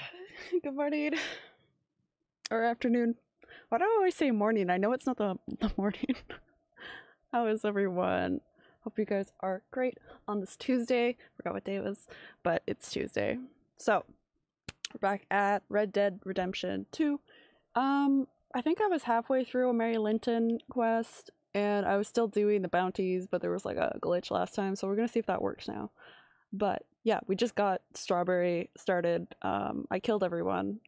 Good morning. Or afternoon. Why do I always say morning? I know it's not the, the morning. How is everyone? Hope you guys are great on this Tuesday. Forgot what day it was, but it's Tuesday. So, we're back at Red Dead Redemption 2. Um, I think I was halfway through a Mary Linton quest, and I was still doing the bounties, but there was like a glitch last time, so we're gonna see if that works now. But yeah, we just got Strawberry started. Um, I killed everyone.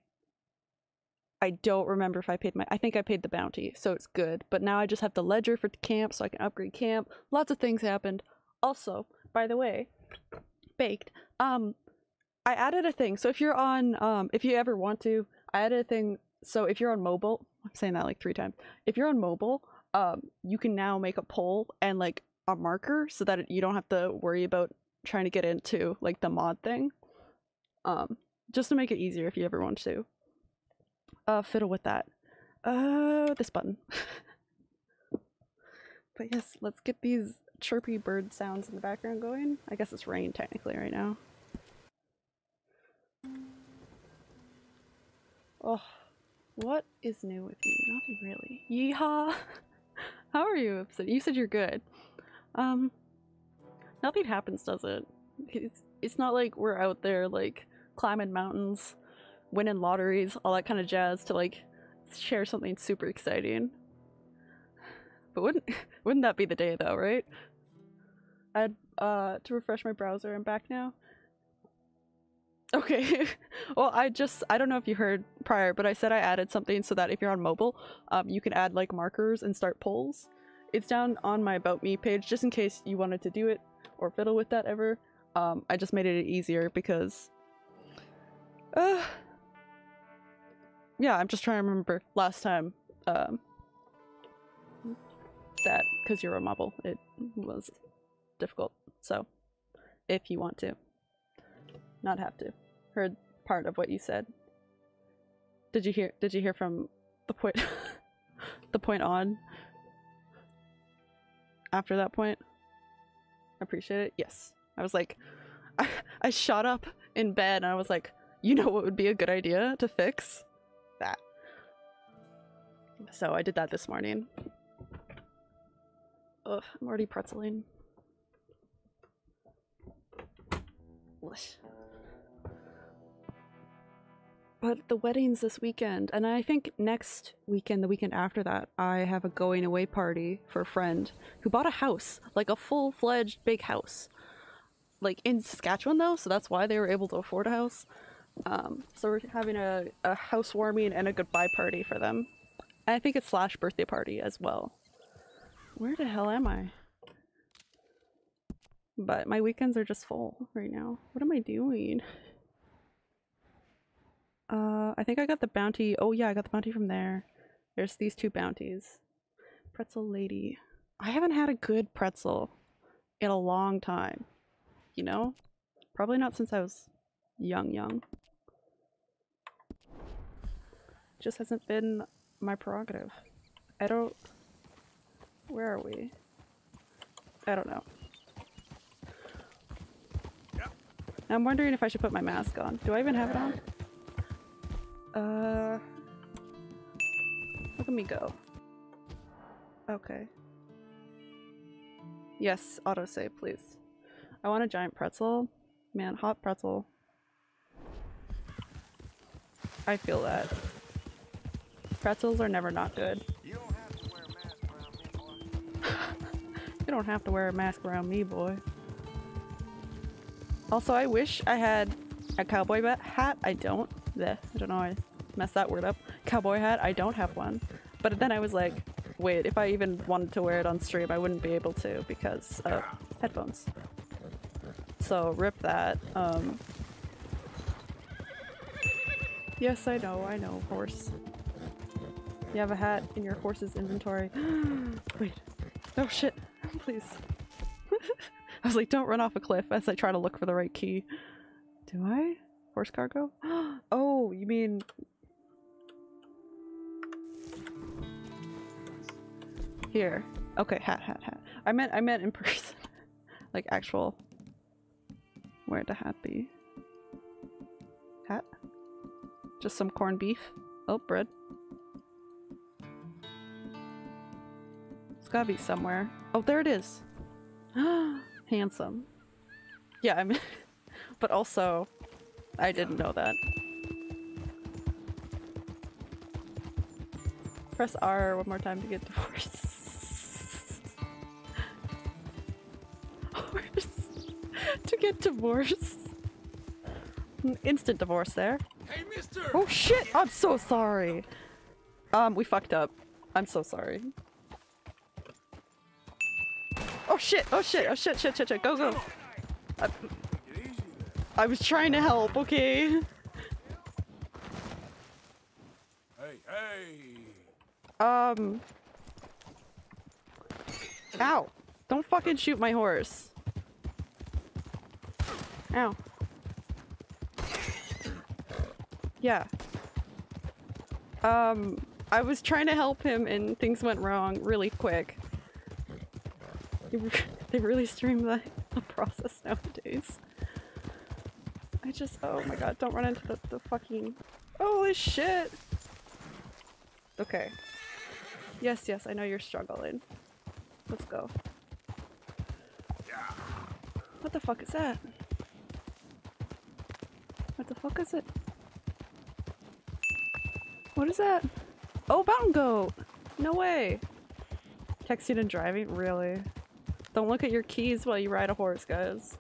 I don't remember if I paid my. I think I paid the bounty, so it's good. But now I just have the ledger for camp, so I can upgrade camp. Lots of things happened. Also, by the way, baked. Um, I added a thing. So if you're on, um, if you ever want to, I added a thing. So if you're on mobile, I'm saying that like three times. If you're on mobile, um, you can now make a poll and like a marker so that you don't have to worry about trying to get into like the mod thing. Um, just to make it easier if you ever want to. Uh, fiddle with that. Uh, this button. but yes, let's get these chirpy bird sounds in the background going. I guess it's rain technically right now. Oh, what is new with you? Nothing really. Yeehaw! How are you? You said you're good. Um, nothing happens, does it? It's, it's not like we're out there, like, climbing mountains, winning lotteries, all that kind of jazz to, like, share something super exciting. But wouldn't wouldn't that be the day, though, right? I'd, uh, to refresh my browser, I'm back now. Okay. well, I just, I don't know if you heard prior, but I said I added something so that if you're on mobile, um, you can add like markers and start polls. It's down on my About Me page, just in case you wanted to do it or fiddle with that ever. Um, I just made it easier because, uh, yeah, I'm just trying to remember last time, um, that, because you're a mobile, it was difficult. So, if you want to not have to. Heard part of what you said. Did you hear did you hear from the point the point on? After that point? I appreciate it? Yes. I was like I, I shot up in bed and I was like, you know what would be a good idea to fix? That. So I did that this morning. Ugh, I'm already pretzeling. Lish. But the wedding's this weekend, and I think next weekend, the weekend after that, I have a going away party for a friend who bought a house, like a full fledged big house. Like in Saskatchewan though, so that's why they were able to afford a house. Um, so we're having a, a housewarming and a goodbye party for them. And I think it's slash birthday party as well. Where the hell am I? But my weekends are just full right now. What am I doing? Uh, I think I got the bounty. Oh yeah, I got the bounty from there. There's these two bounties. Pretzel lady. I haven't had a good pretzel in a long time. You know? Probably not since I was young young. Just hasn't been my prerogative. I don't... Where are we? I don't know. I'm wondering if I should put my mask on. Do I even have it on? Uh, look at me go. Okay. Yes, autosave, please. I want a giant pretzel. Man, hot pretzel. I feel that. Pretzels are never not good. You don't have to wear a mask around me, boy. Also, I wish I had a cowboy hat. I don't. I don't know. I messed that word up. Cowboy hat. I don't have one. But then I was like, wait, if I even wanted to wear it on stream, I wouldn't be able to because of headphones. So rip that. Um, yes, I know. I know. Horse. You have a hat in your horse's inventory. wait. Oh shit. Please. I was like, don't run off a cliff as I try to look for the right key. Do I? Horse cargo? oh, you mean... Here. Okay, hat, hat, hat. I meant, I meant in person. like actual... Where'd the hat be? Hat? Just some corned beef. Oh, bread. It's gotta be somewhere. Oh, there it is. Handsome. Yeah, I mean, but also, I didn't know that. Press R one more time to get divorced. to get divorced. Instant divorce there. Hey, mister! Oh shit! I'm so sorry. Um, we fucked up. I'm so sorry. Oh shit! Oh shit! Oh shit! Shit! Shit! Shit! Go! Go! I, Get easy there. I was trying to help. Okay. Hey, hey! Um. Ow! Don't fucking shoot my horse. Ow. Yeah. Um, I was trying to help him and things went wrong really quick. They really stream the, the process nowadays. I just- oh my god, don't run into the, the fucking- Holy shit! Okay. Yes, yes, I know you're struggling. Let's go. What the fuck is that? What the fuck is it? What is that? Oh, mountain goat! No way! Texting and driving? Really? Don't look at your keys while you ride a horse, guys.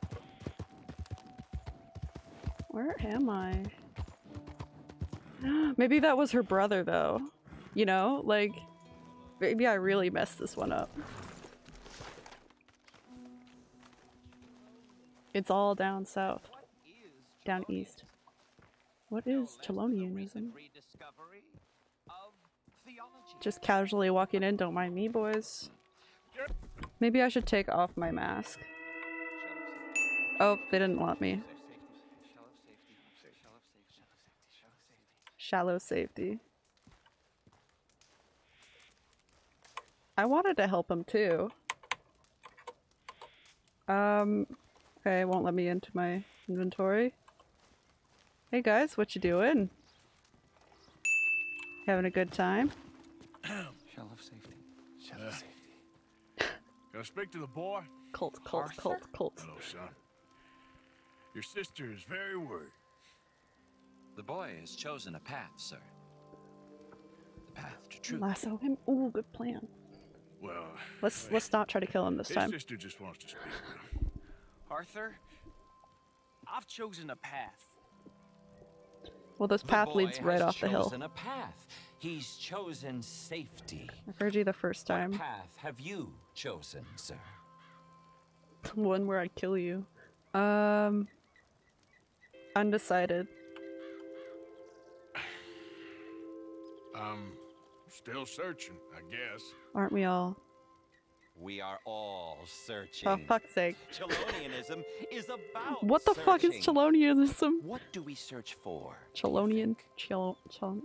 Where am I? Maybe that was her brother, though. You know? Like, maybe I really messed this one up. It's all down south. Down east. What is Chelonianism? Just casually walking in, don't mind me, boys. Maybe I should take off my mask. Oh, they didn't want me. Shallow safety. I wanted to help him too. Um, okay, won't let me into my inventory. Hey guys, what you doing? Having a good time? Shell of safety. Shell Uh, of safety. Can I speak to the boy? Cult, cult, cult, cult. Hello, son. Your sister is very worried. The boy has chosen a path, sir. The path to truth. Lasso him? Ooh, good plan. Well, Let's let's not try to kill him this his time. sister just wants to speak with him. Arthur, I've chosen a path. Well, this The path leads right off the hill. chosen a path. He's chosen safety. I heard you the first time. What time. path have you chosen, sir? The one where I kill you. Um, undecided. I'm still searching, I guess. Aren't we all? We are all searching. Oh, fuck's sake. Chelonianism is about What the fuck is. Chelonianism? What do we search for? Chelonian? Chel... Chel...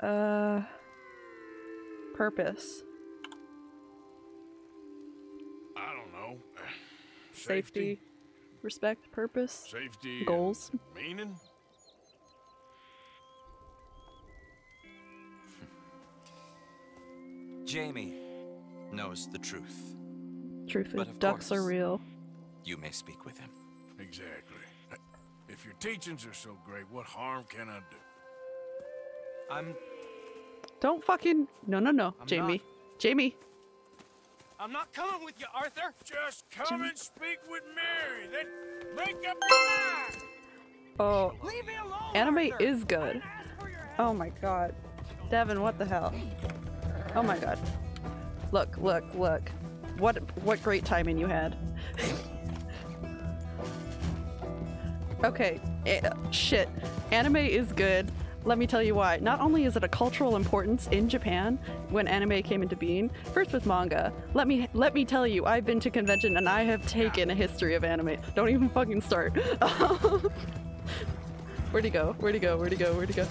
Uh... Purpose. I don't know. Safety. Respect. Purpose. Safety. Goals. Meaning? Jamie knows the truth. Truth But is, of ducks are real. You may speak with him. Exactly. If your teachings are so great, what harm can I do? I'm Don't fucking... No, no, no. I'm Jamie. not. Jamie. I'm not coming with you, Arthur. Just come and speak with Mary, then make up your mind. Oh, Leave me alone. anime Arthur. is good. Ask for your oh help. Oh my god. Devin, what the hell? Oh my god. Look, look, look. What what great timing you had. okay, eh, shit. Anime is good. Let me tell you why. Not only is it a cultural importance in Japan when anime came into being, first with manga. Let me let me tell you, I've been to convention and I have taken a history of anime. Don't even fucking start. Where'd he go? Where'd he go? Where'd he go? Where'd he go?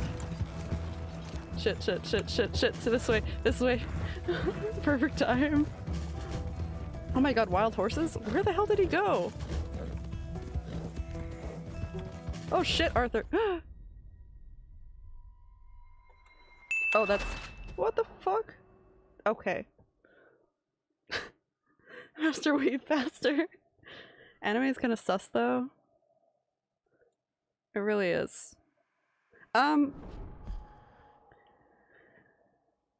Shit, shit, shit, shit, shit. So this way, this way. Perfect time. Oh my god, wild horses? Where the hell did he go? Oh shit, Arthur. Oh, that's what the fuck? Okay. Master weave faster. Anime is kind of sus though. It really is. Um.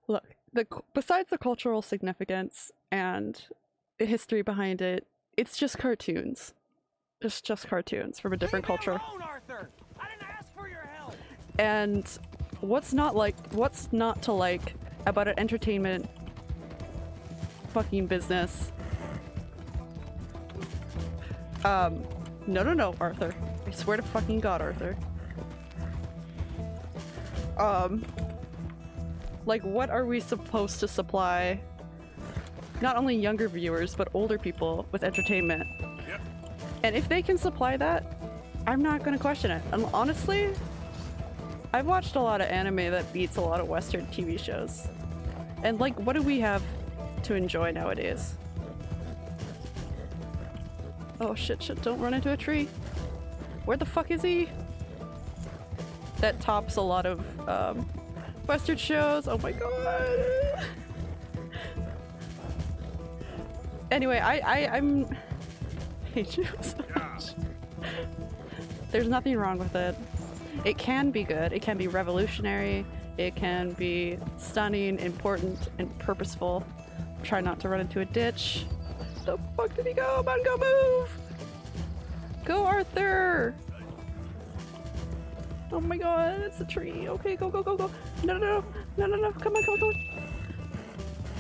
Look, the besides the cultural significance and the history behind it, it's just cartoons. It's just cartoons from a different Leave culture. alone, I didn't ask for your help! And what's not like what's not to like about an entertainment fucking business? Um no no no, Arthur. I swear to fucking god, Arthur. Um like what are we supposed to supply not only younger viewers but older people with entertainment? Yep. And if they can supply that, I'm not gonna question it. And honestly, I've watched a lot of anime that beats a lot of Western TV shows. And like, what do we have to enjoy nowadays? Oh shit, shit, don't run into a tree. Where the fuck is he? That tops a lot of um, Western shows. Oh my god. anyway, I, I, I'm. I hate you so much. There's nothing wrong with it. It can be good, it can be revolutionary, it can be stunning, important, and purposeful. Try not to run into a ditch. The fuck did he go? Man, go move! Go, Arthur! Oh my god, it's a tree. Okay, go, go, go, go. No, no, no, no, no, no. Come on, come on, come on.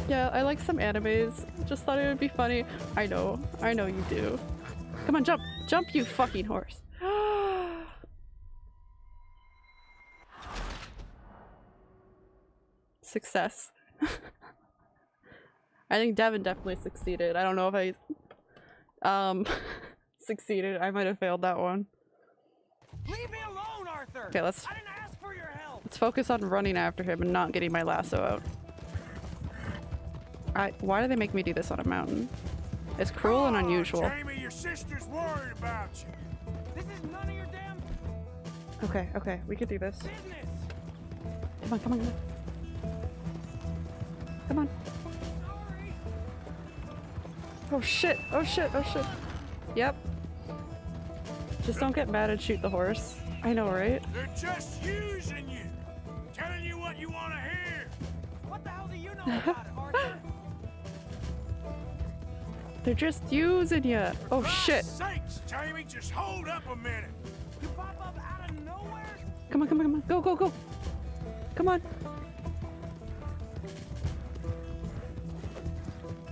Yeah, I like some animes. Just thought it would be funny. I know, I know you do. Come on, jump, jump, you fucking horse. Success. I think Devin definitely succeeded. I don't know if I um succeeded. I might have failed that one. Leave me alone, Arthur! Okay, let's I didn't ask for your help! let's focus on running after him and not getting my lasso out. I why do they make me do this on a mountain? It's cruel and oh, unusual. Jamie, your sister's worried about you. This is none of your damn Okay, okay, we can do this. business! Come on, come on, come on. Come on. Oh shit, oh shit, oh shit. Yep. Just don't get mad and shoot the horse. I know, right? They're just using you. Telling you what you want to hear. What the hell do you know about it, Arthur? They're just using you. Oh shit. Sakes, Jamie, just hold up a minute. You pop up out of nowhere? Come on, come on, come on. Go, go, go. Come on.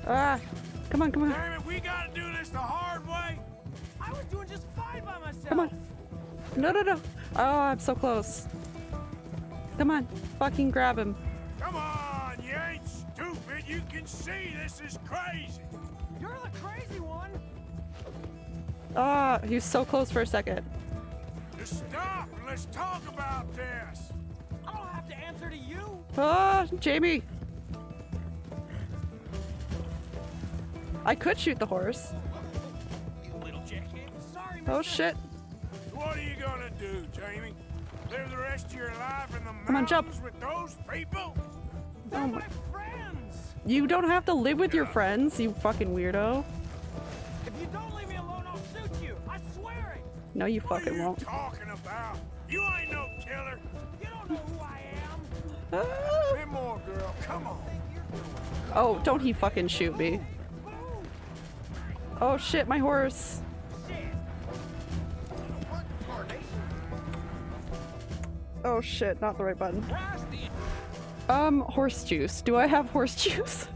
Ah. Come on, come on. Damn it, we gotta do this the hard way. I was doing just fine by myself! Come on. No, no, no. Oh, I'm so close. Come on. Fucking grab him. Come on, you ain't stupid. You can see this is crazy. You're the crazy one! Ah, he was so close for a second. Just stop and let's talk about this. I don't have to answer to you! Ah, Jamie. I could shoot the horse. You little jackhead! Sorry, Oh shit. What are you gonna do, Jamie? Live the rest of your life in the Come on, jump. mountains with those people? They're Oh my my- friends! You don't have to live with your friends, you fucking weirdo. If you don't leave me alone, I'll shoot you! I swear it! No, you What are fucking you won't. talking about? You ain't no killer. You don't know who I am! Bit more, girl. Come on. Oh, don't he fucking shoot me. Oh shit, my horse. Oh shit, not the right button. Um, horse juice. Do I have horse juice?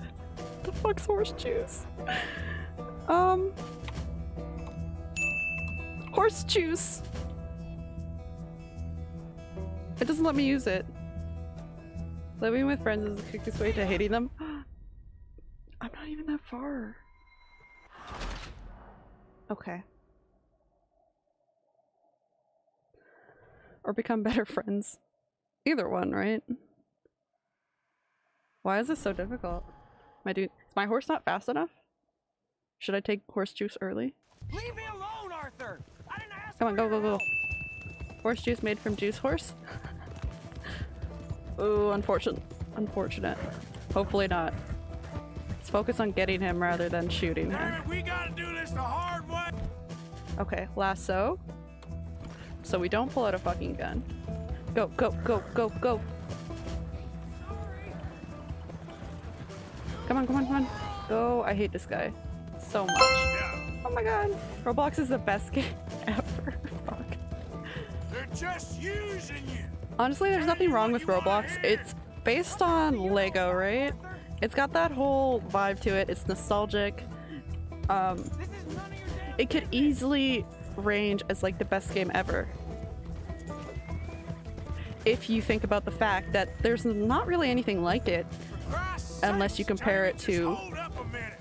the fuck's horse juice? Um, horse juice. It doesn't let me use it. Living with friends is the quickest way to hating them. I'm not even that far. Okay. Or become better friends. Either one, right? Why is this so difficult? My dude, is my horse not fast enough? Should I take horse juice early? Leave me alone, Arthur! I didn't ask Come on, go, go, go. Horse juice made from juice horse? Ooh, unfortunate. Unfortunate. Hopefully not. Let's focus on getting him rather than shooting him. We gotta do this the hard way. Okay, lasso. So we don't pull out a fucking gun. Go, go, go, go, go. Come on, come on, come on. Go. I hate this guy so much. Oh my god. Roblox is the best game ever. Fuck. they're just using you. Honestly, there's nothing wrong with Roblox. It's based on Lego, right? It's got that whole vibe to it. It's nostalgic. Um, This is none of your damn it could easily range as like the best game ever. If you think about the fact that there's not really anything like it Unless you compare it to- just Hold up a minute.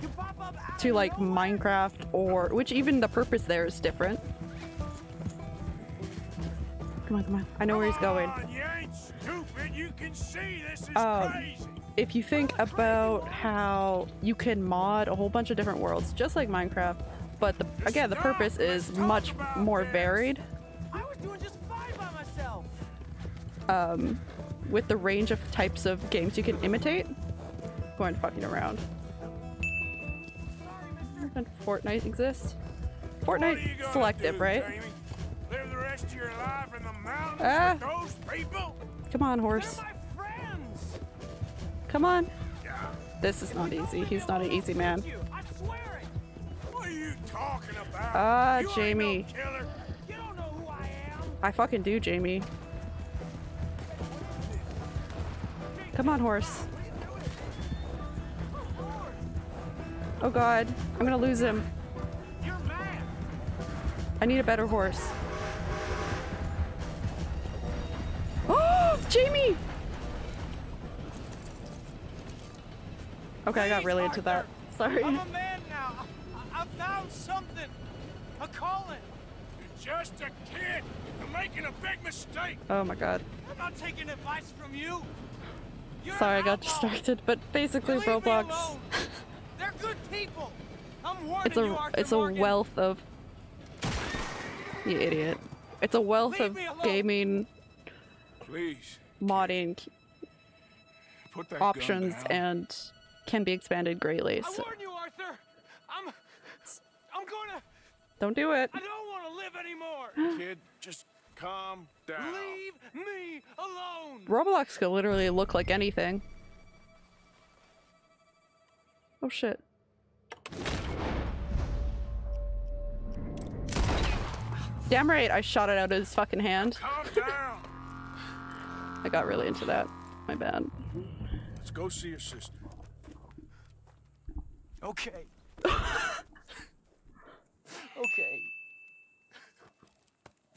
You pop up out to like. Minecraft or which even the purpose there is different. Come on, come on. I know where he's going. On, you. You can see this is Um. If you think about how you can mod a whole bunch of different worlds, just like Minecraft, but the, again, the purpose is much more varied um, with the range of types of games you can imitate. Going fucking around. And Fortnite exists. What are you Fortnite selective, do, right? Jamie? Live the rest of your life in the mountains Ah. those people? Come on, horse. Come on. Yeah. This is not easy. He's not an easy man. You, I swear it. What are you talking about? Ah, ain't Jamie. No. You don't know who I am. I fucking do, Jamie. Come on, horse. Oh god, I'm gonna lose him. I need a better horse. Oh, Jamie! Okay, I got really into that. Sorry. I'm a man now. I, I found something. A calling. You're just a kid. You're making a big mistake. Oh my god. I'm not taking advice from you. You're an Sorry, I got distracted. But basically, Leave Roblox. They're good people. I'm it's a Arthur it's a wealth of. You idiot. It's a wealth Leave of gaming, Please, modding options and can be expanded greatly. I So warn you, Arthur. I'm. I'm gonna. don't do it. I don't want to live anymore. Kid, just calm down. Leave me alone. Roblox could literally look like anything. Oh shit. Damn right, I shot it out of his fucking hand. Calm down. I got really into that. My bad. Let's go see your sister. Okay. okay.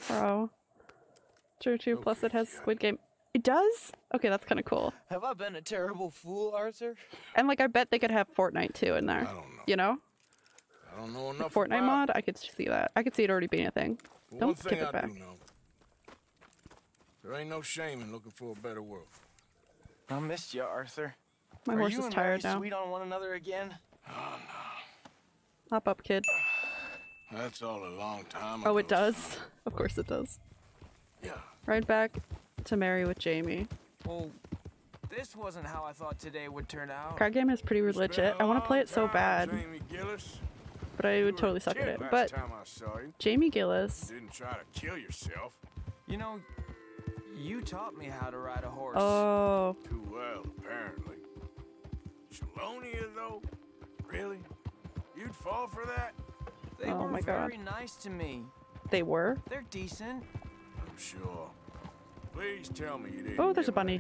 Bro. True, true. Plus it has Squid Game. It does? Okay, that's kind of cool. Have I been a terrible fool, Arthur? And like, I bet they could have Fortnite too in there. I don't know. You know? I don't know enough Fortnite about mod? I could see that. I could see it already being a thing. But Don't One skip thing it I back. do know. There ain't no shame in looking for a better world. I missed you, Arthur. My Are horse you is and tired Mary now. Sweet on one another again? Oh no. Hop up, kid. That's all a long time ago. Oh, it does? Of course it does. Yeah. Right back to Mary with Jamie. Well, this wasn't how I thought today would turn out. Card game is pretty legit. I want to play it so bad, Jamie Gillis. but I would totally suck at it. But time I saw you. Jamie Gillis. Didn't try to kill yourself. You know, you taught me how to ride a horse. Oh, Too well, apparently. Shalonia, though? Really? You'd fall for that? they oh were my God. very nice to me. they were. They're decent. I'm sure. Please tell me you didn't. Oh, there's a bunny.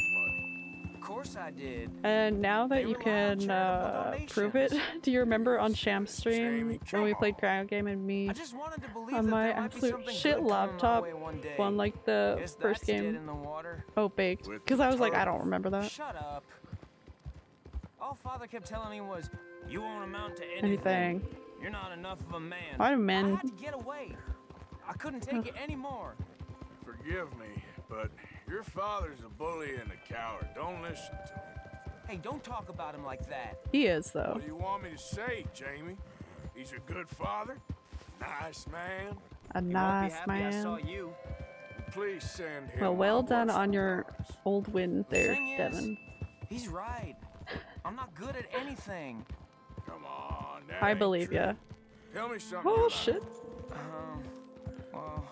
Of course I did. And now that They you can uh, prove it, do you remember on Sham stream when we played on. Crown Game and me I just wanted to believe on my there might be absolute shit good coming my laptop way one won like the Guess first game? in the water. Oh, baked. Because I was like, I don't remember that. Shut up. All father kept telling me was, you won't amount to anything. Anything. You're not enough of a man. Why do I men? had to get away. I couldn't take it anymore. Forgive me, but your father's a bully and a coward. Don't listen to him. Hey, don't talk about him like that. He is though. What do you want me to say, Jamie? He's a good father, nice man. A He nice won't be happy I saw man. you. please send him. Well, well done on your regards. old win there, Thing is- Devin. He's right. I'm not good at anything. Come on. that I believe true. ya. Tell me something. Oh you shit. Um, well,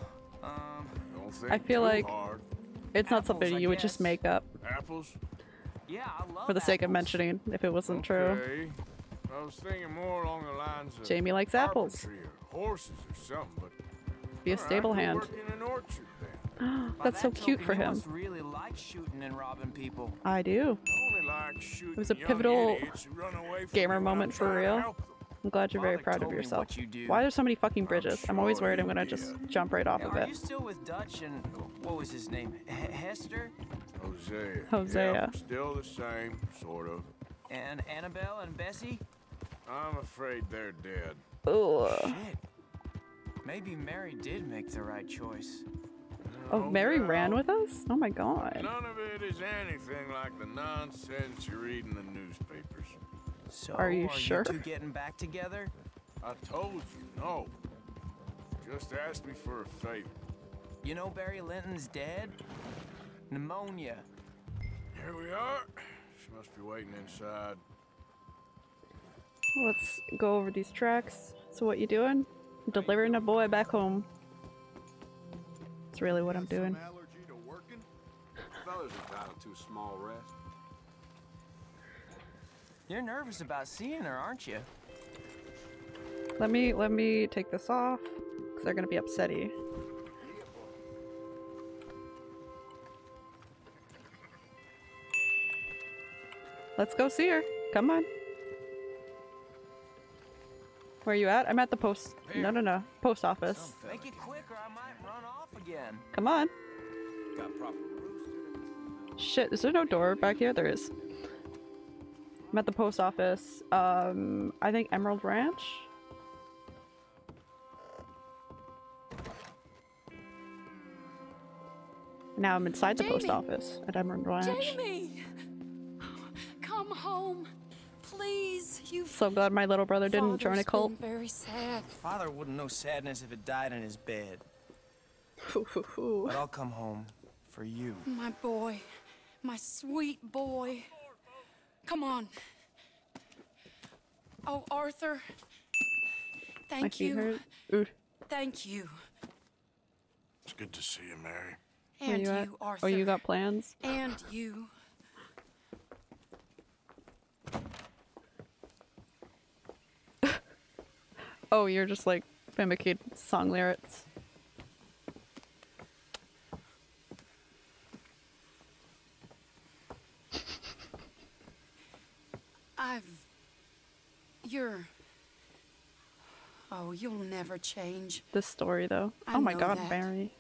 um, Don't think I feel like- hard. It's not Apples, something you would just make up Apples. yeah, I love for the sake of mentioning if it wasn't true. I was thinking more along the lines of Jamie likes apples. or horses or something, but Be a stable go hand. In an orchard then. That's so that cute token, for him. really like shooting and robbing people. I do. I only like shooting was a pivotal idiots who run away from gamer me when I'm moment for trying to real. Help them. I'm glad you're very Father proud of yourself. you do. Why are there so many fucking bridges? I'm always worried I'm gonna did. just jump right off of Are it. you still with Dutch and what was his name? H- Hester Hosea. Hosea. Yep, still the same, sort of. and Annabelle and Bessie? I'm afraid they're dead. Ugh. Shit. Maybe Mary did make the right choice. Oh, No Mary ran with us? Oh my god. None of it is anything like the nonsense you read in the newspapers. So Are you are sure? you two getting back together? I told you, no. Just ask me for a favor. You know Barry Linton's dead? Pneumonia. Here we are. She must be waiting inside. Let's go over these tracks. So what you doing? Delivering a boy back home. That's really what I'm doing. Some allergy to working? Fellas entitled to a small rest. You're nervous about seeing her, aren't you? Let me let me take this off because they're gonna be upsetty. Let's go see her. Come on. Where are you at? I'm at the post. No, no, no. Post office. Make it quick or I might run off again. Come on. Got. Shit, is there no door back here? There is. I'm at the post office. Um, I think Emerald Ranch? Now I'm inside the post office at Emerald Ranch. Jamie! Come home. Please, you've So glad my little brother didn't join a Father's cult. been very sad. Father wouldn't know sadness if it died in his bed. But I'll come home for you. My boy. My sweet boy. Come on. Oh, Arthur. Thank feet you. Thank you. It's good to see you, Mary. And you you. Arthur. Oh, you got plans? And you. Oh, you're just like mimicking song lyrics. I've. You're. Oh, you'll never change. This story, though. I oh my god, that. Mary.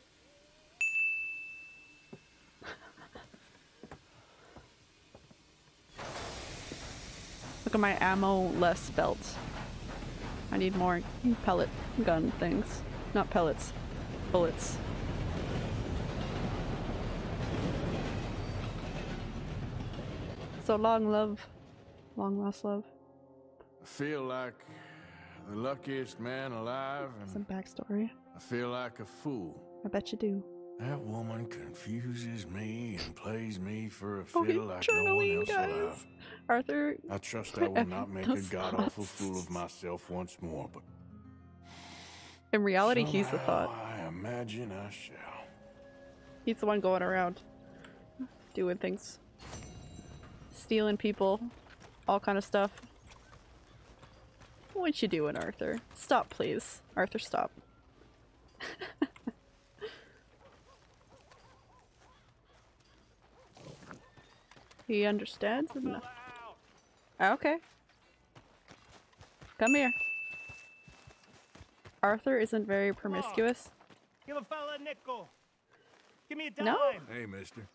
Look at my ammo less belt. I need more pellet gun things. Not pellets. Bullets. So long love. Long lost love. I feel like the luckiest man alive, Some and backstory. I feel like a fool. I bet you do. That woman confuses me and plays me for a Oh, fiddle like no one else guys. alive. Arthur, I trust I will not make a god awful fool of myself once more, but in reality, he's the thought. I imagine I shall. He's the one going around doing things. Stealing people. All kind of stuff. What you doing, Arthur? Stop, please. Arthur, stop. he understands enough. Okay. Come here. Arthur isn't very promiscuous. Give a fella a nickel. Give me a dime. No? Hey, mister.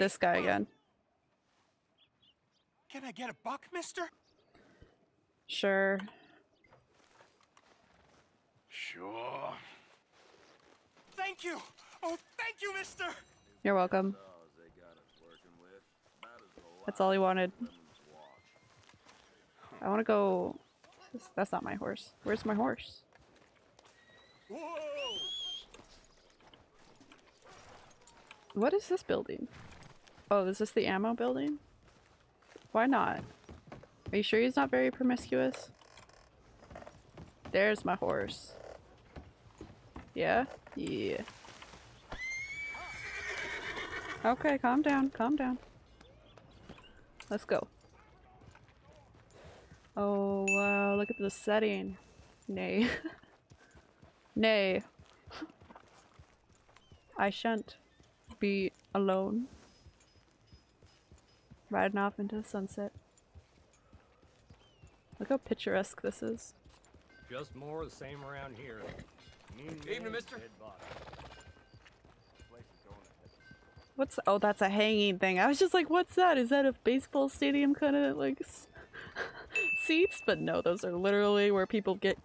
This guy again. Can I get a buck, mister? Sure. Sure. Thank you. Oh, thank you, mister. You're welcome. That's all he wanted. I want to go. That's not my horse. Where's my horse? Whoa. What is this building? Oh, is this the ammo building? Why not? Are you sure he's not very promiscuous? There's my horse. Yeah? Yeah. Okay, calm down, calm down. Let's go. Oh wow, look at the setting. Nay. Nay. I shan't be alone. Riding off into the sunset. Look how picturesque this is. Just more of the same around here. Mean Evening, mister. What's oh that's a hanging thing. I was just like, what's that? Is that a baseball stadium kind of like seats? But no, those are literally where people get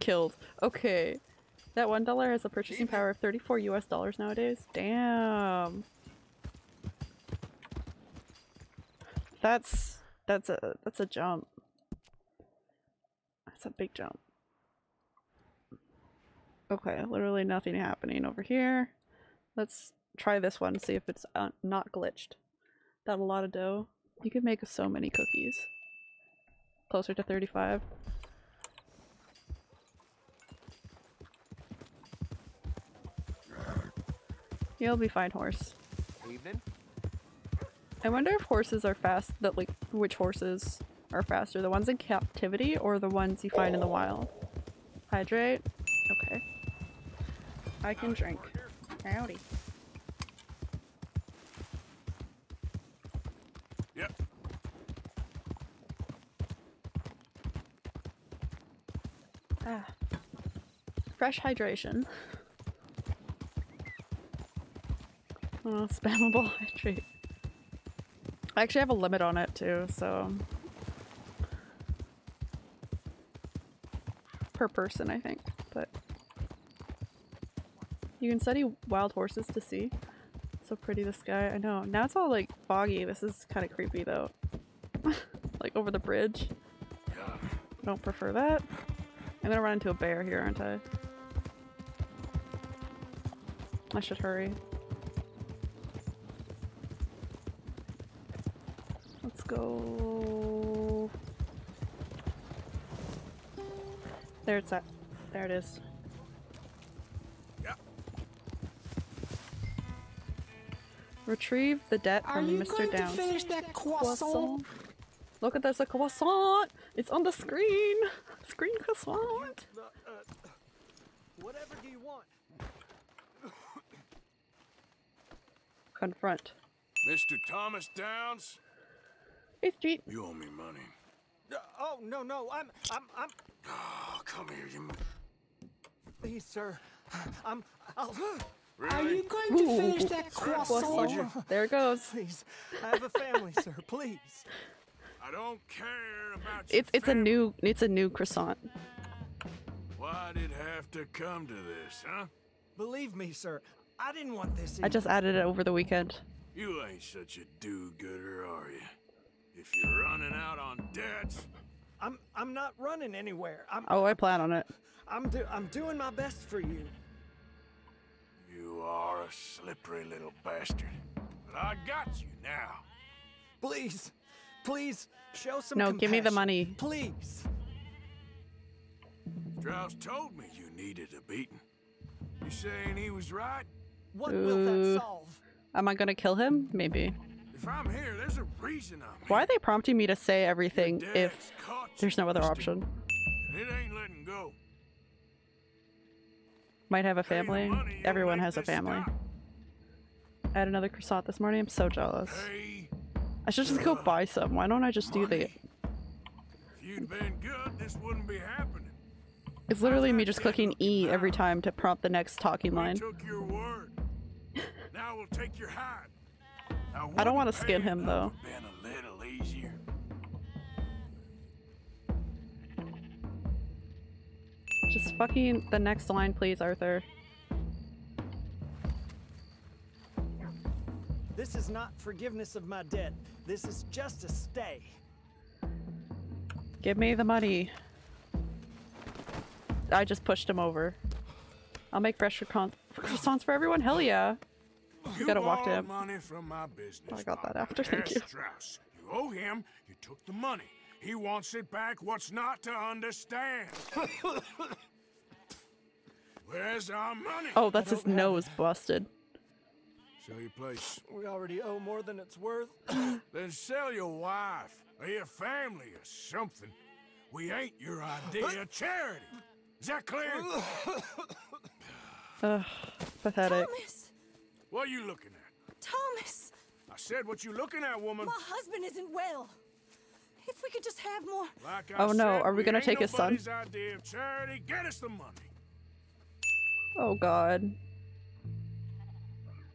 killed. Okay. That one dollar has a purchasing power of 34 US dollars nowadays. Damn. That's that's a that's a jump. That's a big jump. Okay, literally nothing happening over here. Let's try this one, see if it's uh, not glitched. Got a lot of dough. You could make so many cookies. Closer to 35. You'll be fine, horse. Evening. I wonder if horses are fast, that like, which horses are faster? The ones in captivity or the ones you find in the wild? Hydrate? Okay. I can drink. Howdy. Yep. Ah. Fresh hydration. Oh, spammable hydrate. I actually have a limit on it too, so. Per person, I think, but. You can study wild horses to see. So pretty this guy, I know. Now it's all like foggy. This is kind of creepy though. like over the bridge. Don't prefer that. I'm gonna run into a bear here, aren't I? I should hurry. Let's go. There it's at. There it is. Yep. Retrieve the debt Are from you Mr. going Downs. to finish that croissant? Croissant. Look at this, a croissant! It's on the screen! Screen croissant! Whatever do you want? Confront. Mr. Thomas Downs, Hey, Street. you owe me money. Uh, oh no no I'm I'm I'm Oh, come here, you. please sir. I'm I'll Really? Are you going to finish that croissant? Croissant. There it goes. Please. I have a family, sir. Please. I don't care about your It's it's a new it's a new croissant. Why did it have to come to this, huh? Believe me, sir. I didn't want this. I just added it over the weekend. You ain't such a do-gooder, are you? If you're running out on debts, I'm I'm not running anywhere. I'm Oh, I plan on it. I'm do I'm doing my best for you. you are a slippery little bastard. But I got you now. Please, please show some. No, give me the money. Please. Strauss told me you needed a beating. You saying he was right? What will Uh, that solve? Am I gonna kill him? Maybe. If I'm here, there's a reason I'm Why are they prompting me to say everything if dad's caught you there's no other option? It ain't letting go. Might have a family. money, Everyone has a family. stop. I had another croissant this morning. I'm so jealous. Pay I should just go buy some. Why don't I just do the? If you'd been good, this wouldn't be happening. It's literally me just clicking E every time to prompt the next talking line. took your word. now we'll take your hide. Now, I don't wanna skin him, though. have Been a little easier. Just fucking the next line, please, Arthur. This is not forgiveness of my debt. This is just a stay. Give me the money. I just pushed him over. I'll make fresh croissant- croissants for everyone. Hell yeah. You gotta walk to him. money from my business. I got that after, thank you. Strauss. You owe him. You took the money. He wants it back. What's not to understand? Where's our money? Oh, that's his nose busted. Sell your place. We already owe more than it's worth. Then sell your wife or your family or something. We ain't your idea of charity. Is that clear? Ugh, pathetic. Thomas! What are you looking at? Thomas! I said what you looking at, woman. My husband isn't well. If we could just have more. Like I Oh, no, said, are we gonna take his son? idea of charity. Get us the money. Oh god.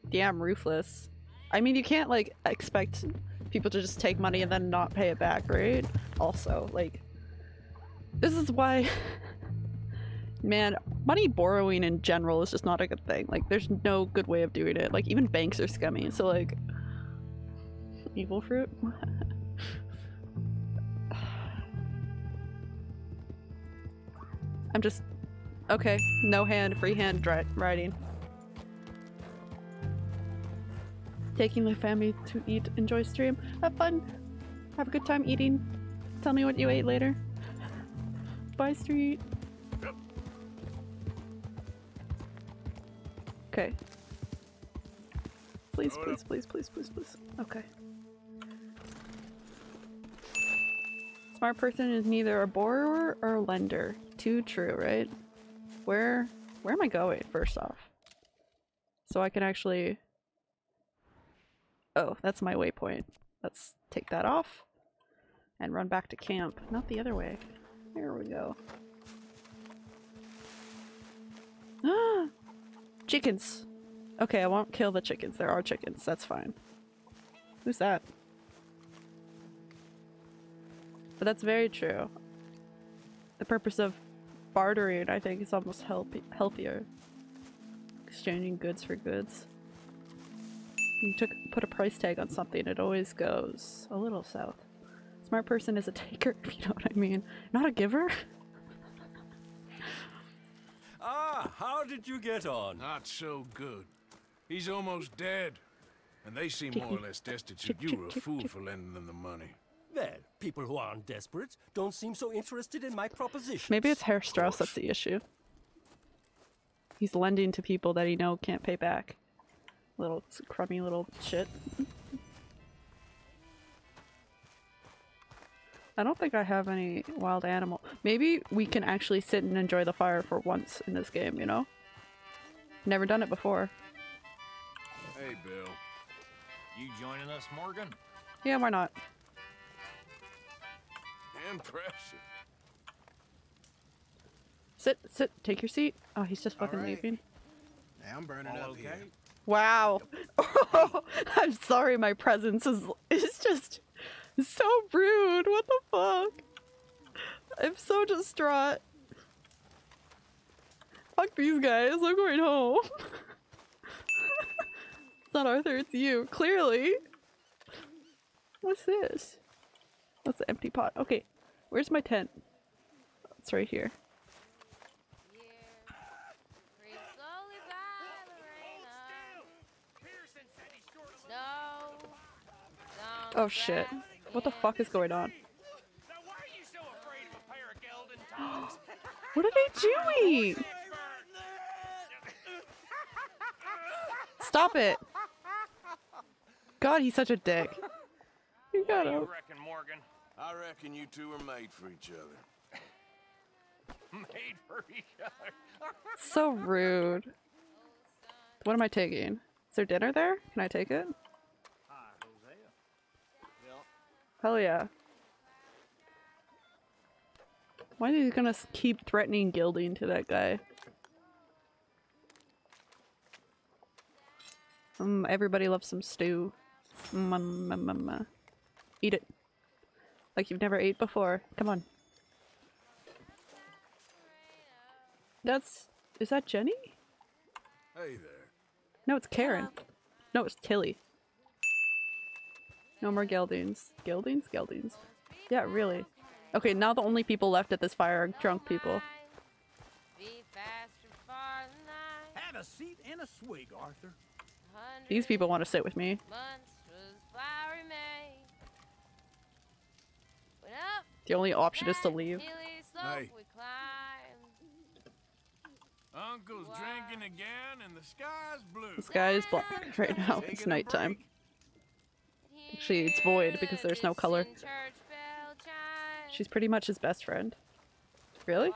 Damn ruthless. I mean, you can't like expect people to just take money and then not pay it back, right? Also, like this is why man, money borrowing in general is just not a good thing. Like there's no good way of doing it. Like even banks are scummy. So like evil fruit. I'm just Okay, no hand, free hand riding. Taking the family to eat, enjoy stream, have fun, have a good time eating. Tell me what you ate later. Bye, street. Okay. Please, please, please, please, please, please. Okay. Smart person is neither a borrower or a lender. Too true, right? Where where am I going first off? So I can actually Oh, that's my waypoint. Let's take that off and run back to camp. Not the other way. There we go. Ah! Chickens! Okay, I won't kill the chickens. There are chickens. That's fine. Who's that? But that's very true. The purpose of bartering, I think, is almost help healthier. Exchanging goods for goods. You took put a price tag on something, it always goes a little south. Smart person is a taker, if you know what I mean. Not a giver? Ah, how did you get on? Not so good. He's almost dead. And they seem more or less destitute. You were a fool for lending them the money. Well, people who aren't desperate don't seem so interested in my proposition. Maybe it's Herr Strauss that's the issue. He's lending to people that he know can't pay back. Little crummy little shit. I don't think I have any wild animal. Maybe we can actually sit and enjoy the fire for once in this game, you know? Never done it before. Hey, Bill. You joining us, Morgan? Yeah, why not? Impressive. Sit, sit, take your seat. Oh, he's just fucking right. leaving. Now I'm burning All up okay? here. Wow. I'm sorry my presence is is just so rude. What the fuck? I'm so distraught. Fuck these guys. I'm going home. it's not Arthur, it's you. Clearly. What's this? That's the empty pot? Okay. Where's my tent? It's right here. Oh shit. What the fuck is going on? Now, why are you so afraid of a pair of gelding tongues? What are they doing? Stop it. God, he's such a dick. You got do you him. reckon, Morgan? I reckon you two are made for each other. Made for each other. So rude. What am I taking? Is there dinner there? Can I take it? Hi, Hosea. Hell yeah. Why are you gonna keep threatening gilding to that guy? Um, everybody loves some stew. Mm, mm, mm, mm, mm. Eat it. Like you've never ate before. Come on. That's... Is that Jenny? Hey there. No, it's Karen. No, it's Tilly. No more Geldings. Geldings? Geldings. Yeah, really. Okay, now the only people left at this fire are drunk people. Be faster far than I. Have a seat and a swig, Arthur. These people want to sit with me. The only option is to leave. Hey. Uncle's drinking again and the sky's blue. The sky is black right now. It's nighttime. Actually, it's void because there's no color. She's pretty much his best friend. Really?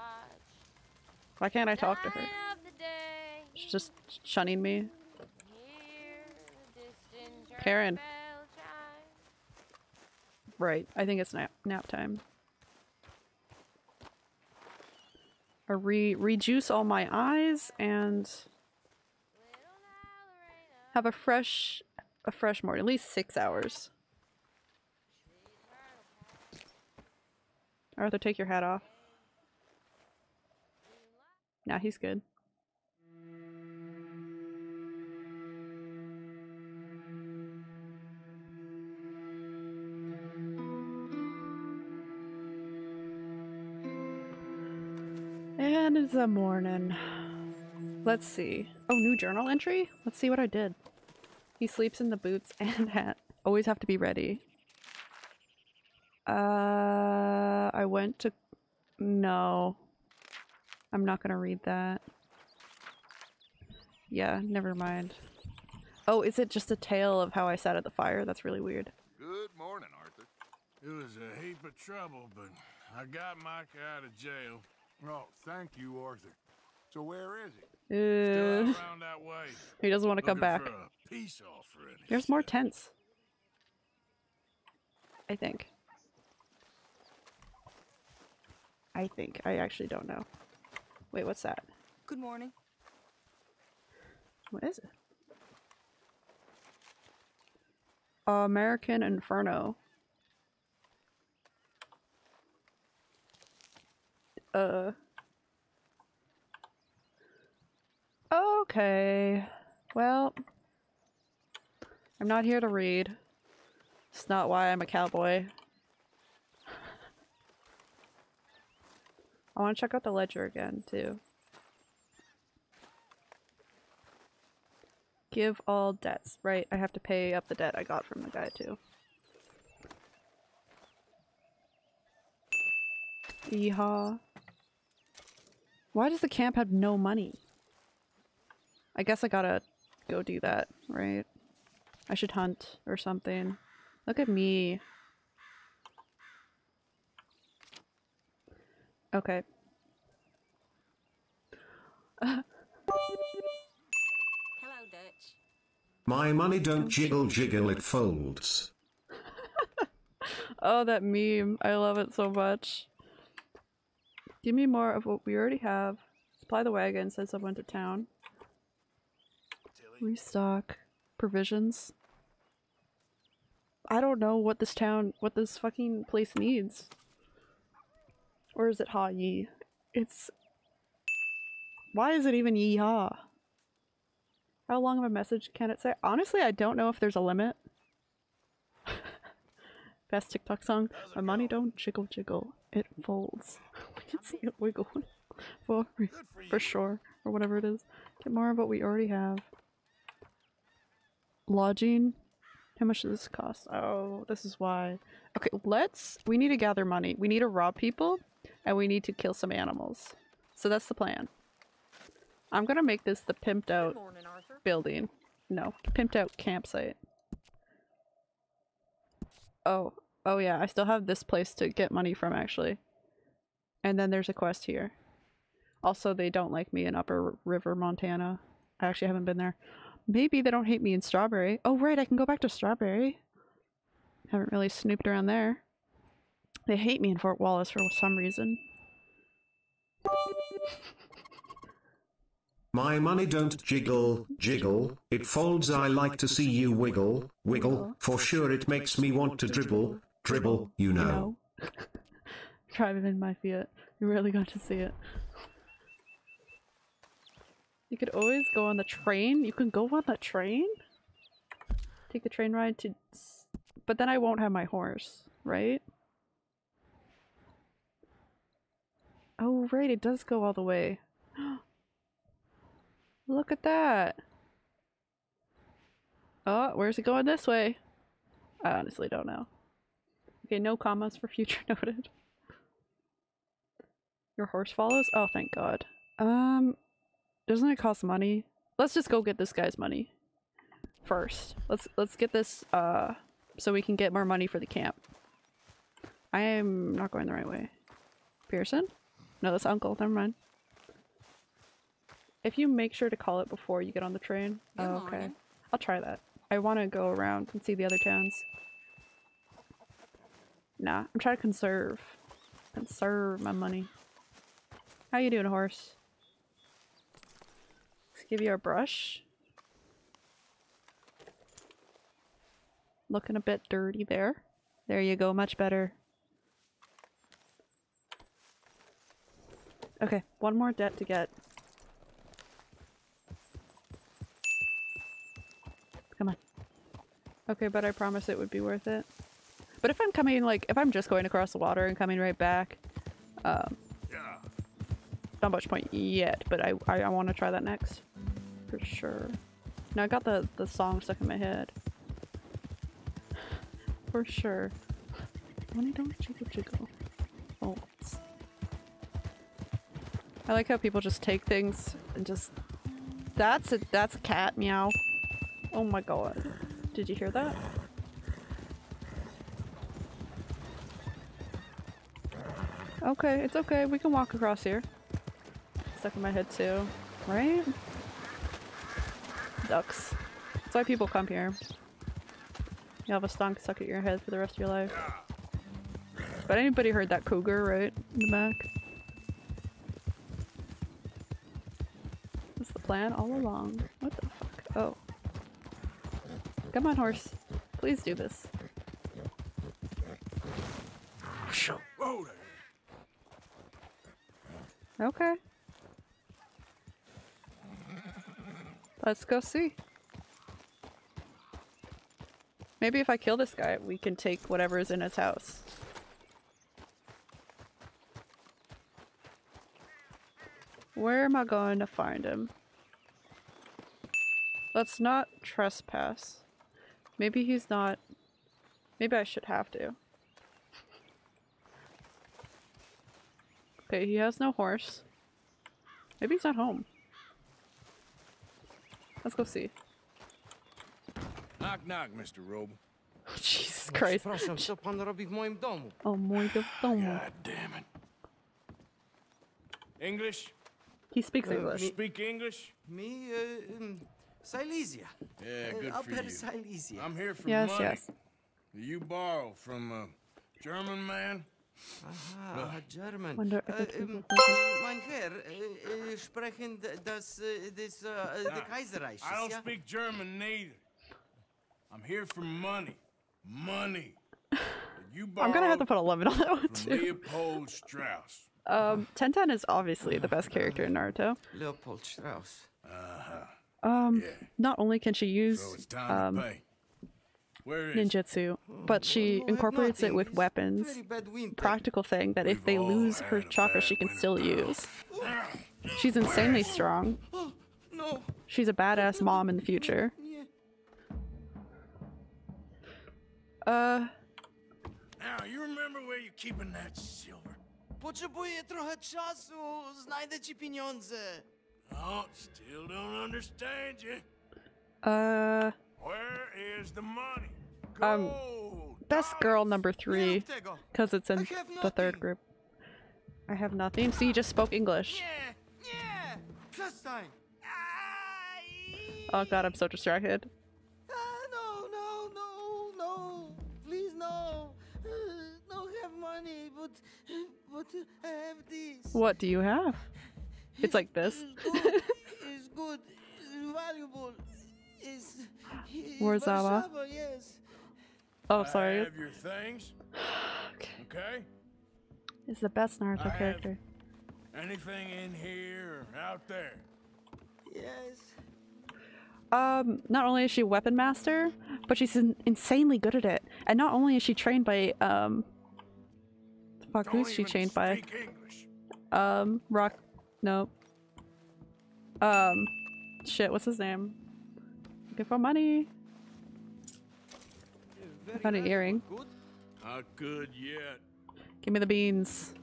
Why can't I talk to her? She's just shunning me. Karen. Right, I think it's nap nap time. I re rejuice all my eyes and have a fresh a fresh morning, at least six hours. Arthur, take your hat off. Nah, he's good. And it's the morning. Let's see. Oh, new journal entry? Let's see what I did. He sleeps in the boots and hat. Always have to be ready. Uh, I went to... No. I'm not gonna read that. Yeah, never mind. Oh, is it just a tale of how I sat at the fire? That's really weird. Good morning, Arthur. It was a heap of trouble, but I got Mike out of jail. Oh, thank you, Arthur. So where is he? Still Uh, out around that way. he doesn't want to come back. For a peace offering. There's more tents. I think. I think. I actually don't know. Wait, what's that? Good morning. What is it? American Inferno. Uh. Okay. Well, I'm not here to read. It's not why I'm a cowboy. I want to check out the ledger again, too. Give all debts. Right, I have to pay up the debt I got from the guy, too. Yeehaw. Why does the camp have no money? I guess I gotta go do that, right? I should hunt or something. Look at me. Okay. Hello, Dutch. My money don't jiggle jiggle, it folds. Oh, that meme. I love it so much. Give me more of what we already have. Supply the wagon, since I went to town. Restock. Provisions. I don't know what this town, what this fucking place needs. Or is it Ha Yi? It's... Why is it even Yeehaw? How long of a message can it say? Honestly, I don't know if there's a limit. Best TikTok song. My money don't jiggle jiggle. It folds. we can see it wiggle. for, for sure. Or whatever it is. Get more of what we already have. Lodging. How much does this cost? Oh, this is why. Okay, let's... We need to gather money. We need to rob people. And we need to kill some animals. So that's the plan. I'm gonna make this the pimped out morning, building. No, pimped out campsite. Oh, oh yeah, I still have this place to get money from actually. And then there's a quest here. Also, they don't like me in Upper River, Montana. I actually haven't been there. Maybe they don't hate me in Strawberry. Oh right, I can go back to Strawberry. Haven't really snooped around there. They hate me in Fort Wallace for some reason. My money don't jiggle jiggle, it folds. I like to see you wiggle wiggle. For sure, it makes me want to dribble dribble. You know. Driving in my Fiat. You really got to see it. You could always go on the train. You can go on the train? Take the train ride to... But then I won't have my horse, right? Oh, right, it does go all the way. Look at that! Oh, where's it going this way? I honestly don't know. Okay, no commas for future noted. Your horse follows? Oh, thank god. Um, doesn't it cost money? Let's just go get this guy's money first. Let's let's get this uh so we can get more money for the camp. I am not going the right way. Pearson? No, that's Uncle. Never mind. If you make sure to call it before you get on the train. Good oh, okay. morning. I'll try that. I want to go around and see the other towns. Nah, I'm trying to conserve. Conserve my money. How you doing, horse? Let's give you a brush. Looking a bit dirty there. There you go, much better. Okay, one more debt to get. Come on. Okay, but I promise it would be worth it. But if I'm coming, like, if I'm just going across the water and coming right back, um, yeah. not much point yet, but I, I, I want to try that next. For sure. Now I got the, the song stuck in my head. For sure. Money don't jiggle jiggle. Oh. I like how people just take things and just... That's a, that's a cat, meow. Oh my god. Did you hear that? Okay, it's okay. We can walk across here. Stuck in my head too. Right? Ducks. That's why people come here. You have a stonk stuck at your head for the rest of your life. But anybody heard that cougar, right? In the back? That's the plan all along. What the fuck? Oh. Come on, horse. Please do this. Okay. Let's go see. Maybe if I kill this guy, we can take whatever is in his house. Where am I going to find him? Let's not trespass. Maybe he's not... Maybe I should have to. Okay, he has no horse. Maybe he's not home. Let's go see. Knock, knock, Mr. Roble. Jesus Christ. Przepraszam, co pan robi w moim domu? O mój domu. God damn it. English? He speaks Uh, English. Speak English? Me, uh, um, Silesia. Yeah, Uh, good for you. Silesia. I'm here for Yes, money. yes. yes. You borrow from a German man? Aha, German. Wonder if Uh, it's um, English. mein Herr, uh, uh, sprechen das, uh, das, uh, uh, the Kaiserreich, I don't ja? speak German neither. I'm here for money. Money. You I'm gonna have to put a limit on that one from too. Leopold Strauss. Um, Tenten is obviously the best character in Naruto. Leopold Strauss. Uh-huh. Um, Yeah. not only can she use So um. Where is ninjutsu, but she Oh, incorporates it with weapons. Very bad winter. Practical thing that if We've they lose her chakra, she can still girl. use. She's insanely strong. Oh, no. She's a badass mom in the future. Uh, Now, you remember where you're keeping that silver? Potrzebuję trochę czasu. Znajdę ci pieniądze. Oh, still don't understand you. uh, Where is the money? Um, Gold, best girl number three, because it's in the third group. I have nothing. See, you just spoke English. Nie, nie. Przestań. Oh god, I'm so distracted. No, no, no, no. Please, no. Uh, no have money, but, but I have this. What do you have? It's like this. It's good. it's good. It's valuable. It's, it's Warszawa? Warszawa, yes. Oh, I sorry. have your things. Okay. It's the best Naruto have- character. Anything in here or out there? Yes. Um, not only is she a weapon master, but she's in- insanely good at it. And not only is she trained by, um, fuck, Don't who's she even trained by? English. Um, Rock, no. Um, shit, what's his name? Looking for money. I found an earring. Not good yet. Give me the beans.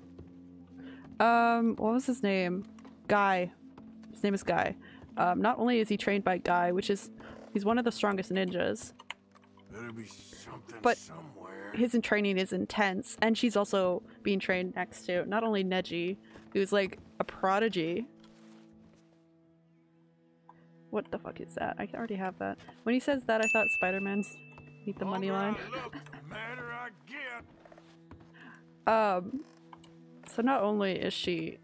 Um, what was his name? Guy. His name is Guy. Um, not only is he trained by Guy, which is he's one of the strongest ninjas, Better be something but somewhere. his training is intense, and she's also being trained next to not only Neji, who's like a prodigy. What the fuck is that? I already have that. When he says that, I thought Spider-Man's meet the money line. Look, matter I get. Um, so not only is she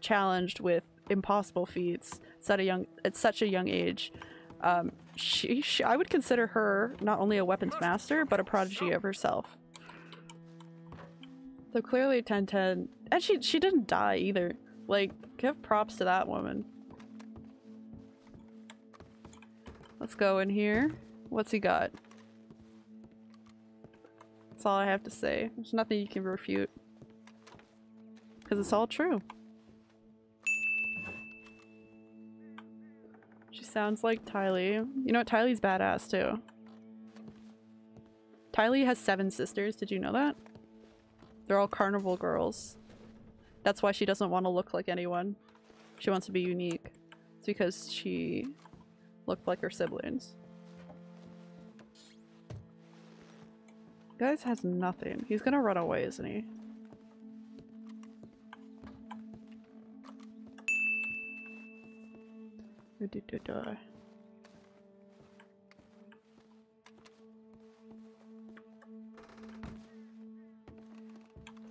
challenged with impossible feats at a young at such a young age, um, she, she I would consider her not only a weapons master but a prodigy of herself. So clearly 1010 and she she didn't die either. Like give props to that woman. Let's go in here. What's he got? That's all I have to say. There's nothing you can refute. Because it's all true. She sounds like Tylee. You know what? Tylee's badass too. Tylee has seven sisters. Did you know that? They're all carnival girls. That's why she doesn't want to look like anyone. She wants to be unique. It's because she looked like her siblings. Guys has nothing. He's gonna run away, isn't he?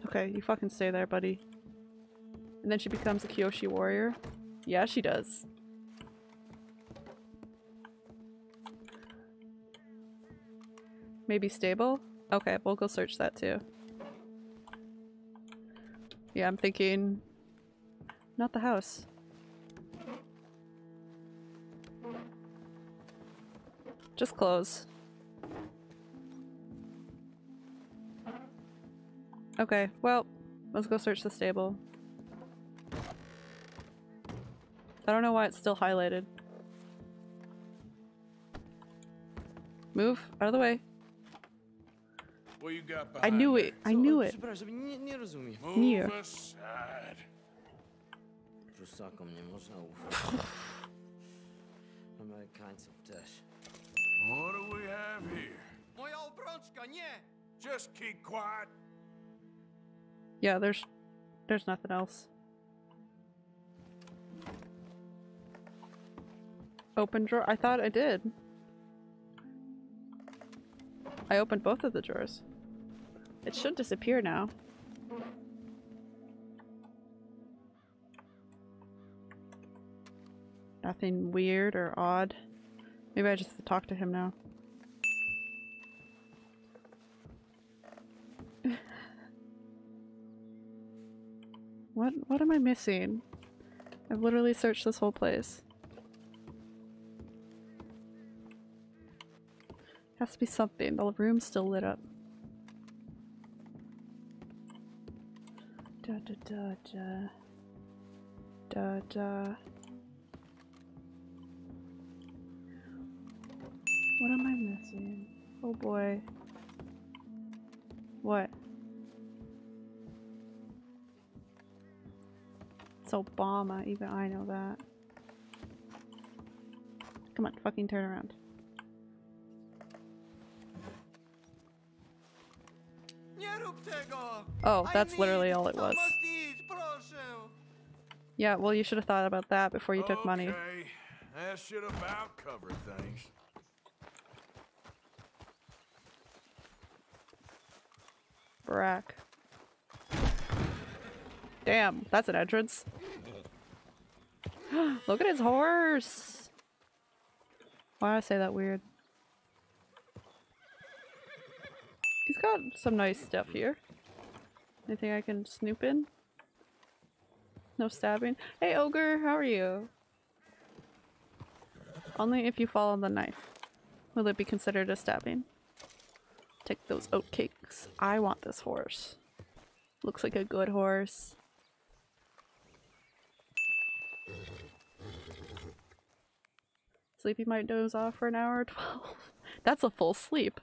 Okay, you fucking stay there, buddy. And then she becomes a Kyoshi warrior. Yeah, she does. Maybe stable? Okay, we'll go search that too. Yeah, I'm thinking... Not the house. Just close. Okay, well, let's go search the stable. I don't know why it's still highlighted. Move out of the way. What you got I knew it. I knew it. Przepraszam, nie, nie rozumiem. Nie. Move aside. Prusakom nie można ufać. Amerykańcom też. What do we have here? Moja obrączka, nie! Just keep quiet. Yeah, there's there's nothing else. Open drawer? I thought I did. I opened both of the drawers. It should disappear now. Nothing weird or odd. Maybe I just have to talk to him now. What what am I missing? I've literally searched this whole place. Has to be something. The room's still lit up. Da da da da. Da da. What am I missing? Oh boy. What? It's Obama, even I know that. Come on, fucking turn around. Nie rób tego! Oh, that's literally all it was. must eat, proszę! Yeah, well you should have thought about that before you took money. Okay, that should about cover things. Barack. Damn, that's an entrance. Look at his horse! Why did I say that weird? He's got some nice stuff here. Anything I can snoop in? No stabbing? Hey ogre, how are you? Only if you fall on the knife. Will it be considered a stabbing? Take those oatcakes. I want this horse. Looks like a good horse. Sleepy might doze off for an hour or 12. That's a full sleep.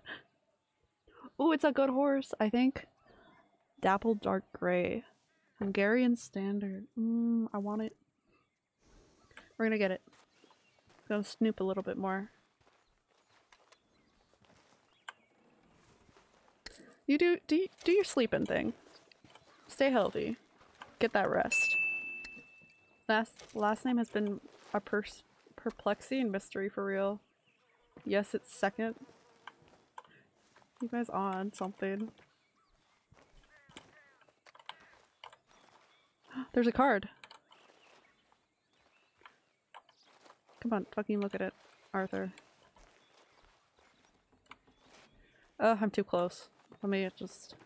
Ooh, it's a good horse, I think. Dappled dark gray. Hungarian standard. Mmm, I want it. We're gonna get it. Gonna snoop a little bit more. You do do do your sleeping thing. Stay healthy. Get that rest. Last last name has been a pers perplexing mystery for real. Yes, it's second. You guys on something? There's a card. Come on, fucking look at it, Arthur. Oh, I'm too close. Let me just...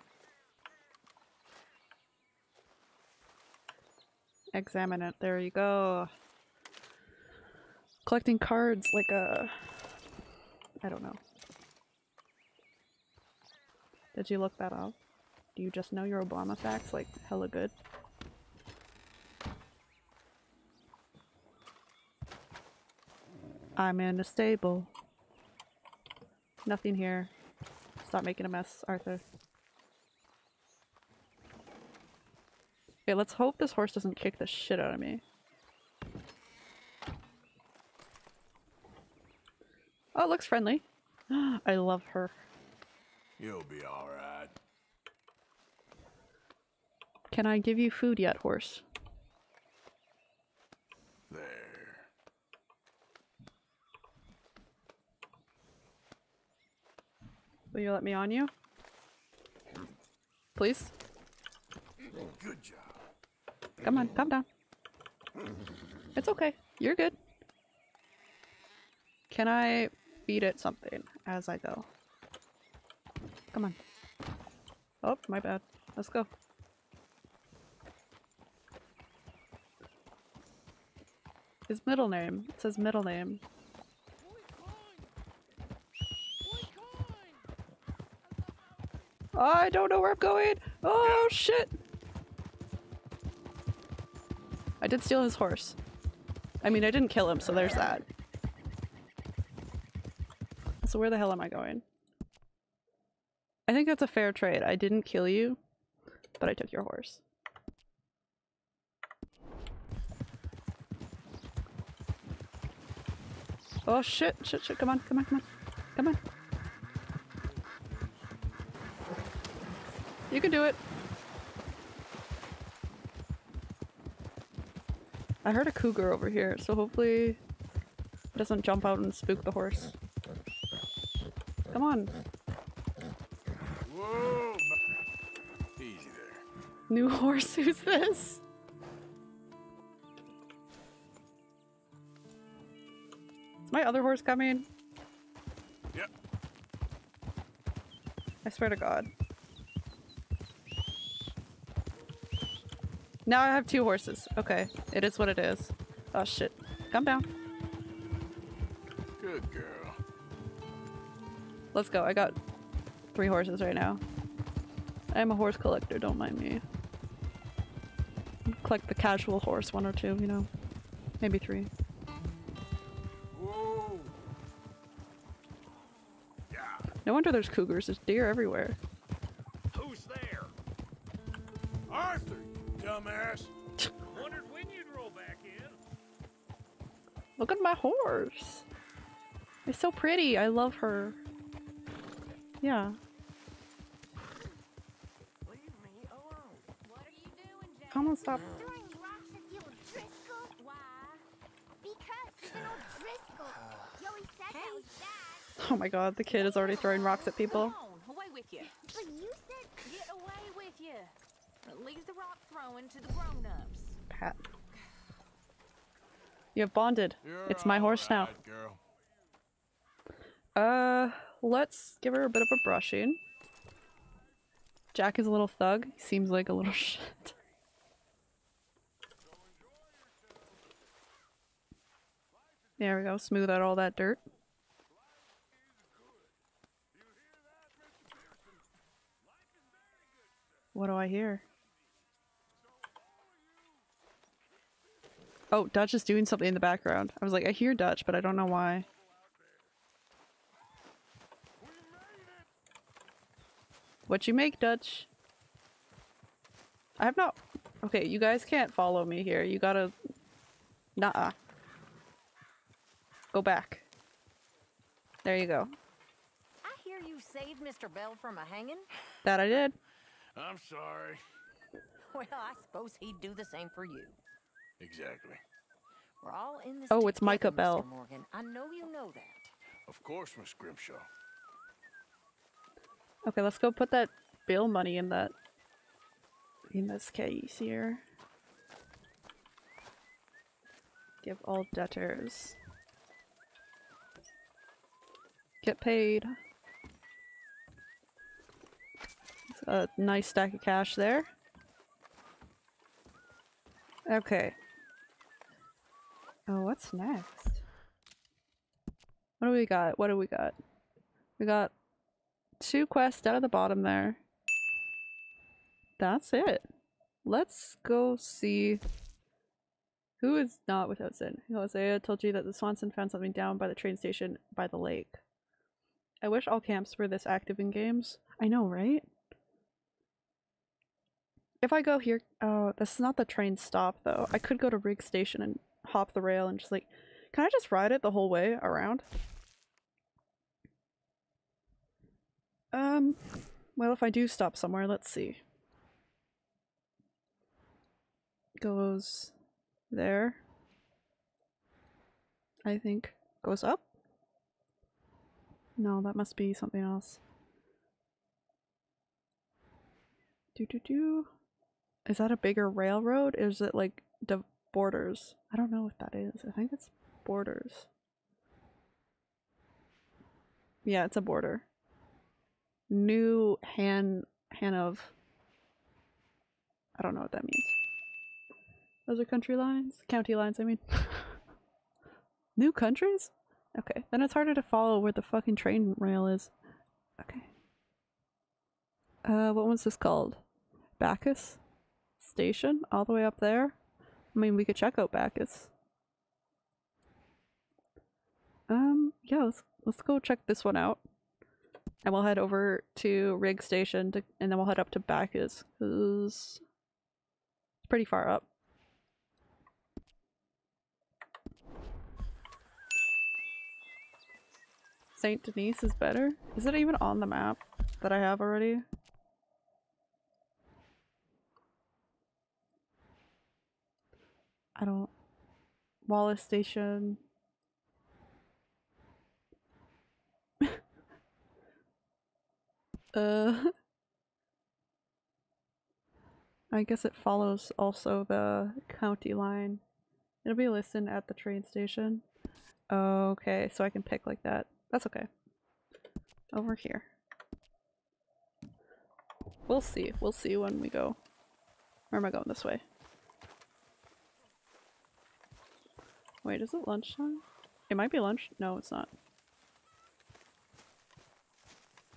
Examine it. There you go. Collecting cards like a... I don't know. Did you look that up? Do you just know your Obama facts like hella good? I'm in a stable. Nothing here. Stop making a mess, Arthur. Okay, let's hope this horse doesn't kick the shit out of me. Oh, it looks friendly. I love her. You'll be alright. Can I give you food yet, horse? There. Will you let me on you? Please? Good job. Come on, calm down. It's okay. You're good. Can I feed it something as I go? Come on. Oh, my bad. Let's go. His middle name. It says middle name. Ah, I don't know where I'm going! Oh shit! I did steal his horse. I mean, I didn't kill him, so there's that. So where the hell am I going? I think that's a fair trade. I didn't kill you, but I took your horse. Oh shit, shit, shit, come on, come on, come on, come on. You can do it. I heard a cougar over here, so hopefully it doesn't jump out and spook the horse. Come on. Whoa! Easy there. New horse, who's this? Is my other horse coming? Yep. I swear to god. Now I have two horses. Okay, it is what it is. Oh shit. Come down. Good girl. Let's go. I got three horses right now. I am a horse collector, don't mind me. Collect the casual horse, one or two, you know. Maybe three. Yeah. No wonder there's cougars. There's deer everywhere. Who's there? Arthur, dumbass. Wondered when you'd roll back in. Look at my horse. It's so pretty. I love her. Yeah. Come on, stop. Oh my god, the kid is already throwing rocks at people. Away with you. But you said get away with you. Leave the rock throwing to the grown-ups. Pat. You have bonded. You're it's my horse now. girl. Uh, let's give her a bit of a brushing. Jack is a little thug. He seems like a little shit. There we go. Smooth out all that dirt. What do I hear? Oh, Dutch is doing something in the background. I was like, I hear Dutch, but I don't know why. What you make, Dutch? I have not. Okay, you guys can't follow me here. You gotta. Nah. Go back. There you go. I hear you saved Mr. Bell from a hanging. That I did. I'm sorry. Well, I suppose he'd do the same for you. Exactly. We're all in this. Oh, it's Micah Bell. Mr. Morgan. I know you know that. Of course, Miss Grimshaw. Okay, let's go put that bill money in that. In this case here. Give all debtors. Get paid. A nice stack of cash there. Okay. Oh, what's next? What do we got? What do we got? We got two quests down at the bottom there. That's it. Let's go see who is not without sin. Hosea told you that the Swanson found something down by the train station by the lake. I wish all camps were this active in games. I know, right? If I go here, oh, this is not the train stop though. I could go to Rig Station and hop the rail and just like, can I just ride it the whole way around? Um, well, if I do stop somewhere, let's see. Goes there. I think goes up. No, that must be something else. Do do do. Is that a bigger railroad? Is it like the borders? I don't know what that is. I think it's borders. Yeah, it's a border. New Han Hanov. I don't know what that means. Those are country lines? County lines, I mean. New countries? Okay, then it's harder to follow where the fucking train rail is. Okay. Uh, what was this called? Bacchus? Station? All the way up there? I mean, we could check out Bacchus. Um, yeah, let's, let's go check this one out. And we'll head over to Rig Station, to, and then we'll head up to Bacchus, because it's pretty far up. St. Denis is better? Is it even on the map that I have already? I don't... Wallace Station... uh... I guess it follows also the county line. It'll be listed at the train station. Okay, so I can pick like that. That's okay. Over here. We'll see. We'll see when we go. Where am I going this way? Wait, is it lunchtime? It might be lunch. No, it's not.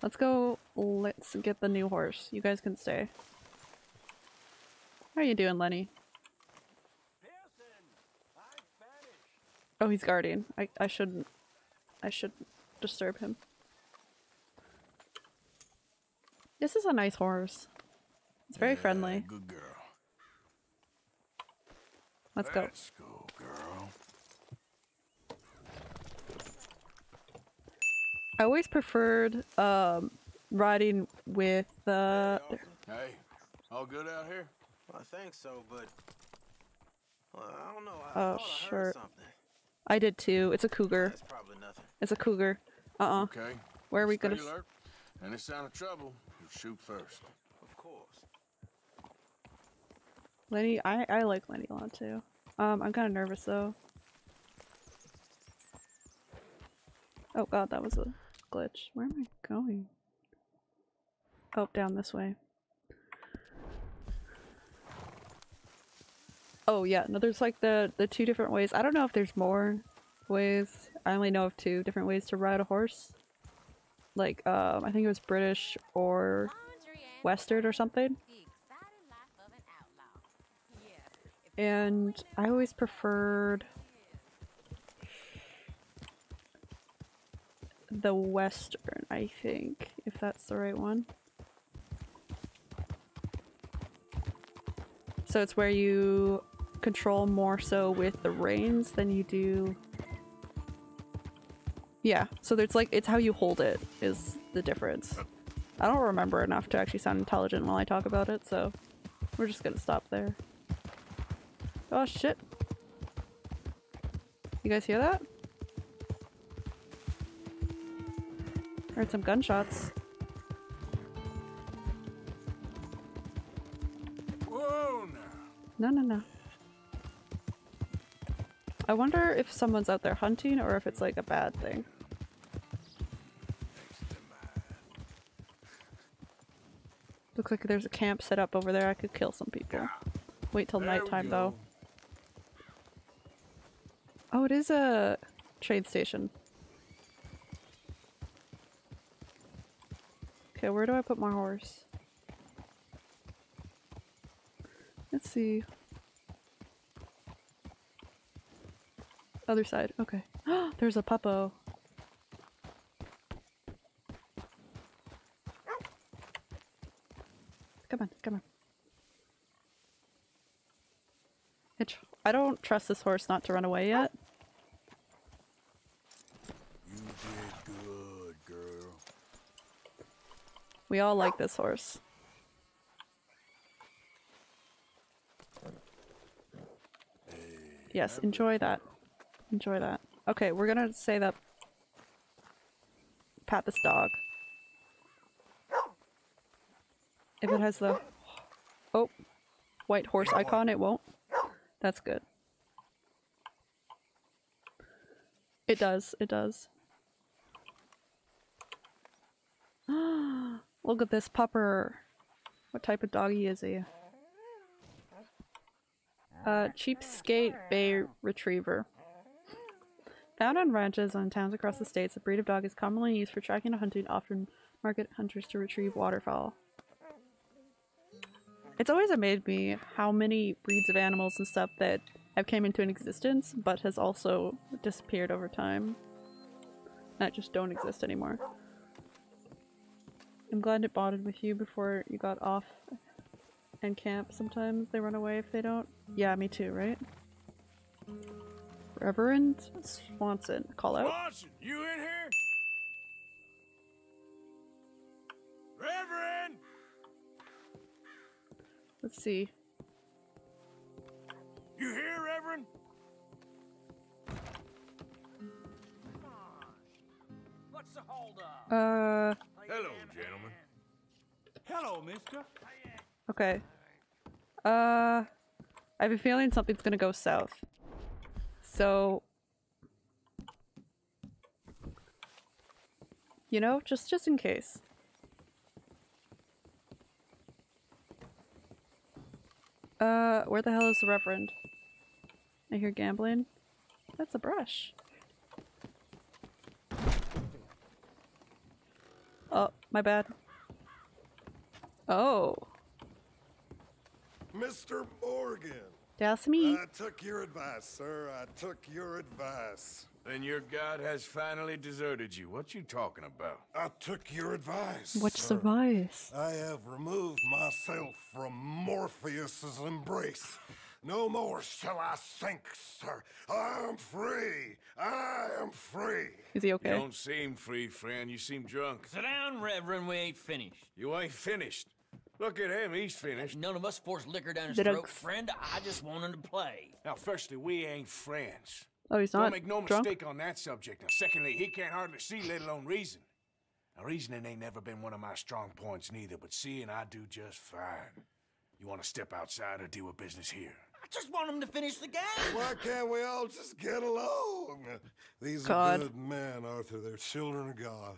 Let's go. Let's get the new horse. You guys can stay. How are you doing, Lenny? Oh, he's guarding. I I shouldn't. I shouldn't disturb him. This is a nice horse. It's very Yeah, friendly. Good girl. Let's go. Let's go, girl. I always preferred um riding with uh Hey, all good out here? Well, I think so, but well, I don't know. I Oh, thought I sure. heard something. I did too. It's a cougar. That's probably nothing. It's a cougar. Uh-uh. Okay. Where are we Stay gonna s- alert. Any sign of trouble, you shoot first. Of course. Lenny, I I like Lenny a lot too. Um, I'm kind of nervous though. Oh god, that was a glitch. Where am I going? Oh, down this way. Oh yeah, no, there's like the the two different ways. I don't know if there's more ways. I only know of two different ways to ride a horse. Like, um, I think it was British or Western or something. And I always preferred the western, I think, if that's the right one. So it's where you control more so with the reins than you do... Yeah, so there's like, it's how you hold it is the difference. I don't remember enough to actually sound intelligent while I talk about it, so we're just gonna stop there. Oh shit. You guys hear that? Heard some gunshots. Whoa No, now. no, no. I wonder if someone's out there hunting or if it's like a bad thing. Looks like there's a camp set up over there. I could kill some people. Wait till There nighttime though. Oh, it is a trade station. Okay, where do I put my horse? Let's see. Other side. Okay. There's a puppo. Come on, come on. I don't trust this horse not to run away yet. You did good, girl. We all like this horse. Yes, enjoy that. Enjoy that. Okay, we're gonna say that. Pat this dog. If it has the oh white horse icon, it won't. That's good. It does. It does. Look at this pupper. What type of doggy is he? Uh, Chesapeake bay retriever. Found on ranches and towns across the states, the breed of dog is commonly used for tracking and hunting, often market hunters to retrieve waterfowl. It's always amazed me how many breeds of animals and stuff that have came into an existence, but has also disappeared over time. That just don't exist anymore. I'm glad it bonded with you before you got off and camp. Sometimes they run away if they don't. Yeah, me too, right? Reverend Swanson, call out. Swanson, you in here? Reverend! Let's see. You here, Reverend? What's the holdup? Uh, Hello, gentlemen. Hello, mister. okay. Uh, I have a feeling something's gonna go south. So, you know, just just in case. Uh, where the hell is the Reverend? I hear gambling. That's a brush. Oh, my bad. Oh, Mr. Morgan. that's me. I took your advice, sir. I took your advice. Then your god has finally deserted you. What you talking about? I took your advice. What's sir. the vice? I have removed myself from Morpheus's embrace. No more shall I sink, sir. I am free. I am free. Is he You okay? don't seem free, friend. You seem drunk. Sit down, Reverend. We ain't finished. You ain't finished. Look at him. He's finished. None of us forced liquor down his The throat, dogs. friend. I just want him to play. Now, firstly, we ain't friends. Oh, he's not Don't not make no drunk. mistake on that subject. Now, secondly, he can't hardly see, let alone reason. Now, reasoning ain't never been one of my strong points neither, but seeing I do just fine. You want to step outside or deal with business here? I just want him to finish the game. Why can't we all just get along? These God. are good men, Arthur. They're children of God.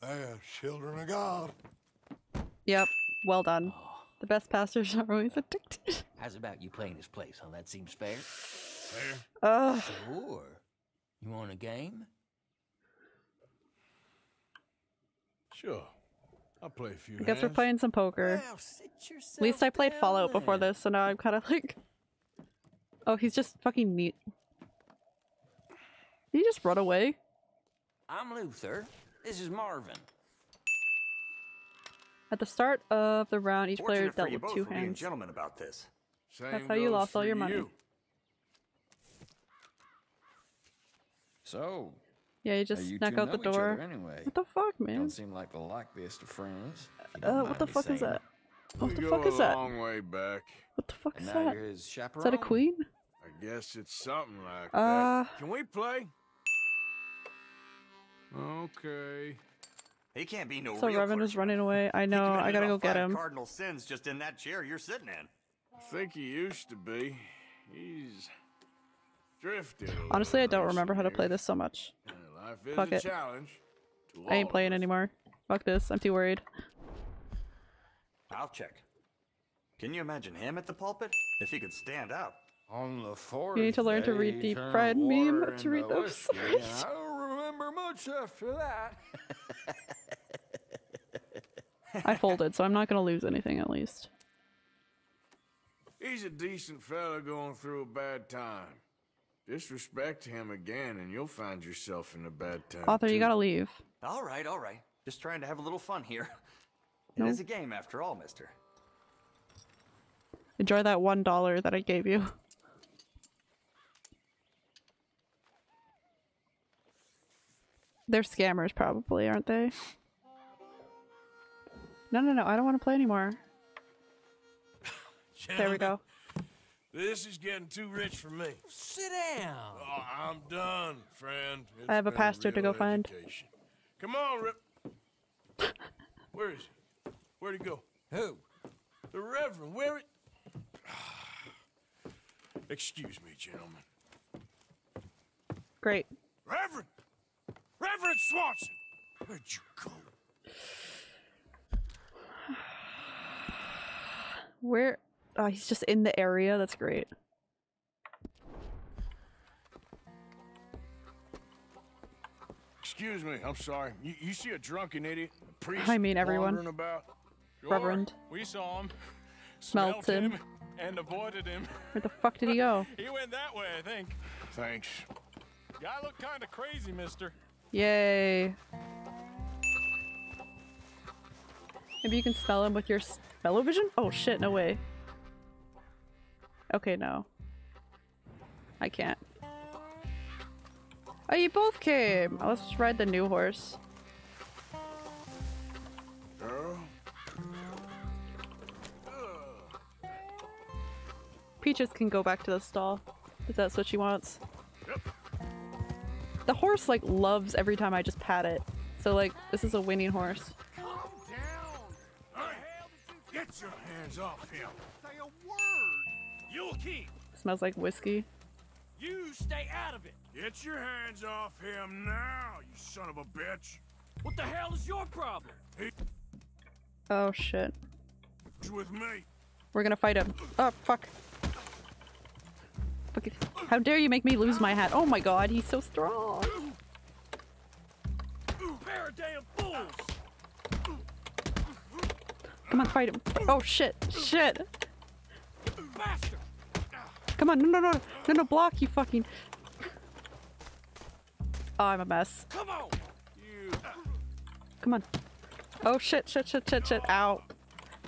They're children of God. Yep. Well done. Oh. The best pastors are always addicted. How's about you playing his place, huh? That seems fair. Fair? Ugh. Sure. You want a game? Sure. I'll play a few I guess we're playing some poker. Well, At least I played down Fallout before this, so now I'm kind of like. Oh, he's just fucking neat. Did he just run away? I'm Luther. This is Marvin. At the start of the round, each player Fortunate for dealt you with two hands. gentlemen about this. Same That's how you lost all for your money. So, Yeah, you just you snuck out the door. anyway. What the fuck, man? Don't seem like the likeliest of friends. Uh, what the fuck is that? What the fuck is that? long way back. What the fuck is that? Is that? you're his Is chaperone. that a queen? I guess it's something like Uh. that. Can we play? Okay. He can't be no So real Revan is running away. I know. I gotta go get him. Cardinal sins just in that chair you're sitting in. I think he used to be. He's drifted. Honestly, I don't remember how to play this so much. Life is Fuck a it. challenge. I ain't playing anymore. Fuck this. I'm too worried. I'll check. Can you imagine him at the pulpit? If he could stand up. On the fourth You need to learn to read day, deep fried meme water to read those. whiskey. I don't remember much after that. I folded, so I'm not gonna lose anything at least. He's a decent fella going through a bad time. Disrespect him again, and you'll find yourself in a bad time. Arthur, you gotta leave. All right, all right. Just trying to have a little fun here. It No. is a game after all, mister. Enjoy that one dollar that I gave you. They're scammers, probably, aren't they? No, no, no. I don't want to play anymore. There we go. This is getting too rich for me. Sit down. Oh, I'm done, friend. It's I have a been pastor to go real find. Come on, Rip. Where is he? Where'd he go? Who? The Reverend. Where it? Excuse me, gentlemen. Great. Reverend! Reverend Swanson! Where'd you go? Where? Oh, he's just in the area. That's great. Excuse me, I'm sorry. You, you see a drunken idiot? A priest I mean, everyone. about? Reverend. We saw him, Smelt him. him, and avoided him. Where the fuck did he go? He went that way, I think. Thanks. Guy looked kind of crazy, mister. Yay. Maybe you can spell him with your smell-o-vision? Oh shit, no way. Okay, no. I can't. Oh, you both came! Oh, let's ride the new horse. Peaches can go back to the stall, if that's what she wants. The horse, like, loves every time I just pat it. So, like, this is a winning horse. Get your hands off him. Say a word. You'll keep. Smells like whiskey. You stay out of it. Get your hands off him now, you son of a bitch. What the hell is your problem? Oh shit. He's with me. We're gonna fight him. Oh, fuck. Fuck it. How dare you make me lose my hat? Oh my god, he's so strong. Pair of damn fools. Come on, fight him. Oh shit, shit. Bastard. Come on, no, no, no, no, no, block, you fucking. Oh, I'm a mess. Come on. Come on. Oh shit, shit, shit, shit, shit. Ow.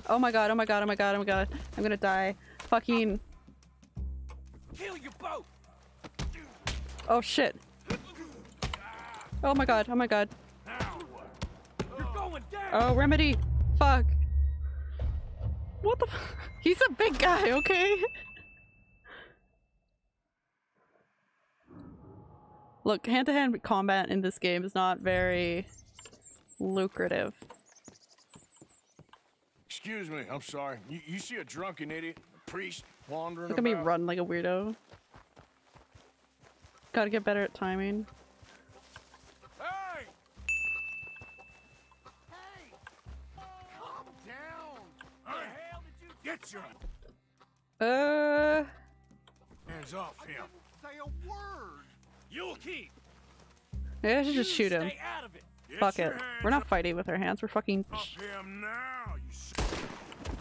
Oh my god, oh my god, oh my god, oh my god. I'm gonna die. Fucking. Kill you both. Oh shit. Oh my god, oh my god. Oh, Remedy. Fuck. What the f- He's a big guy, okay? Look, hand-to-hand combat in this game is not very lucrative. Excuse me, I'm sorry. You, you see a drunken idiot, a priest wandering Look at me about? run like a weirdo. Gotta get better at timing. Get your Uh, hands off him. Say a word. You'll keep. maybe I should just shoot him. Stay out of it. Fuck it. We're not fighting with our hands. We're fucking. off him now, you son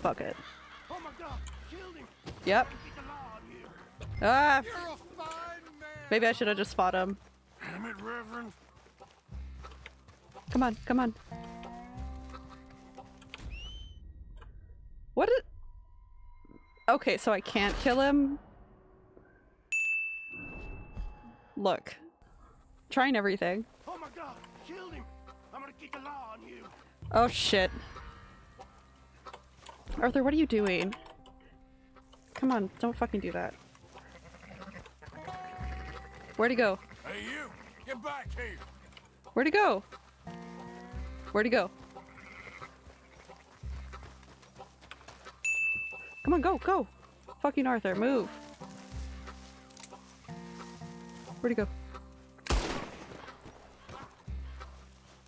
Fuck it. Oh my God. Him. Yep. Keep the law here. Ah. You're a fine man. Maybe I should have just fought him. Damn it, Reverend. Come on, come on. What is? Okay, so I can't kill him? Look. Trying everything. Oh my god, killed him! I'm gonna keep the law on you. Oh shit. Arthur, what are you doing? Come on, don't fucking do that. Where'd he go? Hey, you! Get back here! Where'd he go? Where'd he go? Come on, go, go! Fucking Arthur, move! Where'd he go?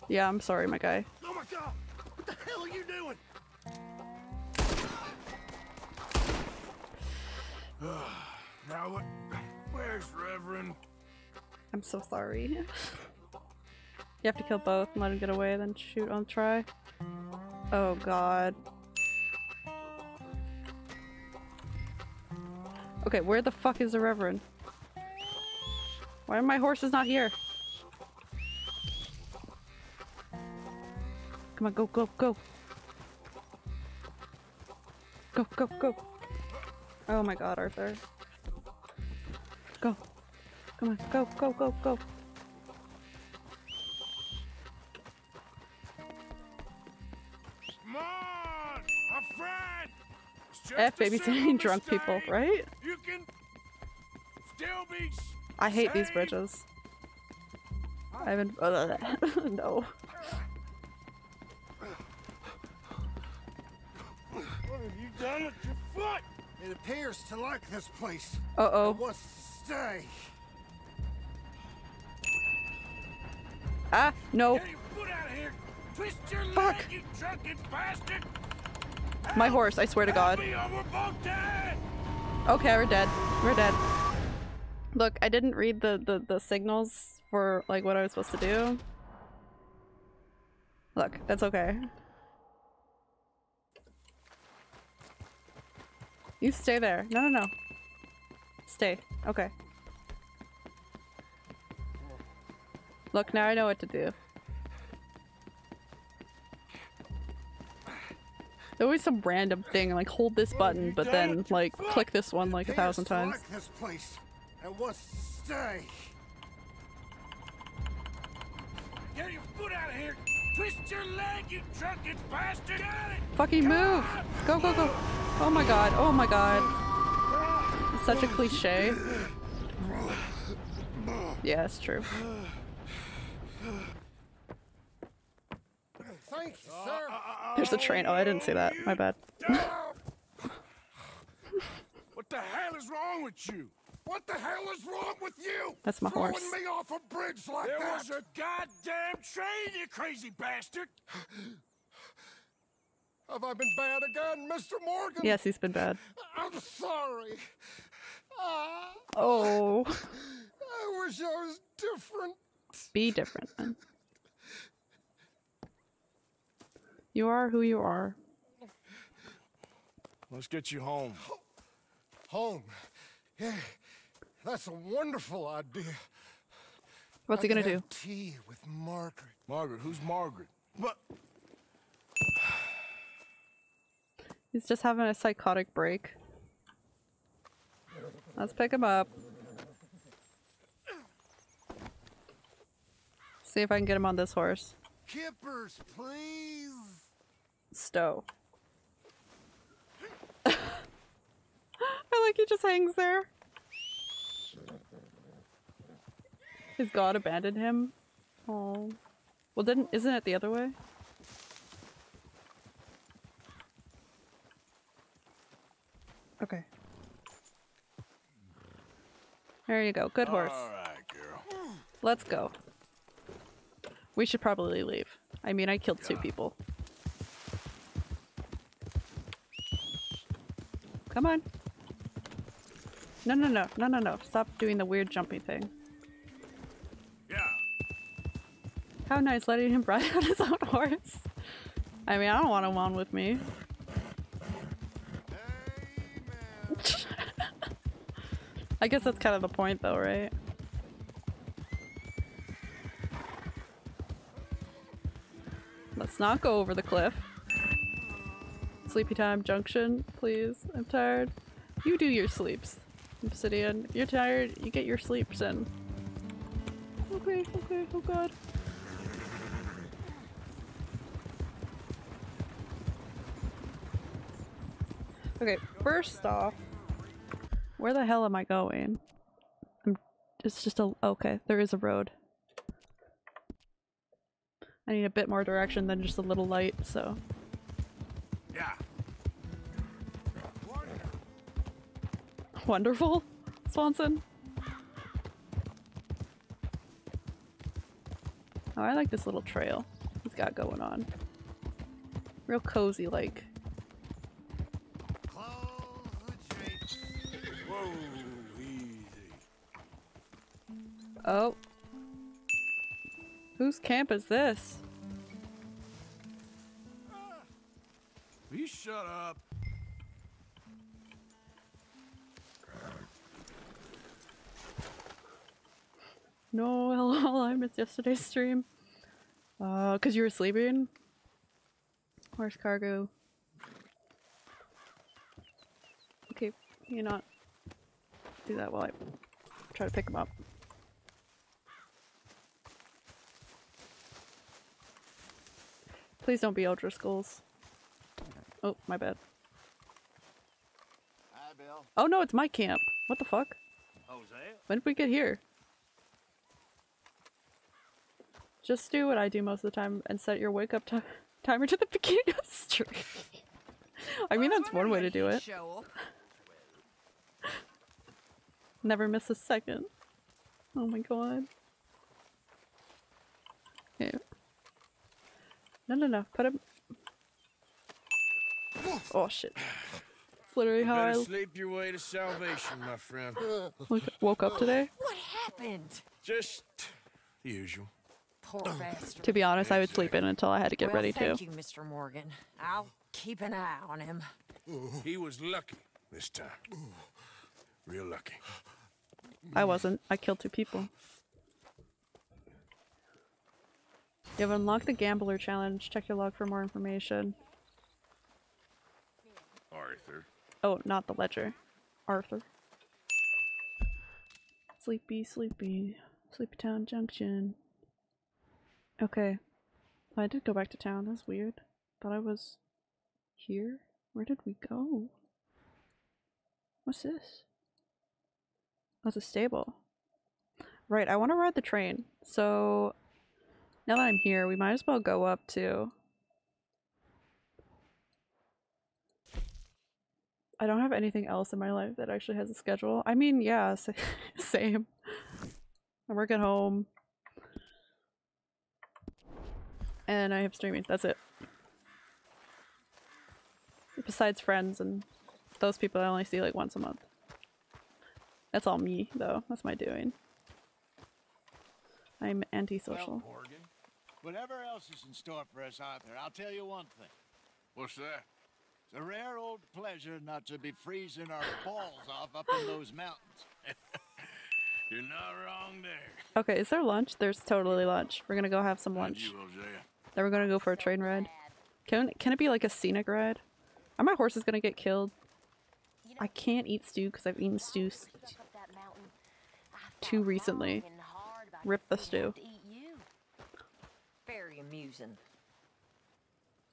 Yeah, I'm sorry, my guy. Oh my god! What the hell are you doing? now what? Where's Reverend? I'm so sorry. you have to kill both and let him get away, then shoot on try. Oh god. Okay, where the fuck is the Reverend? Why are my horses not here? Come on, go, go, go. Go, go, go. Oh my god, Arthur. Go. Come on, go, go, go, go. Come on! My friend! It's just F a babysitting drunk people, right? You can still be I hate these bridges. I haven't. no. What have you done with your foot? It appears to like this place. Uh oh. It wants to stay. Ah, no. Get your foot out of here! Twist your Fuck. leg, you drunken bastard! My horse, I swear to God. Okay, we're dead. We're dead. Look, I didn't read the, the, the signals for like what I was supposed to do. Look, that's okay. You stay there. No, no, no. Stay. Okay. Look, now I know what to do. There's always some random thing, like hold this button, but then like click this one like a thousand times. this place. Wants to stay. Get your foot out of here! Twist your leg, you drunken bastard! Fucking move! Go, go, go! Oh my god, oh my god. It's such a cliche. Yeah, it's true. Thank you, sir. There's a train. Oh, I didn't see that. My bad. What the hell is wrong with you? What the hell is wrong with you? That's my Throwing horse. me off a bridge like There that. was a goddamn train, you crazy bastard! Have I been bad again, Mr. Morgan? Yes, he's been bad. I'm sorry. Ah, Oh. I wish I was different. Be different then. You are who you are. Let's get you home. Home. Yeah, that's a wonderful idea. What's he gonna do? Tea with Margaret. Margaret, who's Margaret? But He's just having a psychotic break. Let's pick him up. See if I can get him on this horse. kippers, please. Stow. I like he just hangs there. His god abandoned him. Oh. Well, didn't isn't it the other way? Okay. There you go. Good horse. All right, girl. Let's go. We should probably leave. I mean, I killed two people. Come on. No, no, no, no, no, no. Stop doing the weird jumping thing. Yeah. How nice letting him ride on his own horse. I mean, I don't want him on with me. I guess that's kind of the point though, right? Let's not go over the cliff. Sleepy time junction, please. I'm tired. You do your sleeps. Obsidian. You're tired, you get your sleeps in. Okay, okay, oh god. Okay, first off, where the hell am I going? I'm, it's just a- okay, there is a road. I need a bit more direction than just a little light, so. Wonderful, Swanson. Oh, I like this little trail he's got going on. Real cozy like. Oh. Whose camp is this? Missed yesterday's stream. Uh, cause you were sleeping? Horse cargo. Okay, you not do that while I try to pick him up. Please don't be O'Driscolls. Oh, my bad. Hi, Bill. Oh no, it's my camp. What the fuck? Hosea? When did we get here? Just do what I do most of the time and set your wake up ti timer to the beginning of the stream. I mean, that's one way to do it. Never miss a second. Oh my god. Okay. No, no, no. Put him. Oh shit. It's literally You how I sleep your way to salvation, my friend. woke- woke up today. What happened? Just the usual. Poor bastard. To be honest, I would sleep in until I had to get well, ready thank to. you, Mr. Morgan. I'll keep an eye on him. He was lucky this time. Real lucky. I wasn't. I killed two people. You have unlocked the Gambler Challenge. Check your log for more information. Arthur. Oh, not the ledger. Arthur. Sleepy, sleepy. Sleepy Town Junction. Okay. I did go back to town. That's weird. Thought I was here. Where did we go? What's this? Oh, That's a stable. Right, I want to ride the train. So now that I'm here, we might as well go up to I don't have anything else in my life that actually has a schedule. I mean, yeah, same. I work at home. And I have streaming. That's it. Besides friends and those people I only see like once a month. That's all me, though. That's my doing. I'm antisocial. Well, Morgan, whatever else is in store for us, Arthur, I'll tell you one thing. What's that? It's a rare old pleasure not to be freezing our balls off up in those mountains. You're not wrong there. Okay, is there lunch? There's totally lunch. We're gonna go have some lunch. you, Hosea. Then we're gonna go for a train ride. Can can it be like a scenic ride? Are my horses gonna get killed? I can't eat stew because I've eaten stew too recently. Rip the stew. Very amusing.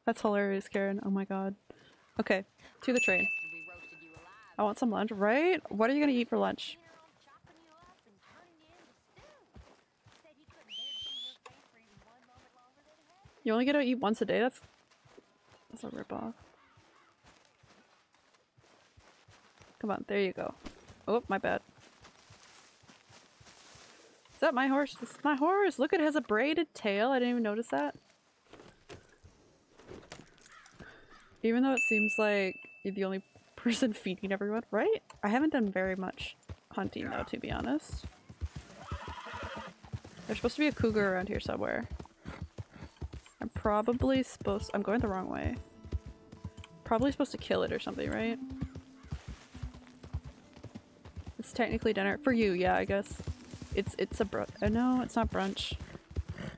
That's hilarious, Karen. Oh my god. Okay, to the train. I want some lunch, right? What are you gonna eat for lunch? You only get to eat once a day? That's that's a ripoff. Come on, there you go. Oh, my bad. Is that my horse? This is my horse! Look, it has a braided tail. I didn't even notice that. Even though it seems like you're the only person feeding everyone, right? I haven't done very much hunting though, to be honest. There's supposed to be a cougar around here somewhere. Probably supposed- I'm going the wrong way. Probably supposed to kill it or something, right? It's technically dinner. For you, yeah, I guess. It's it's a br- oh, uh, no, it's not brunch.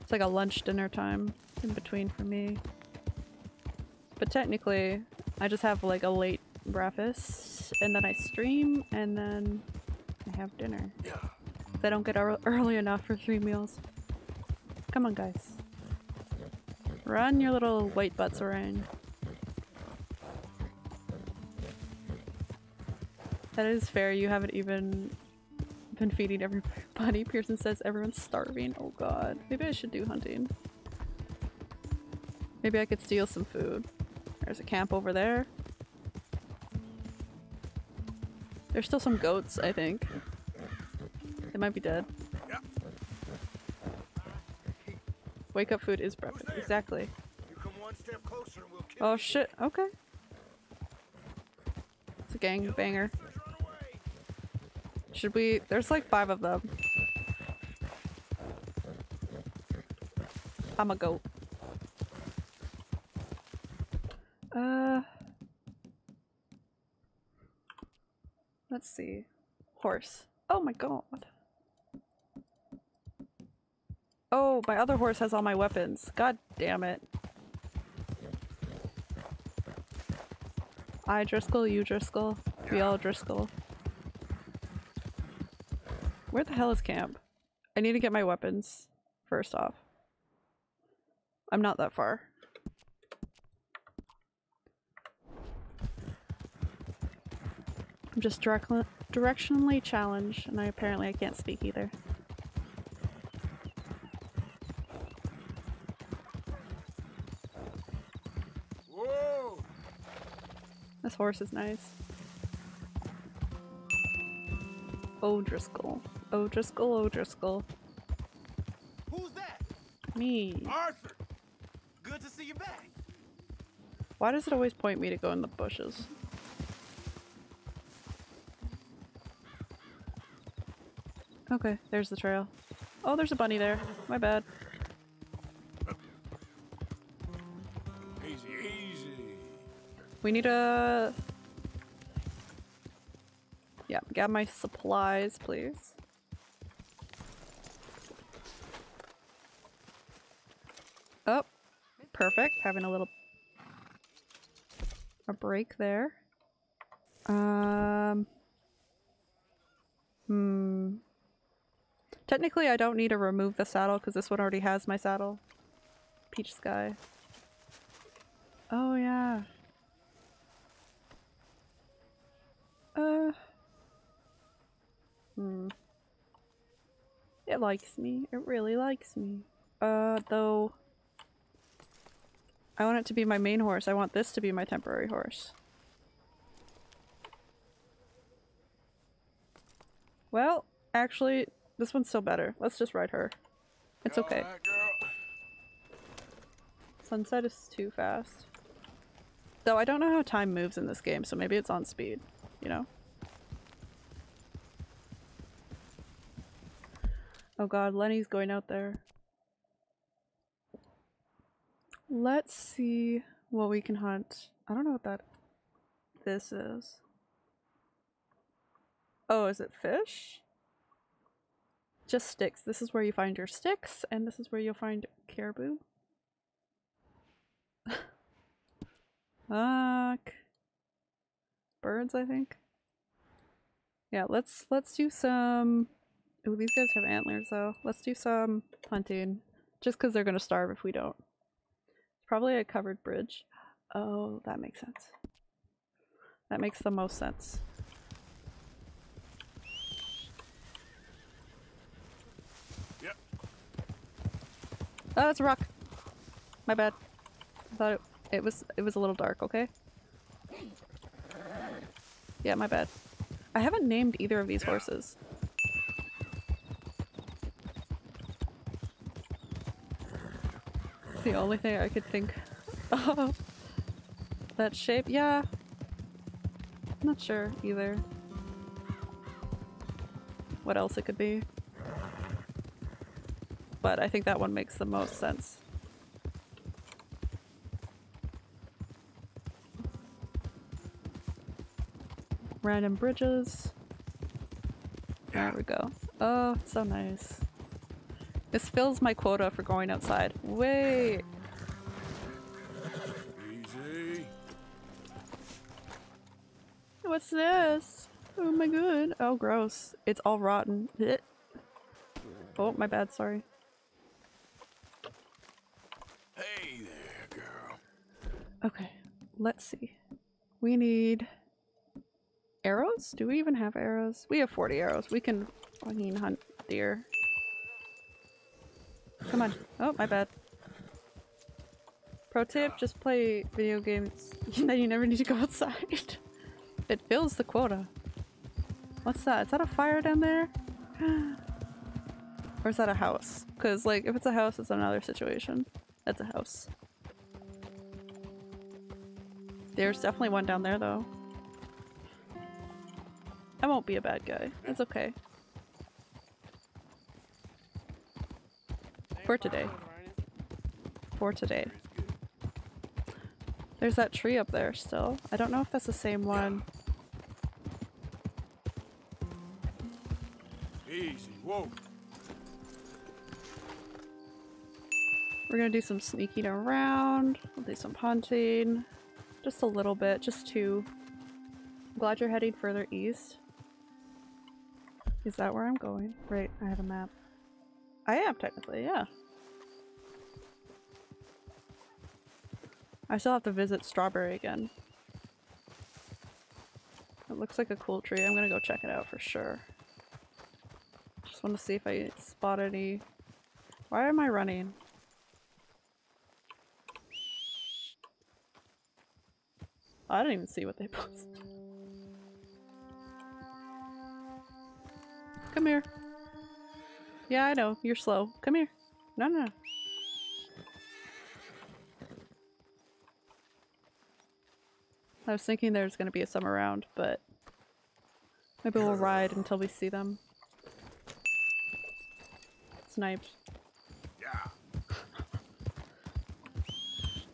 It's like a lunch dinner time in between for me. But technically, I just have like a late breakfast, and then I stream, and then I have dinner. If I don't get early enough for three meals. Come on, guys. Run your little white butts around. That is fair, you haven't even been feeding everybody. Pearson says everyone's starving. Oh god. Maybe I should do hunting. Maybe I could steal some food. There's a camp over there. There's still some goats, I think. They might be dead. Wake up food is breakfast. Exactly. Oh shit, okay. It's a gang banger. Should we- there's like five of them. I'm a goat. Uh... Let's see. Horse. Oh my god. Oh, my other horse has all my weapons. God damn it. I Driscoll, you Driscoll, we all Driscoll. Where the hell is camp? I need to get my weapons first off. I'm not that far. I'm just directionally challenged, and I apparently I can't speak either. Horse is nice. O'Driscoll. O'Driscoll, O'Driscoll. Who's that? Me. Arthur. Good to see you back. Why does it always point me to go in the bushes? Okay, there's the trail. Oh, there's a bunny there. My bad. We need a... Yeah, grab my supplies, please. Oh, perfect. Having a little... A break there. Um... Hmm... Technically, I don't need to remove the saddle because this one already has my saddle. Peach Sky. Oh, yeah. Uh. Hmm. It likes me. It really likes me. Uh, though. I want it to be my main horse. I want this to be my temporary horse. Well, actually, this one's still better. Let's just ride her. It's okay. Sunset is too fast. Though I don't know how time moves in this game, so maybe it's on speed, you know? Oh god, Lenny's going out there. Let's see what we can hunt. I don't know what that this is. Oh, is it fish? Just sticks. This is where you find your sticks, and this is where you'll find caribou. Fuck. Birds, I think. Yeah, let's let's do some. Oh, these guys have antlers though. Let's do some hunting, just because they're gonna starve if we don't. It's probably a covered bridge. Oh, that makes sense. That makes the most sense. Yep. Oh, that's a rock. My bad. I thought it, it was it was a little dark, okay? Yeah, my bad. I haven't named either of these horses. The only thing I could think of. That shape, yeah. Not sure either. What else it could be. But I think that one makes the most sense. Random bridges. There we go. Oh, so nice. This fills my quota for going outside. Wait! Easy. what's this? Oh my god. Oh, gross. It's all rotten. Blech. Oh, my bad, sorry. Hey there, girl. Okay, let's see. We need arrows? Do we even have arrows? We have 40 arrows. We can fucking hunt deer. Come on. Oh, my bad. Pro tip, just play video games. then you never need to go outside. it fills the quota. What's that? Is that a fire down there? or is that a house? Because, like, if it's a house, it's another situation. That's a house. There's definitely one down there, though. I won't be a bad guy. It's okay. For today. For today. There's that tree up there still. I don't know if that's the same one. Easy, whoa. We're gonna do some sneaking around. We'll do some hunting. Just a little bit, just two. I'm glad you're heading further east. Is that where I'm going? Right, I have a map. I am technically, yeah. I still have to visit Strawberry again. It looks like a cool tree. I'm gonna go check it out for sure. Just want to see if I spot any... Why am I running? I didn't even see what they posted. Come here. Yeah, I know. You're slow. Come here. No, no, no. I was thinking there's gonna be a some around, but maybe we'll ride until we see them. Sniped. Yeah.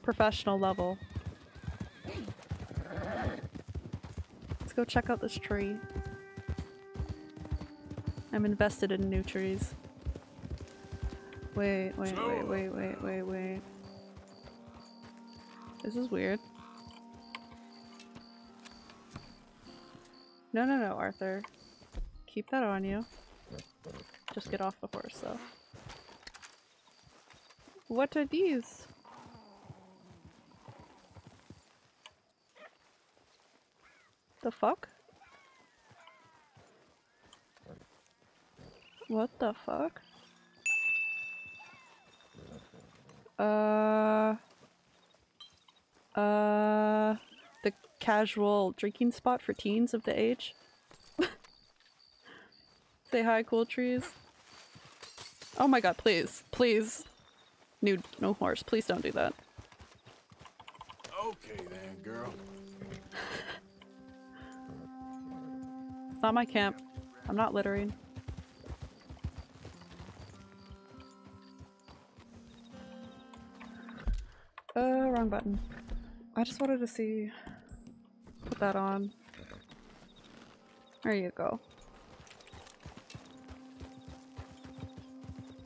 Professional level. Let's go check out this tree. I'm invested in new trees. Wait, wait, wait, wait, wait, wait, wait. This is weird. No, no, no, Arthur. Keep that on you. Just get off the horse, though. What are these? The fuck? What the fuck? Uh... Uh... The casual drinking spot for teens of the age? Say hi, cool trees. Oh my god, please. Please. Nude, no horse. Please don't do that. Okay then, girl. It's not my camp. I'm not littering. Uh, wrong button. I just wanted to see. Put that on. There you go.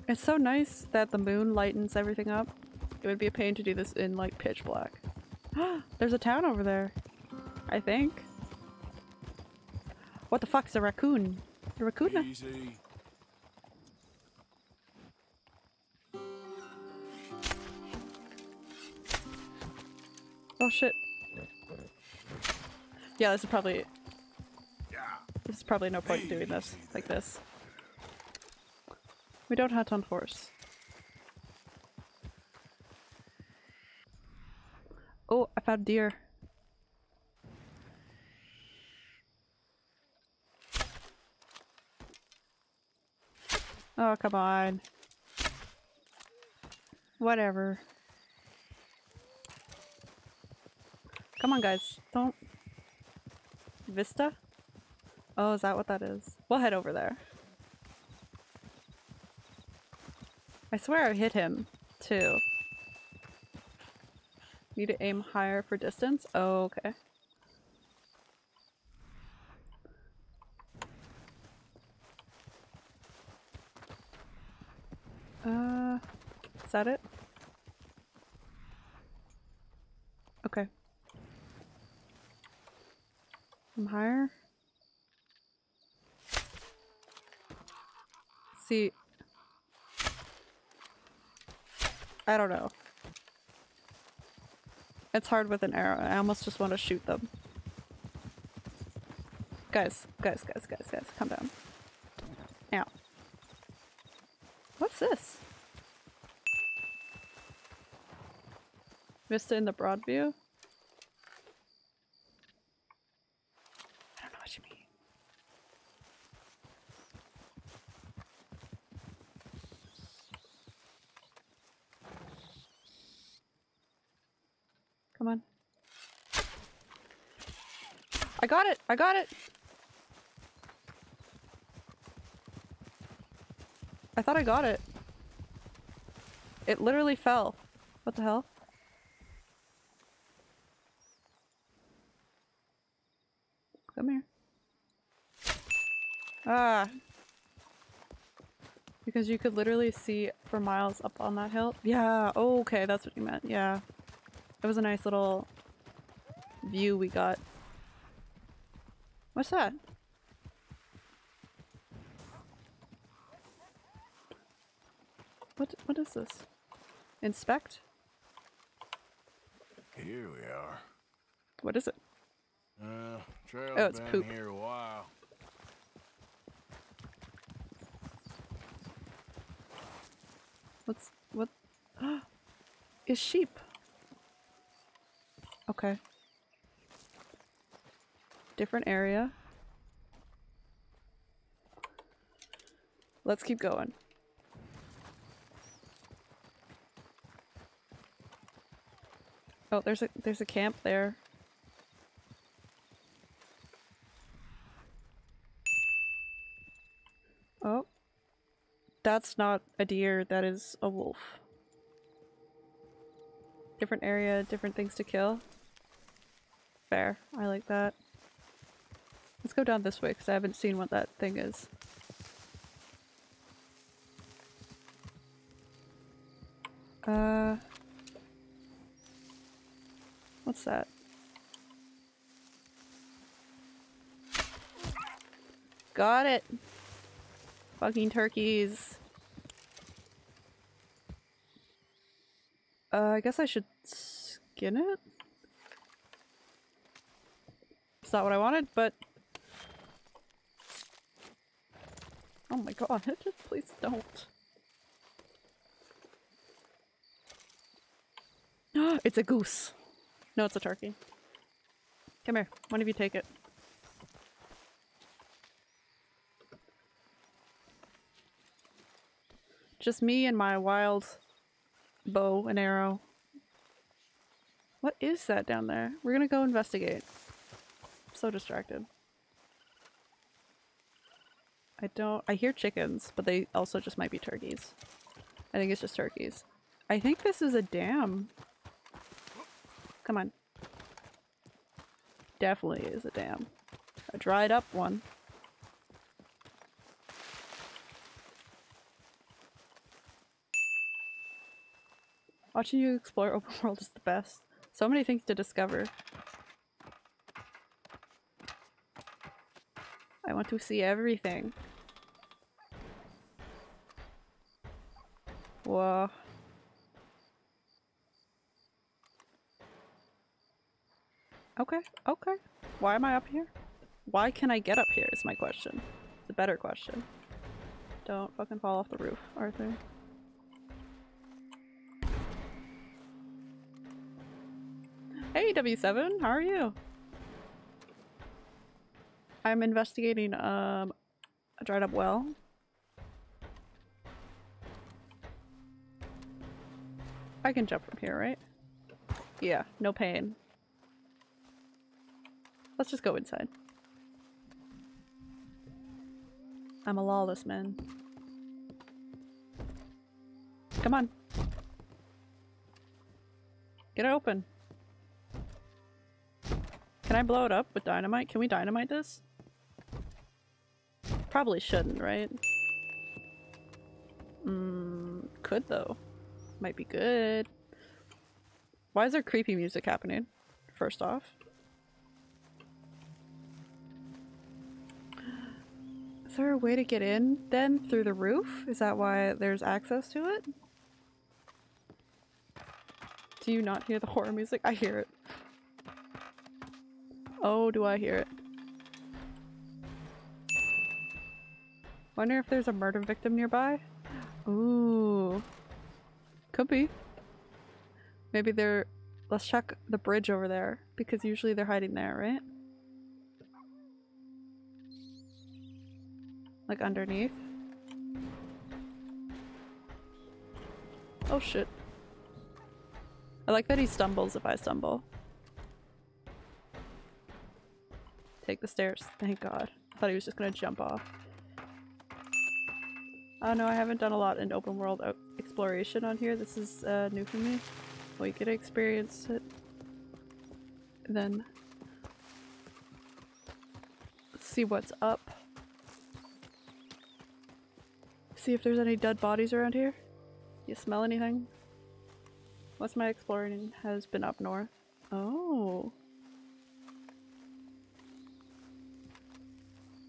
It's so nice that the moon lightens everything up. It would be a pain to do this in like pitch black. There's a town over there. I think. What the fuck is a raccoon? A raccoon? Easy. Oh shit. Yeah, this is probably this is probably no point in doing this like this. We don't hunt on horse. Oh, I found deer. Oh, come on. Whatever. Come on, guys. Don't... Vista? Oh, is that what that is? We'll head over there. I swear I hit him, too. Need to aim higher for distance? Oh, okay. Uh, is that it? I'm higher. See, I don't know. It's hard with an arrow. I almost just want to shoot them. Guys, guys, guys, guys, guys, come down. Ow. What's this? Vista in the broad view? I don't know what you mean. Come on. I got it! I got it! I thought I got it. It literally fell. What the hell? Come here. Ah. Because you could literally see for miles up on that hill. Yeah, okay, that's what you meant. Yeah. It was a nice little view we got. What's that? What what is this? Inspect? Here we are. What is it? Uh, Oh, it's poop. here a while. What's what is sheep? Okay. Different area. Let's keep going. Oh, there's a there's a camp there. Oh. That's not a deer, that is a wolf. Different area, different things to kill. Fair. I like that. Let's go down this way because I haven't seen what that thing is. Uh, what's that? Got it. Fucking turkeys. Uh, I guess I should skin it? It's not what I wanted, but... Oh my god, please don't. it's a goose. No, it's a turkey. Come here, one of you take it. Just me and my wild bow and arrow. What is that down there? We're gonna go investigate. I'm so distracted. I don't- I hear chickens, but they also just might be turkeys. I think it's just turkeys. I think this is a dam. Come on. Definitely is a dam. A dried up one. Watching you explore open world is the best. So many things to discover. Want to see everything. Whoa. Okay, okay. Why am I up here? Why can I get up here is my question. It's a better question. Don't fucking fall off the roof, Arthur. Hey W7, how are you? I'm investigating um a dried up well. I can jump from here, right? Yeah, no pain. Let's just go inside. I'm a lawless man. Come on. Get it open. Can I blow it up with dynamite? Can we dynamite this? Probably shouldn't, right? Mm, could though. Might be good. Why is there creepy music happening? First off. Is there a way to get in then through the roof? Is that why there's access to it? Do you not hear the horror music? I hear it. Oh, do I hear it? Wonder if there's a murder victim nearby? Ooh. Could be. Maybe they're- let's check the bridge over there, because usually they're hiding there, right? Like underneath? Oh shit. I like that he stumbles if I stumble. Take the stairs. Thank god. I thought he was just gonna jump off. Oh no, I haven't done a lot in open world exploration on here. This is uh, new for me. We get to experience it. Then see what's up. See if there's any dead bodies around here. You smell anything? What's my exploring has been up north. Oh.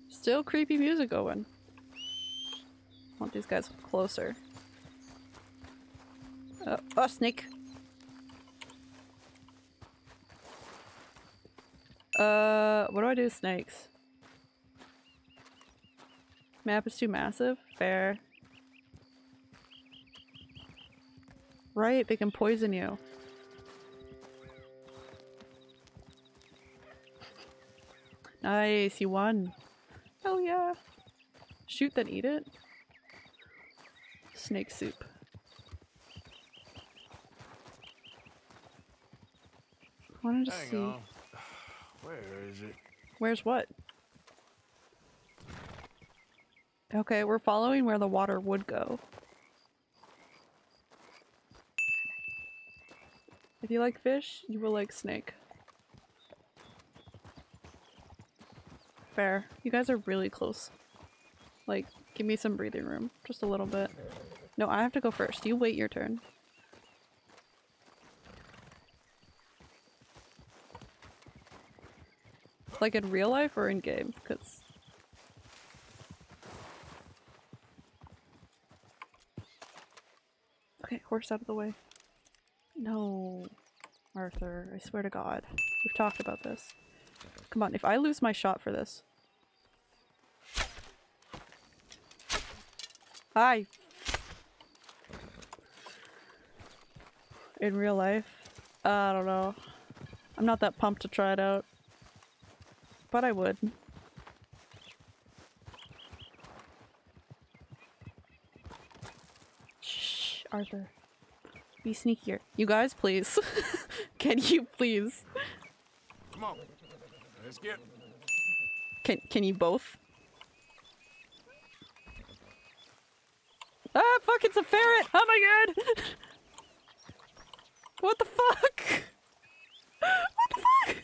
Still creepy music going. Want these guys closer. Oh, oh snake! Uh, what do I do with snakes? Map is too massive? Fair. Right, they can poison you. Nice, you won. Hell yeah. Shoot then eat it? Snake soup. I wanted to Hang see. on. Where is it? Where's what? Okay, we're following where the water would go. If you like fish, you will like snake. Fair. You guys are really close. Like, give me some breathing room. Just a little bit. No, I have to go first. You wait your turn. Like in real life or in game? Because Okay, horse out of the way. No, Arthur, I swear to God. We've talked about this. Come on, if I lose my shot for this. Hi! In real life? Uh, I don't know. I'm not that pumped to try it out. But I would. Shh, Arthur. Be sneakier. You guys, please. can you please? Come on. Let's get. Can can you both? Ah, fuck! It's a ferret. Oh my god! What the fuck? What the fuck?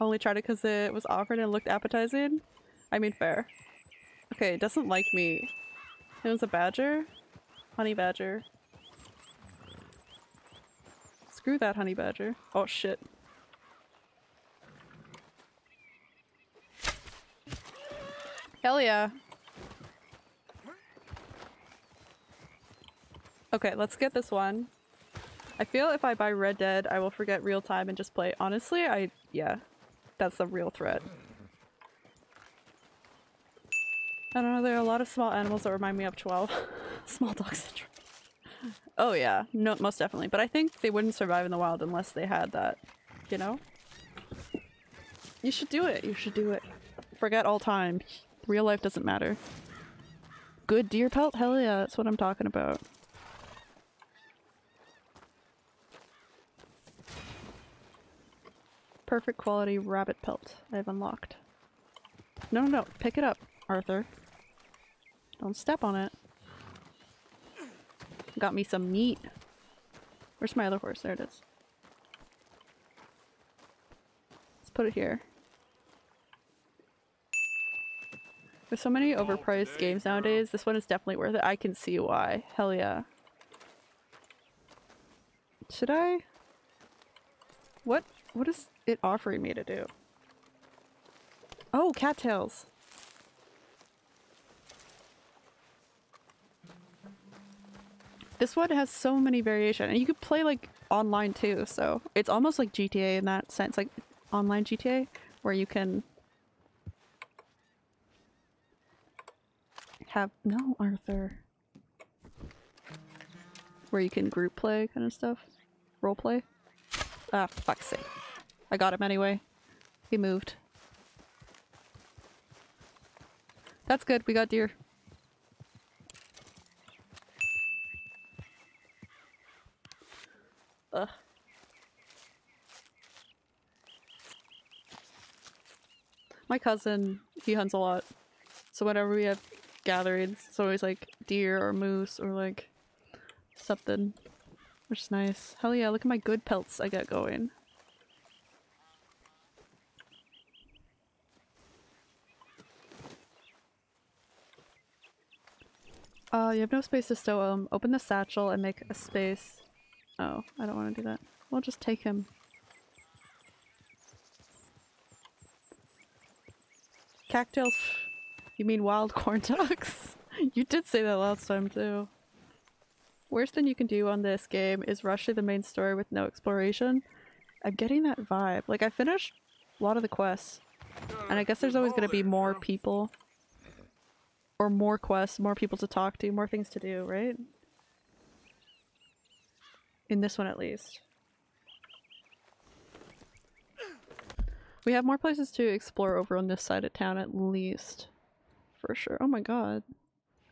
Only tried it because it was offered and looked appetizing? I mean, fair. Okay, it doesn't like me. It was a badger? Honey badger. Screw that honey badger. Oh shit. Hell yeah. Okay, let's get this one. I feel if I buy Red Dead, I will forget real time and just play. Honestly, I- yeah. That's the real threat. I don't know, there are a lot of small animals that remind me of 12. small dog syndrome. Oh yeah, no, most definitely. But I think they wouldn't survive in the wild unless they had that, you know? You should do it, you should do it. Forget all time. Real life doesn't matter. Good deer pelt? Hell yeah, that's what I'm talking about. Perfect quality rabbit pelt I've unlocked. No, no, no. Pick it up, Arthur. Don't step on it. Got me some meat. Where's my other horse? There it is. Let's put it here. There's so many overpriced games nowadays. This one is definitely worth it. I can see why. Hell yeah. Should I? What? What is... it offering me to do? Oh, cattails. This one has so many variation, and you could play like online too. So it's almost like GTA in that sense, like online GTA, where you can have no Arthur, where you can group play kind of stuff, role play. Ah, fuck's sake! I got him anyway. He moved. That's good. We got deer. Ugh. My cousin, he hunts a lot. So whenever we have gatherings, it's always like deer or moose or like something. Which is nice. Hell yeah, look at my good pelts I got going. Uh, you have no space to stow him. Open the satchel and make a space. Oh, I don't want to do that. We'll just take him. Cattails. You mean wild corn dogs? you did say that last time too. Worst thing you can do on this game is rush through the main story with no exploration. I'm getting that vibe. Like I finished a lot of the quests. And I guess there's always gonna be more people. Or more quests, more people to talk to, more things to do, right? In this one at least. We have more places to explore over on this side of town at least. For sure. Oh my god.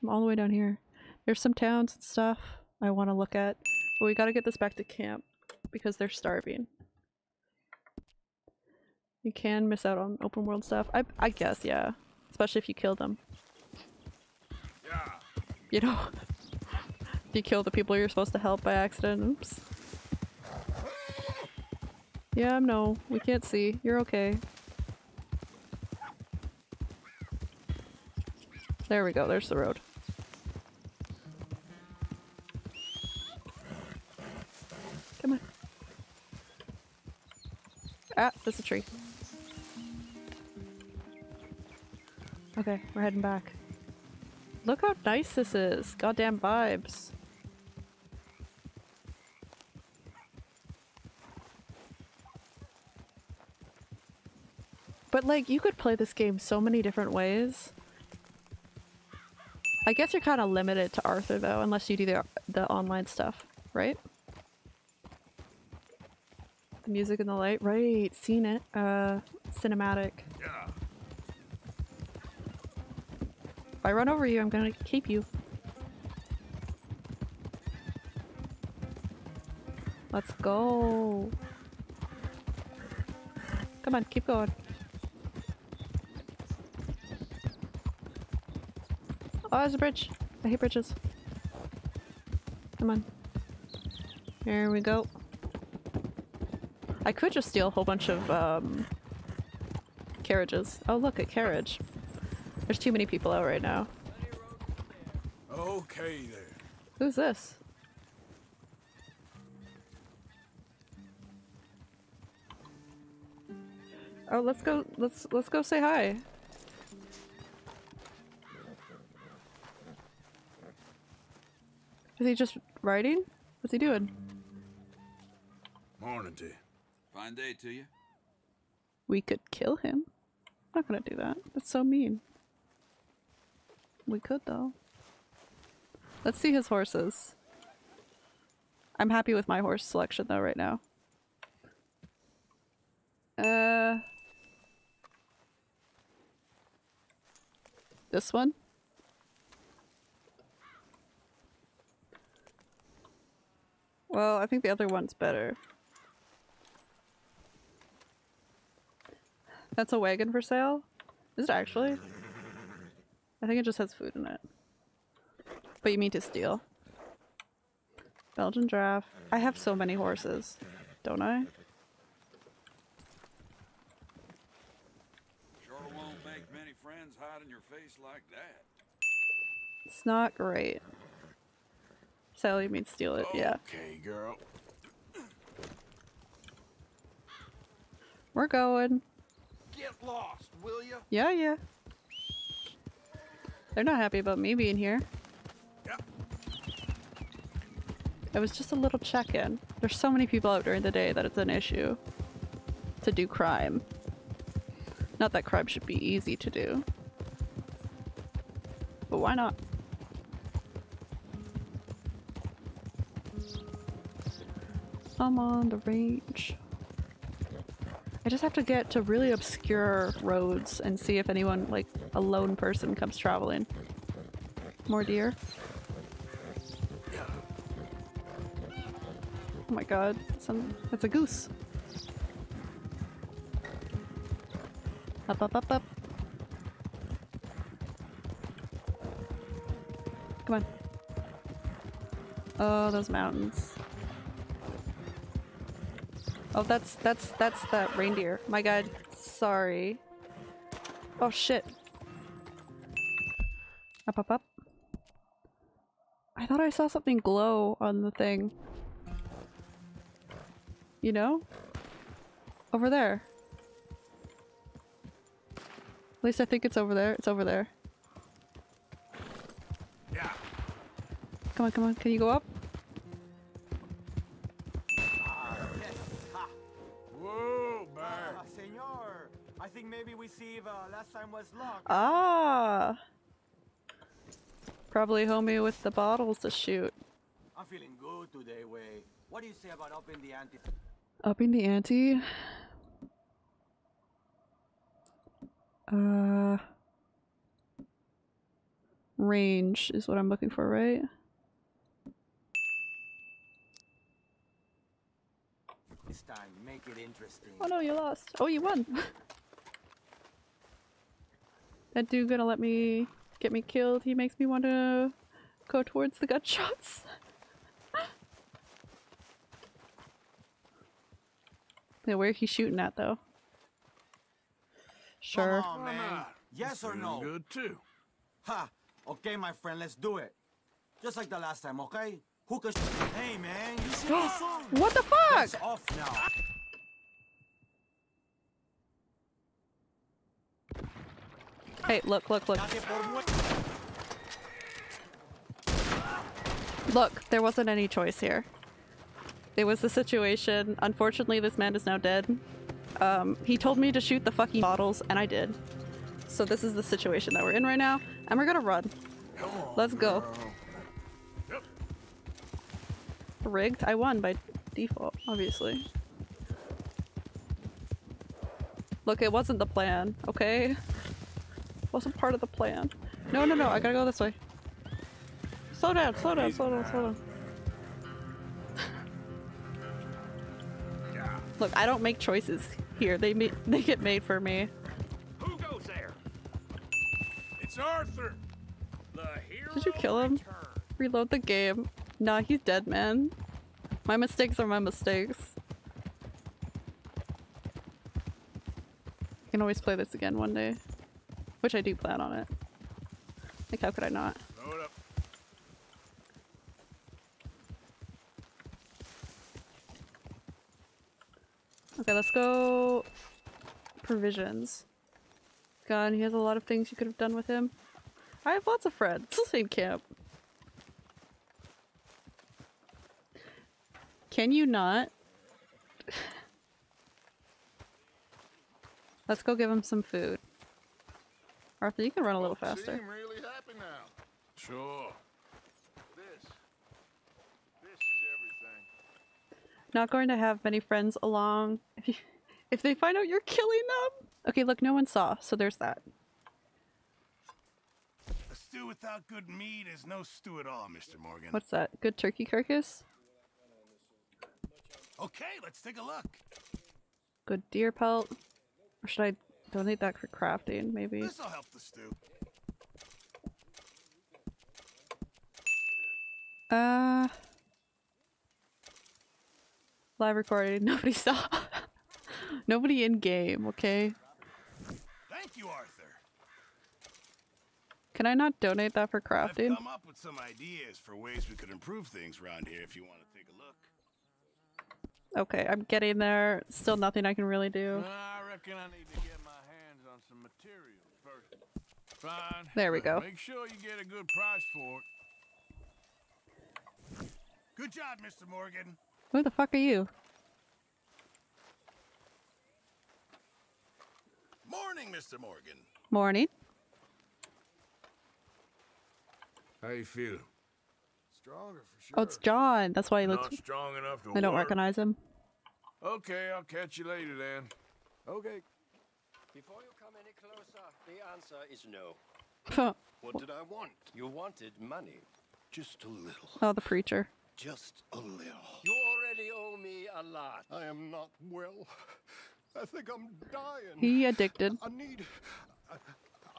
I'm all the way down here. There's some towns and stuff I want to look at. But we gotta get this back to camp because they're starving. You can miss out on open world stuff. I, I guess, yeah. Especially if you kill them. Yeah. You know? if you kill the people you're supposed to help by accident. Oops. Yeah, no, we can't see. You're okay. There we go, there's the road. Come on. Ah, there's a tree. Okay, we're heading back. Look how nice this is. Goddamn vibes. But like, you could play this game so many different ways. I guess you're kind of limited to Arthur though, unless you do the, the online stuff, right? The music and the light, right, seen it, uh, cinematic. Yeah. If I run over you, I'm gonna keep you. Let's go. Come on, keep going. Oh, there's a bridge. I hate bridges. Come on. Here we go. I could just steal a whole bunch of um, carriages. Oh, look, a carriage. There's too many people out right now. Okay there. Who's this? Oh, let's go. Let's let's go say hi. Is he just riding? What's he doing? Morning to you. Fine day to you. We could kill him. I'm not gonna do that. That's so mean. We could though. Let's see his horses. I'm happy with my horse selection though right now. Uh This one? Well, I think the other one's better. That's a wagon for sale? Is it actually? I think it just has food in it. But you mean to steal. Belgian giraffe. I have so many horses, don't I? Sure won't make many friends hiding your face like that. It's not great. Sell you mean steal it, yeah. Okay, girl. We're going. Get lost, will you? Yeah, yeah. They're not happy about me being here. It was just a little check-in. There's so many people out during the day that it's an issue to do crime. Not that crime should be easy to do. But why not? I'm on the range. I just have to get to really obscure roads and see if anyone, like, a lone person comes traveling. More deer. Oh my god, some that's a goose. Up, up, up, up. Come on. Oh, those mountains. Oh, that's that's that's that reindeer. My god, sorry. Oh shit. Up, up, up. I thought I saw something glow on the thing. You know? Over there. At least I think it's over there. It's over there. Yeah. Come on, come on. Can you go up? I think maybe we see if uh, last time was luck. Ah! Probably homie with the bottles to shoot. I'm feeling good today, Way. What do you say about upping the ante? Upping the ante? Uh... Range is what I'm looking for, right? This time, make it interesting. Oh no, you lost. Oh, you won! that dude gonna let me get me killed. He makes me want to go towards the gunshots. yeah, where he shooting at though? Sure. Come on, man. Yes or no? Good too. Ha! Okay, my friend, let's do it. Just like the last time, okay? Who can Hey, man, you see the song? What the fuck? It's off now. Hey, look, look, look. Look, there wasn't any choice here. It was the situation. Unfortunately, this man is now dead. Um, he told me to shoot the fucking bottles, and I did. So this is the situation that we're in right now, and we're gonna run. Let's go. Rigged? I won by default, obviously. Look, it wasn't the plan, okay? Wasn't part of the plan. No, no, no, I gotta go this way. Slow down, slow down, slow down, slow down. Look, I don't make choices here. They ma they get made for me. Who goes there? It's Arthur. The hero Did you kill him? Reload the game. Nah, he's dead, man. My mistakes are my mistakes. I can always play this again one day. Which I do plan on it. Like, how could I not? Load up. Okay, let's go provisions. God, he has a lot of things you could have done with him. I have lots of friends in camp. Can you not? Let's go give him some food. Arthur, you can run a little faster. Seem really happy now. Sure. This, this is everything. Not going to have many friends along. If, you, if they find out you're killing them. Okay, look, no one saw, so there's that. A stew without good meat is no stew at all, Mr. Morgan. What's that? Good turkey carcass? Okay, let's take a look. Good deer pelt? Or should I donate that for crafting, maybe? This'll help the stew. Uh... Live recording. Nobody saw. Nobody in game, okay? Thank you, Arthur. Can I not donate that for crafting? I've come up with some ideas for ways we could improve things around here if you want to take a look. Okay, I'm getting there. Still nothing I can really do. I reckon I need to get my hands on some materials first. Fine. There we go. Make sure you get a good price for it. Good job, Mr. Morgan. Who the fuck are you? Morning, Mr. Morgan. Morning. How you feel? Stronger for sure. Oh, it's John. That's why he looks. Not strong enough to I don't work. recognize him. Okay, I'll catch you later then. Okay. Before you come any closer, the answer is no. What did I want? You wanted money. Just a little. oh, the preacher. Just a little. You already owe me a lot. I am not well. I think I'm dying. He addicted. I need. I,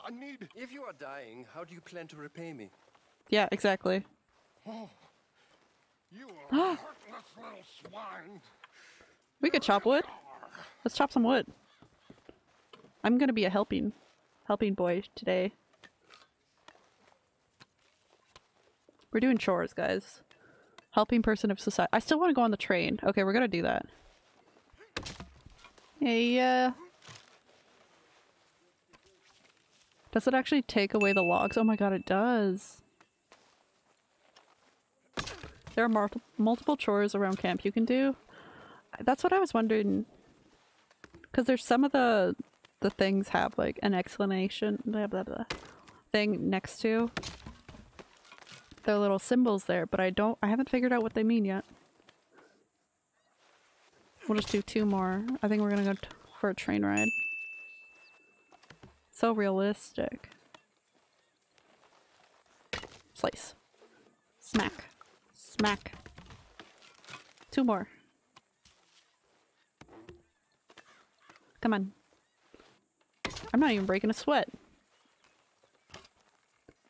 I need. If you are dying, how do you plan to repay me? Yeah, exactly. Oh, you are a heartless little swine. We could chop wood. Let's chop some wood. I'm gonna be a helping, helping boy today. We're doing chores, guys. Helping person of society. I still want to go on the train. Okay, we're gonna do that. Hey, uh... Does it actually take away the logs? Oh my god, it does. There are multiple chores around camp you can do. That's what I was wondering. Because there's some of the the things have like an explanation blah, blah, blah, thing next to their little symbols there, but I don't I haven't figured out what they mean yet. We'll just do two more. I think we're gonna go for a train ride. So realistic. Slice. Smack. Smack. Two more. Come on. I'm not even breaking a sweat.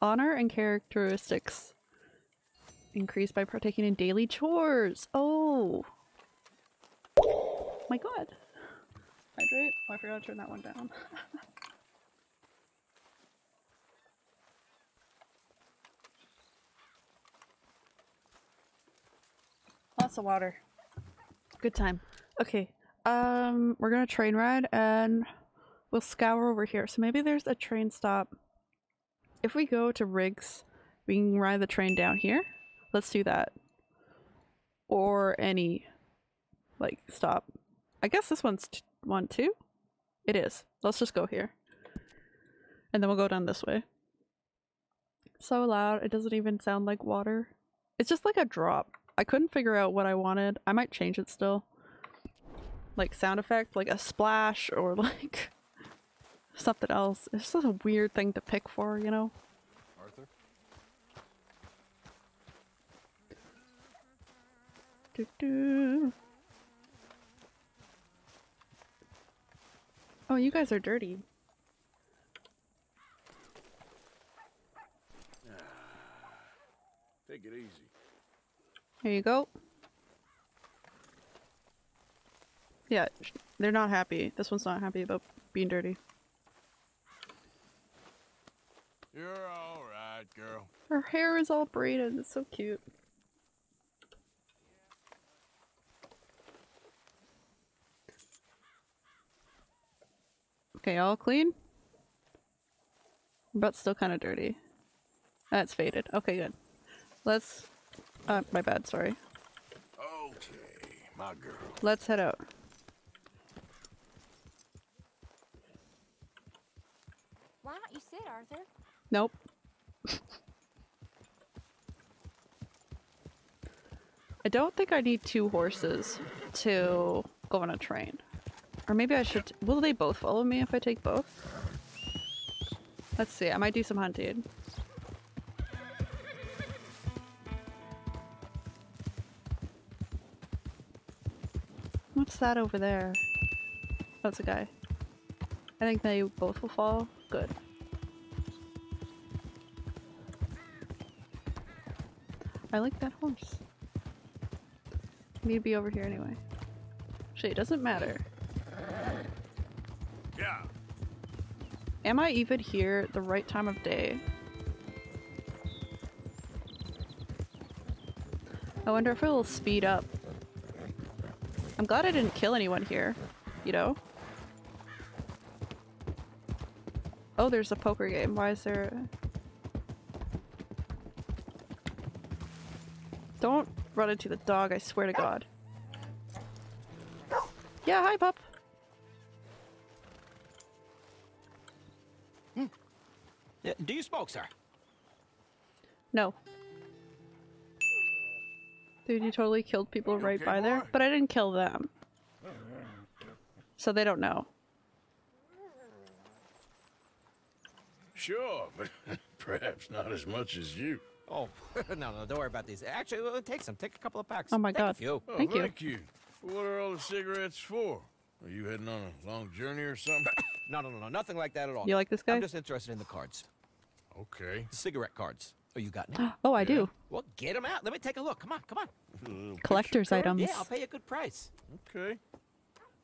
Honor and characteristics increased by partaking in daily chores. Oh. My god. Hydrate? Oh, I forgot to turn that one down. Lots of water. Good time. Okay. Um, we're gonna train ride and we'll scour over here. So maybe there's a train stop. If we go to Riggs, we can ride the train down here. Let's do that. Or any, like, stop. I guess this one's one too? It is. Let's just go here. And then we'll go down this way. So loud, it doesn't even sound like water. It's just like a drop. I couldn't figure out what I wanted. I might change it still. Like sound effect, like a splash or like something else. It's just a weird thing to pick for, you know? Arthur? Do -do. Oh, you guys are dirty. Ah, take it easy. Here you go. Yeah, they're not happy. This one's not happy about being dirty. You're all right, girl. Her hair is all braided. It's so cute. Okay, all clean? But still kind of dirty. That's faded. Okay, good. Let's... Uh, my bad, sorry. Okay, my girl. Let's head out. Why don't you sit, Arthur? Nope. I don't think I need two horses to go on a train. Or maybe I should... Will they both follow me if I take both? Let's see, I might do some hunting. What's that over there? That's a guy. I think they both will fall. Good. I like that horse. Need to be over here anyway. Shit, it doesn't matter. Yeah. Am I even here at the right time of day? I wonder if it'll speed up I'm glad I didn't kill anyone here, you know? Oh, there's a poker game. Why is there a... Don't run into the dog, I swear to god. Yeah, hi pup. Hmm. Yeah, do you smoke, sir? No. Dude, you totally killed people right by there. But I didn't kill them. So they don't know. Sure, but perhaps not as much as you. Oh, no, no, don't worry about these. Actually, well, take some. Take a couple of packs. Oh my Take God. A few. Oh, Thank you. thank you. What are all the cigarettes for? Are you heading on a long journey or something? No, no, no, no, nothing like that at all. You like this guy? I'm just interested in the cards. Okay. The cigarette cards. Oh, you got any? Oh, I do. Well, get them out. Let me take a look. Come on, come on. Collector's items. Yeah, I'll pay you a good price. Okay.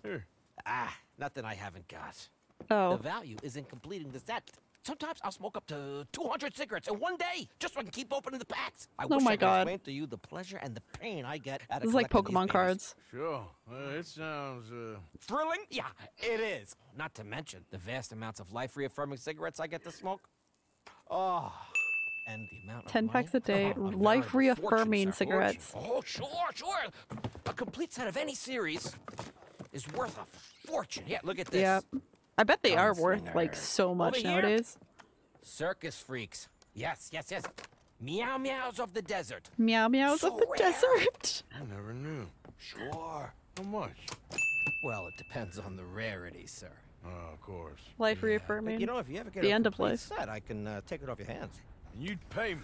Here. Ah, nothing I haven't got. Oh. The value is in completing the set. Sometimes I'll smoke up to 200 cigarettes in one day, just so I can keep opening the packs. I Oh wish my I could God. explain to you the pleasure and the pain I get out of This is like Pokemon cards. Sure. Uh, it sounds, uh... Thrilling? Yeah, it is. Not to mention the vast amounts of life-reaffirming cigarettes I get to smoke. Oh, and the amount of 10 money. packs a day, Oh, life veritable fortune, reaffirming cigarettes. Oh, sure, sure. A complete set of any series is worth a fortune. Yeah, look at this. Yeah. I bet they are worth Gunslinger. like so much Over here. nowadays. Circus freaks. Yes, yes, yes. Meow meows of the desert. Meow meows So of the rare. desert. I never knew. Sure. How much? Well, it depends on the rarity, sir. Oh, of course. Life reaffirming. But you know, if you ever get the a end of complete life. set, I can uh, take it off your hands. You'd pay me.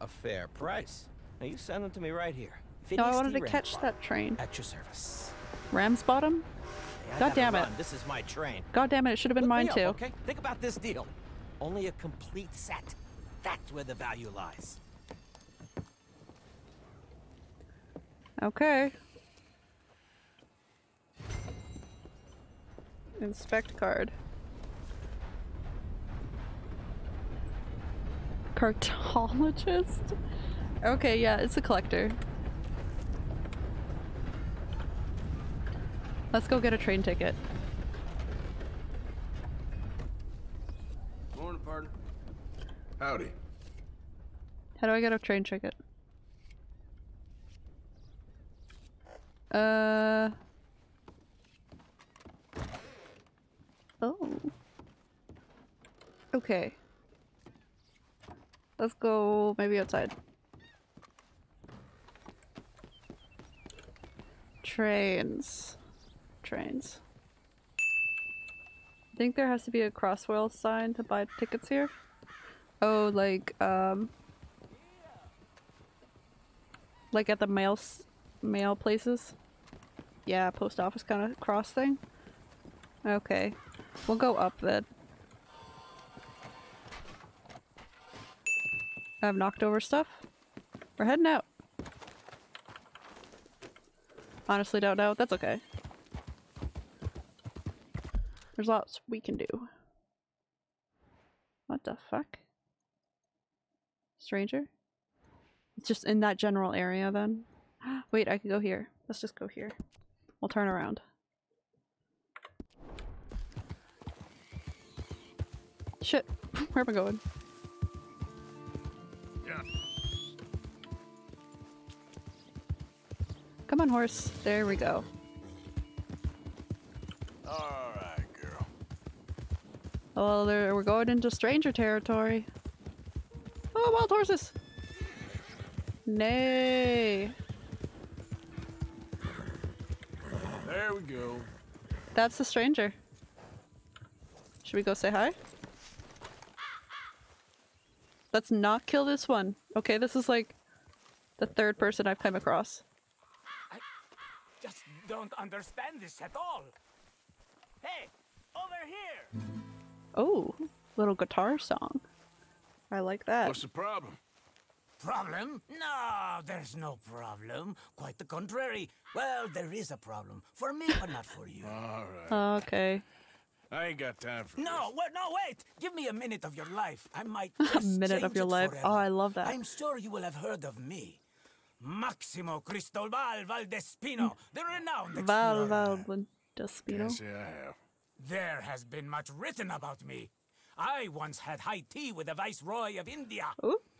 A fair price. Now you send them to me right here. No, I wanted to catch that train. At your service. Ramsbottom? Hey, I God damn it. run. This is my train. God damn it, it should have been Look mine up, too. Okay, think about this deal. Only a complete set. That's where the value lies. Okay. Inspect card. Cartologist? Okay, yeah, it's a collector. Let's go get a train ticket. Morning, partner. Howdy. How do I get a train ticket? Uh. Oh. Okay. Let's go maybe outside. Trains. Trains. I think there has to be a crosswell sign to buy tickets here. Oh, like, um... Like at the mail, mail places? Yeah, post office kind of cross thing? Okay. We'll go up then. I've knocked over stuff. We're heading out. Honestly don't know. That's okay. There's lots we can do. What the fuck? Stranger? It's just in that general area then. Wait, I could go here. Let's just go here. We'll turn around. Shit. Where am I going? Yeah. Come on, horse. There we go. Girl. Well, there, we're going into stranger territory. Oh, wild horses! Nay. There we go. That's the stranger. Should we go say hi? Let's not kill this one. Okay, this is like the third person I've come across. I just don't understand this at all. Hey, over here! Oh, little guitar song. I like that. What's the problem? Problem? No, there's no problem. Quite the contrary. Well, there is a problem. For me, but not for you. All right. Okay. I ain't got time for No, wait, no, wait! Give me a minute of your life. I might A minute of your life. forever. Oh, I love that. I'm sure you will have heard of me. Maximo Cristobal Valdespino, the renowned Val explorer. Val Despino. Can't I have. There has been much written about me. I once had high tea with the Viceroy of India.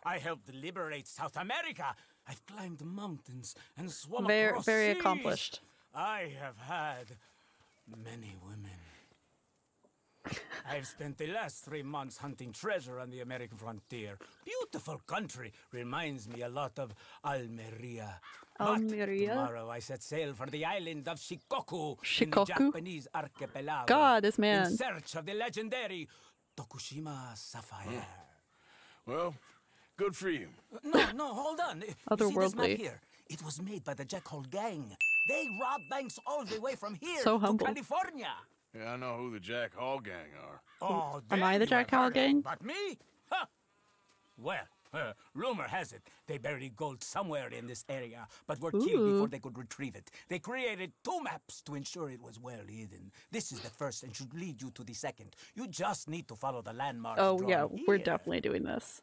I helped liberate South America. I've climbed mountains and swum Very across very seas. accomplished. I have had many women. I've spent the last three months hunting treasure on the American frontier. Beautiful country. Reminds me a lot of Almeria. But Almeria? Tomorrow I set sail for the island of Shikoku, in Shikoku? the Japanese archipelago. God, this man. In search of the legendary Tokushima Sapphire. Hmm. Well, good for you. No, no, hold on. You See this map Otherworldly. here? It was made by the Jack Hall Gang. They robbed banks all the way from here So to humble. California. Yeah, I know who the Jack Hall gang are. Oh, Am I the Jack Hall gang? But me? Huh. Well, uh, rumor has it they buried gold somewhere in this area, but were killed before they could retrieve it. They created two maps to ensure it was well hidden. This is the first and should lead you to the second. You just need to follow the landmarks. Oh drawn yeah, we're definitely doing this.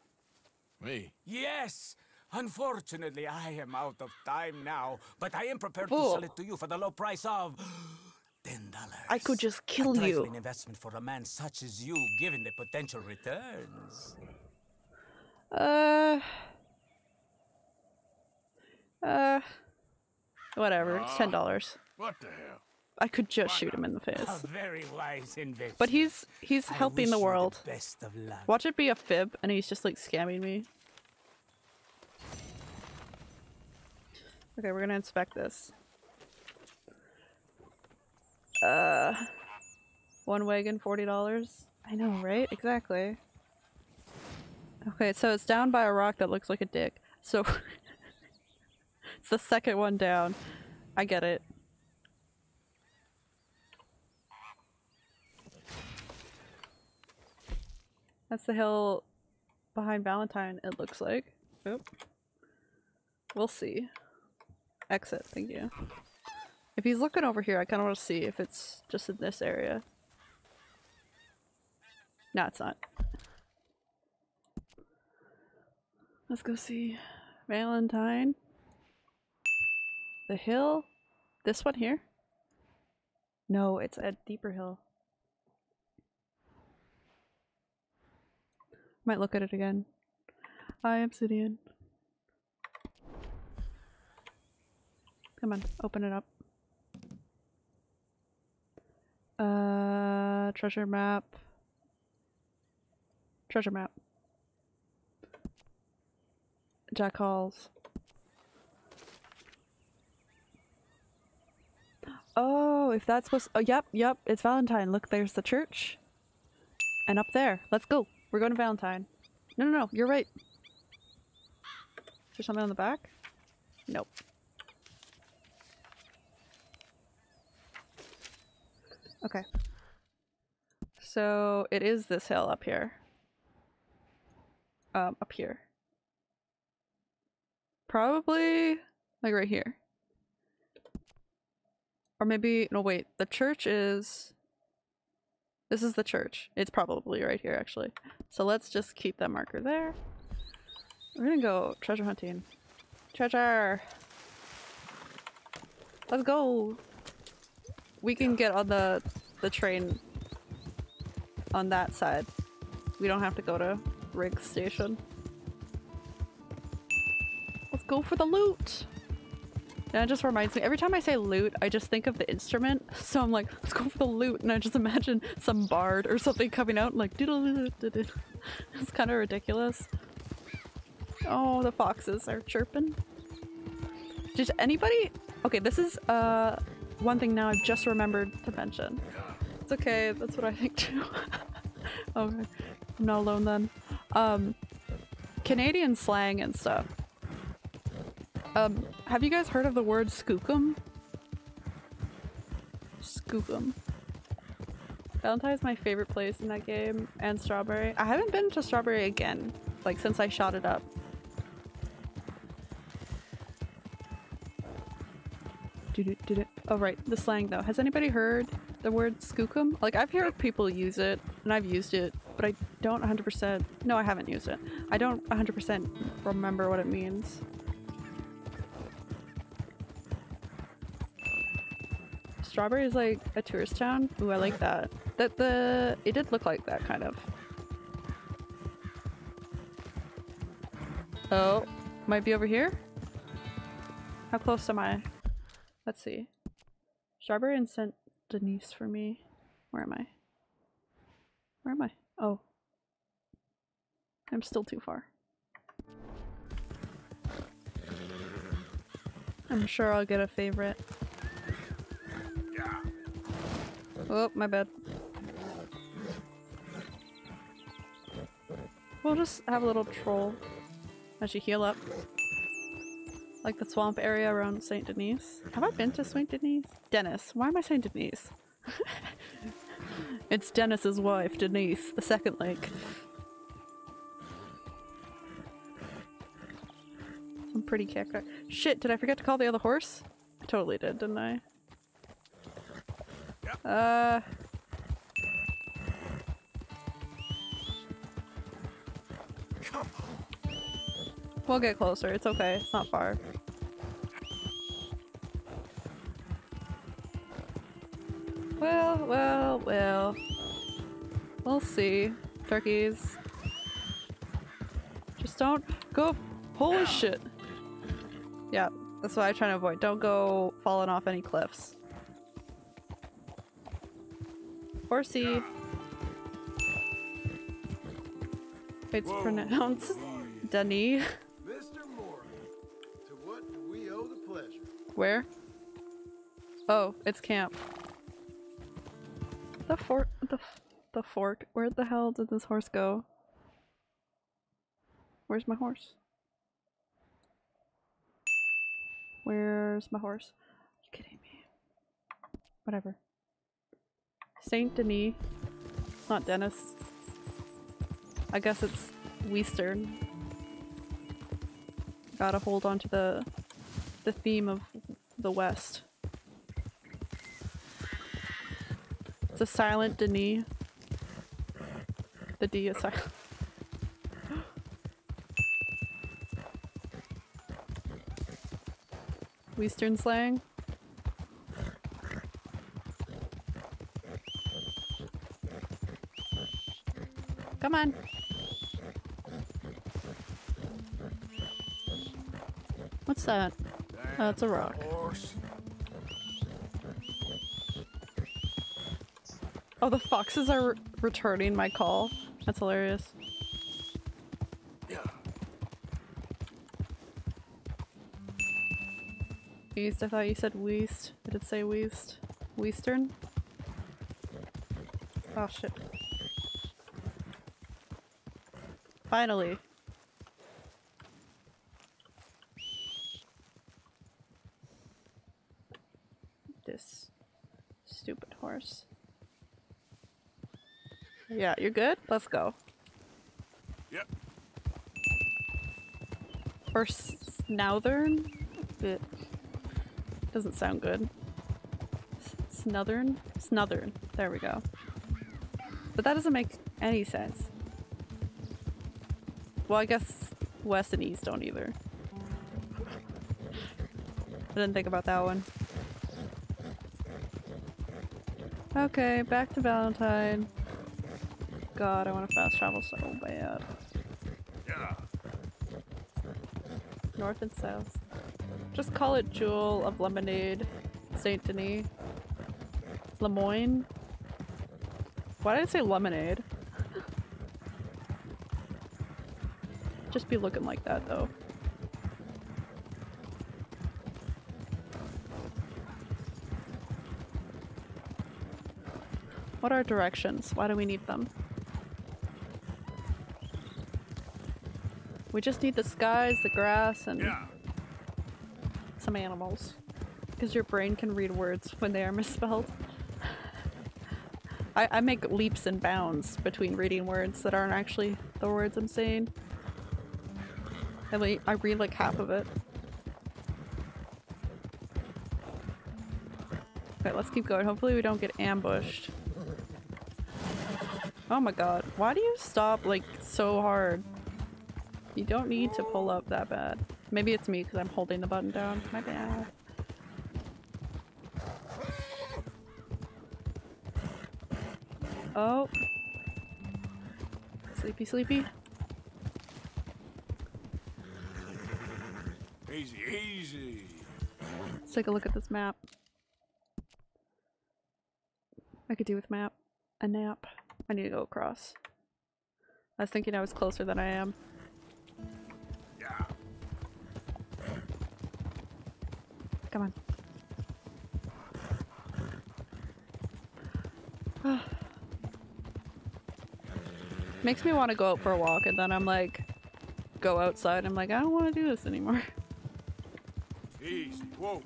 Me? Yes! Unfortunately, I am out of time now, but I am prepared Fool. to sell it to you for the low price of ten dollars. I could just kill a you. trifling investment for a man such as you, given the potential returns. Uh. Uh. Whatever. It's ten dollars. What the hell? I could just shoot him in the face. A very wise investment. But he's he's helping the world. best of luck. Watch it be a fib, and he's just like scamming me. Okay, we're gonna inspect this. Uh, one wagon, forty dollars. I know, right? Exactly. Okay, so it's down by a rock that looks like a dick. So it's the second one down. I get it. That's the hill behind Valentine, it looks like. Oop. We'll see. Exit, thank you. If he's looking over here, I kind of want to see if it's just in this area. No, it's not. Let's go see Valentine. The hill? This one here? No, it's a deeper hill. Might look at it again. Hi, Obsidian. Come on, open it up. Uh, treasure map. Treasure map. Jack Halls. Oh, if that's supposed. Oh, yep, yep. It's Valentine. Look, there's the church. And up there. Let's go. We're going to Valentine. No, no, no. You're right. Is there something on the back? Nope. Okay. So it is this hill up here. Um, up here. Probably like right here. Or maybe no wait, the church is this is the church. It's probably right here actually. So let's just keep that marker there. We're gonna go treasure hunting. Treasure! Let's go! We can get on the the train on that side. We don't have to go to Riggs Station. Go for the loot! That just reminds me, every time I say loot, I just think of the instrument. So I'm like, let's go for the loot, and I just imagine some bard or something coming out and like diddle diddle It's kind of ridiculous. Oh, the foxes are chirping. Did anybody? Okay, this is uh one thing now I've just remembered to mention. It's okay, that's what I think too. okay, I'm not alone then. Um, Canadian slang and stuff. Um, have you guys heard of the word skookum? Skookum. Valentine's my favorite place in that game, and Strawberry. I haven't been to Strawberry again, like since I shot it up. Oh right, the slang though. Has anybody heard the word skookum? Like I've heard people use it, and I've used it, but I don't 100%. No, I haven't used it. I don't 100% remember what it means. Strawberry is like a tourist town. Ooh, I like that. That the it did look like that kind of. Oh, might be over here. How close am I? Let's see. Strawberry and Saint Denis for me. Where am I? Where am I? Oh. I'm still too far. I'm sure I'll get a favorite. Oh, my bad. We'll just have a little troll as you heal up. Like the swamp area around St. Denis. Have I been to St. Denis? Dennis. Why am I saying Denise? it's Dennis's wife, Denise, the second lake. Some pretty cacti. Shit, did I forget to call the other horse? I totally did, didn't I? Uh... We'll get closer, it's okay, it's not far. Well, well, well. We'll see. Turkeys. Just don't go- holy shit. Yeah, that's what I try to avoid. Don't go falling off any cliffs. Horsey. It's pronounced Dunny. Mr. Morgan, to what do we owe the pleasure? Where? Oh, it's camp. The fork, the, the fork. Where the hell did this horse go? Where's my horse? Where's my horse? Are you kidding me? Whatever. Saint Denis. It's not Dennis. I guess it's Western. Gotta hold on to the the theme of the West. It's a silent Denis. The D is silent. Western slang. On. What's that? Oh, that's a rock. Oh, the foxes are re returning my call. That's hilarious. East, I thought you said West. Did it say West? Western? Oh shit. Finally. This stupid horse. Yeah, you're good? Let's go. Yep. Or Snouthern? It doesn't sound good. S Snuthern? Snuthern. There we go. But that doesn't make any sense. Well, I guess west and east don't either. I didn't think about that one. Okay, back to Valentine. God, I want to fast travel so bad. Yeah. North and south. Just call it Jewel of Lemonade, Saint Denis, Lemoyne. Why did I say lemonade? Just be looking like that though. What are directions? Why do we need them? We just need the skies, the grass, and some animals. Because your brain can read words when they are misspelled. I, I make leaps and bounds between reading words that aren't actually the words I'm saying. I, I read like half of it. Okay, let's keep going. Hopefully we don't get ambushed. Oh my god. Why do you stop like so hard? You don't need to pull up that bad. Maybe it's me because I'm holding the button down. My bad. Oh. Sleepy, sleepy. Easy, easy. Let's take a look at this map. I could do with map. A nap. I need to go across. I was thinking I was closer than I am. Yeah. Come on. Makes me want to go out for a walk and then I'm like, go outside. I'm like, I don't want to do this anymore. Whoa.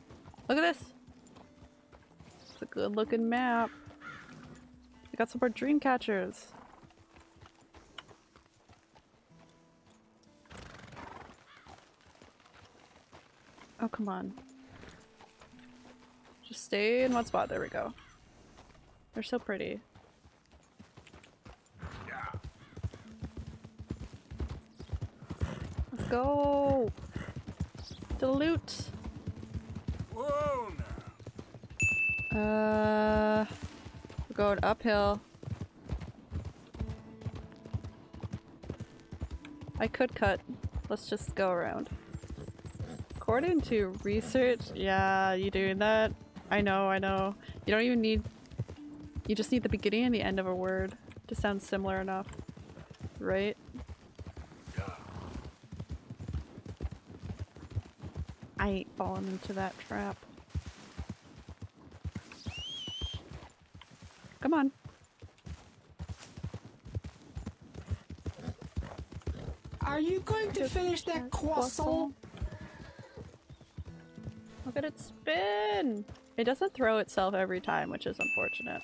Look at this. It's a good looking map. I got some more dream catchers. Oh, come on. Just stay in one spot. There we go. They're so pretty. Let's go! The loot! Uh, we're going uphill. I could cut. Let's just go around. According to research, yeah, you doing that? I know, I know. You don't even need. You just need the beginning and the end of a word to sound similar enough, right? I ain't falling into that trap. Come on. Are you going to finish that croissant? Look at it spin! It doesn't throw itself every time, which is unfortunate.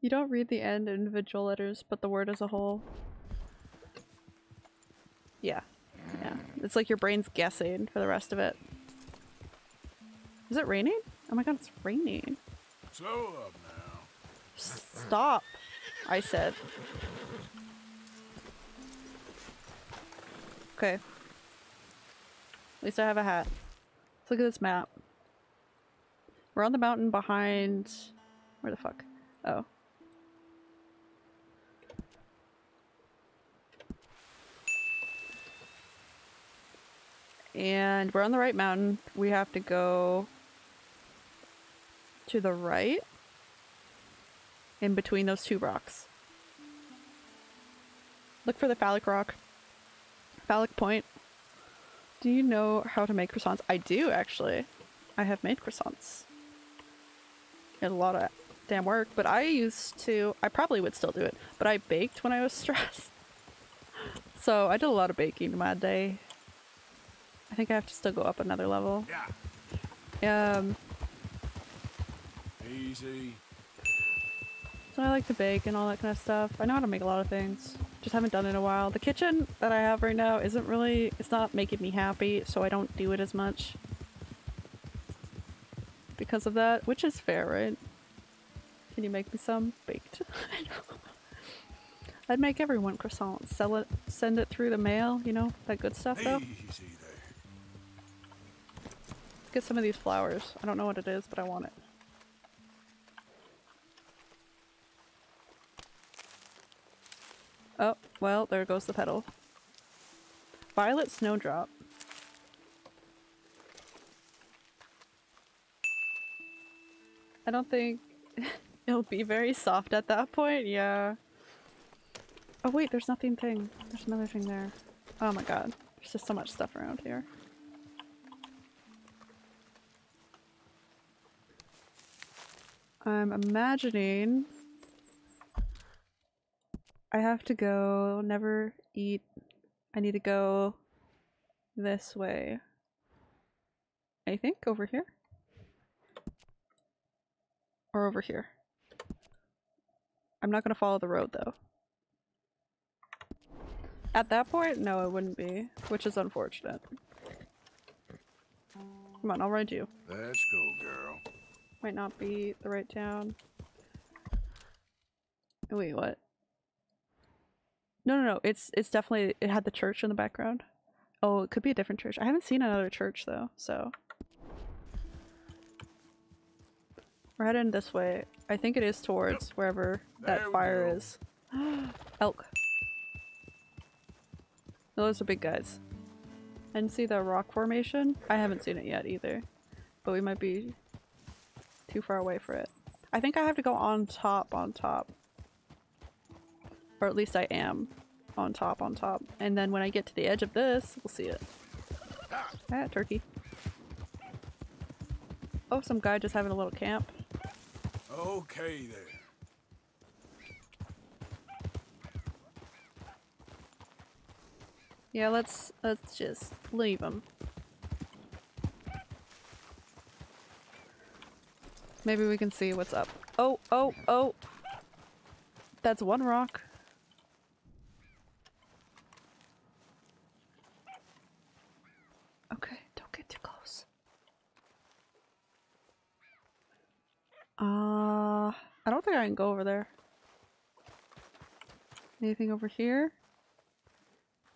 You don't read the end individual letters, but the word as a whole. Yeah. Yeah. It's like your brain's guessing for the rest of it. Is it raining? Oh my god, it's raining. Slow up now. Stop, I said. Okay. At least I have a hat. Let's look at this map. We're on the mountain behind... Where the fuck? Oh. And we're on the right mountain. We have to go to the right in between those two rocks. Look for the phallic rock. Phallic point. Do you know how to make croissants? I do, actually. I have made croissants. It's a lot of damn work, but I used to, I probably would still do it, but I baked when I was stressed. so I did a lot of baking in my day. I think I have to still go up another level. Yeah. Um, Easy. so I like to bake and all that kind of stuff. I know how to make a lot of things. Just haven't done it in a while. The kitchen that I have right now isn't really, it's not making me happy, so I don't do it as much. Because of that, which is fair, right? Can you make me some baked? I know. I'd make everyone croissants. Sell it, send it through the mail, you know, that good stuff though. Easy there. Let's get some of these flowers. I don't know what it is, but I want it. Oh, well, there goes the petal. Violet Snowdrop. I don't think it'll be very soft at that point, yeah. Oh wait, there's nothing thing. There's another thing there. Oh my god. There's just so much stuff around here. I'm imagining I have to go never eat. I need to go this way. I think over here? Or over here. I'm not gonna follow the road though. At that point, no, it wouldn't be, which is unfortunate. Come on, I'll ride you. Let's go, girl. Might not be the right town. Wait, what? No, no, no. It's it's definitely it had the church in the background. Oh, it could be a different church. I haven't seen another church though, so We're heading this way. I think it is towards wherever that fire is. Elk. Those are big guys. And see the rock formation? I haven't seen it yet either. But we might be too far away for it. I think I have to go on top on top. Or at least I am on top on top. And then when I get to the edge of this, we'll see it. Ah, turkey. Oh, some guy just having a little camp. Okay there. Yeah, let's let's just leave him. Maybe we can see what's up. Oh, oh, oh! That's one rock. Okay, don't get too close. Uh, I don't think I can go over there. Anything over here?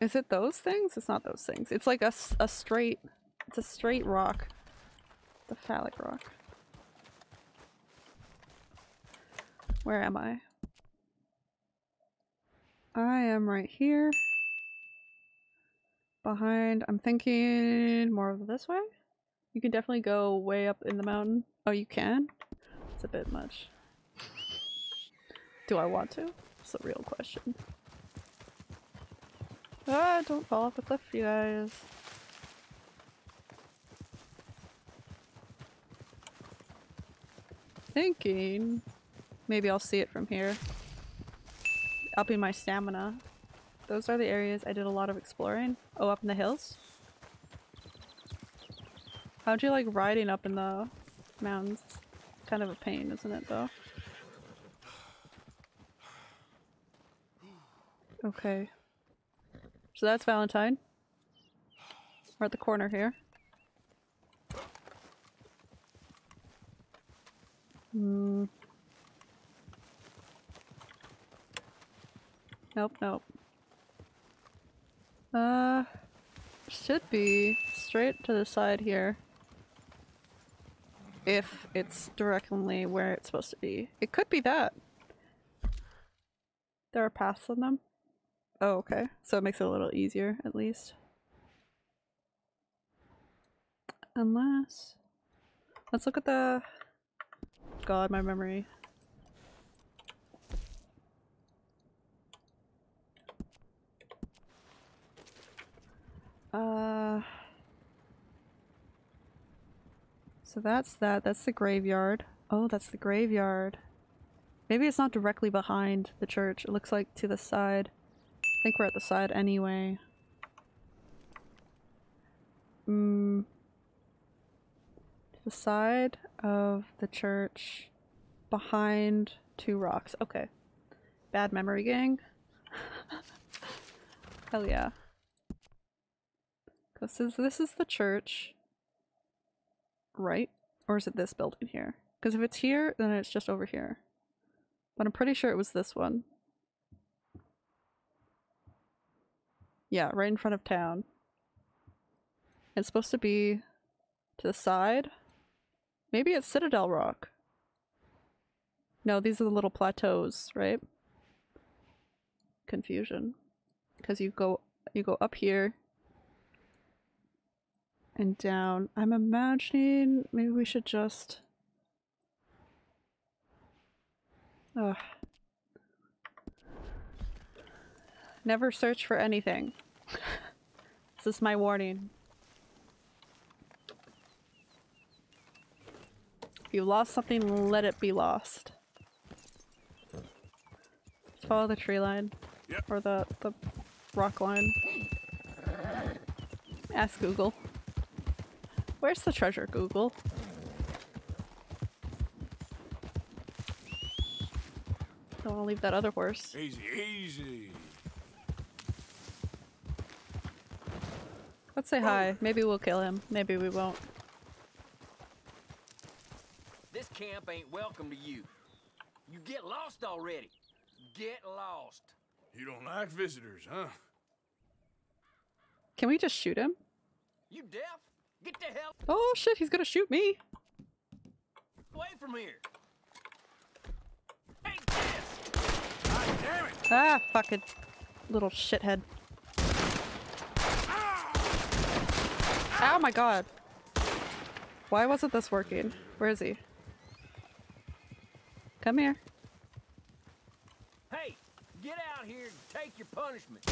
Is it those things? It's not those things. It's like a, a straight, it's a straight rock. The phallic rock. Where am I? I am right here. Behind, I'm thinking more of this way? You can definitely go way up in the mountain. Oh, you can? A bit much. Do I want to? It's a real question. Ah, don't fall off the cliff, you guys. Thinking maybe I'll see it from here. Upping my stamina. Those are the areas I did a lot of exploring. Oh, up in the hills? How'd you like riding up in the mountains? Kind of a pain, isn't it, though? Okay. So that's Valentine. We're at the corner here. Hmm. Nope, nope. Uh, should be straight to the side here. If it's directly where it's supposed to be. It could be that. There are paths on them. Oh, okay. So it makes it a little easier, at least. Unless... Let's look at the... God, my memory. Uh... So that's that. That's the graveyard. Oh, that's the graveyard. Maybe it's not directly behind the church. It looks like to the side. I think we're at the side anyway. Hmm. To the side of the church. Behind two rocks. Okay. Bad memory gang. Hell yeah. This is this is the church. Right? Or is it this building here? Because if it's here, then it's just over here. But I'm pretty sure it was this one. Yeah, right in front of town. It's supposed to be to the side. Maybe it's Citadel Rock. No, these are the little plateaus, right? Confusion. Because you go you go up here and down. I'm imagining maybe we should just Ugh. Never search for anything. this is my warning. If you lost something, let it be lost. Follow the tree line. Yep. Or the, the rock line. Ask Google. Where's the treasure, Google? Don't want to leave that other horse. Easy, easy. Let's say hi. Maybe we'll kill him. Maybe we won't. This camp ain't welcome to you. You get lost already. Get lost. You don't like visitors, huh? Can we just shoot him? You deaf? Get the hell. Oh shit, he's gonna shoot me. Away from here. Take this. God damn it. Ah, fuck it. Little shithead. Ah. Oh my god. Why wasn't this working? Where is he? Come here. Hey, get out here and take your punishment.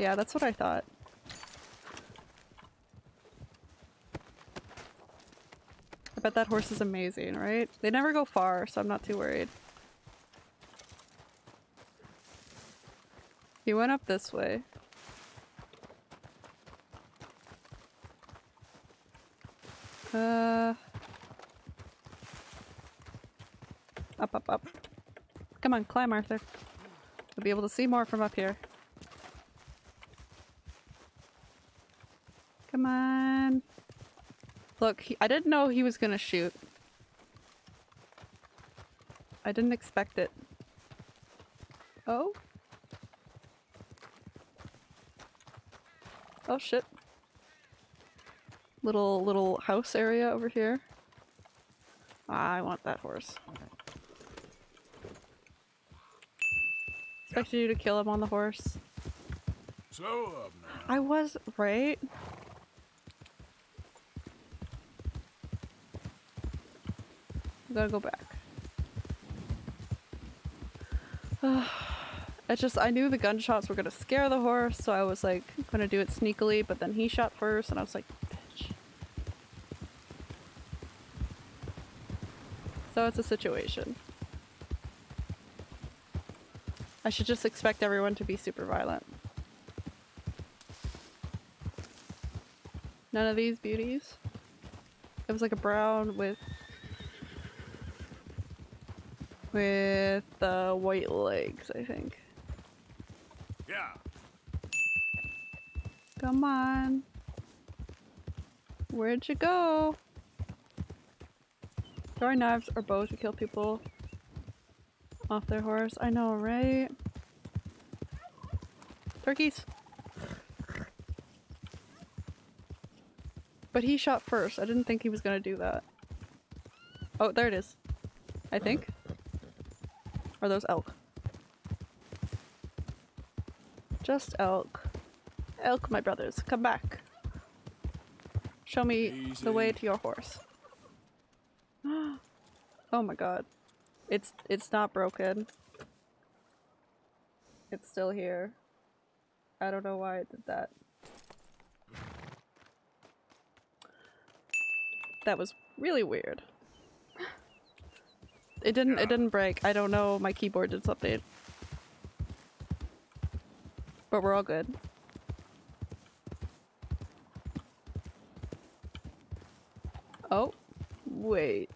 Yeah, that's what I thought. I bet that horse is amazing, right? They never go far, so I'm not too worried. He went up this way. Uh... Up, up, up. Come on, climb, Arthur. You'll be able to see more from up here. Come on. Look, he, I didn't know he was gonna shoot. I didn't expect it. Oh? Oh shit. Little, little house area over here. Ah, I want that horse. Expected you to kill him on the horse. Slow up now. I was, right? I gotta go back. It's just, I knew the gunshots were gonna scare the horse, so I was like, gonna do it sneakily, but then he shot first, and I was like, bitch. So it's a situation. I should just expect everyone to be super violent. None of these beauties. It was like a brown with with uh, white legs, I think. Yeah. Come on. Where'd you go? Throwing knives or bows to kill people off their horse. I know, right? Turkeys. But he shot first. I didn't think he was gonna do that. Oh, there it is. I think. Are those elk? Just elk. Elk, my brothers, come back. Show me the way to your horse. oh my god. It's it's not broken. It's still here. I don't know why it did that. That was really weird. It didn't it didn't break. I don't know my keyboard did something. But we're all good. Oh, wait.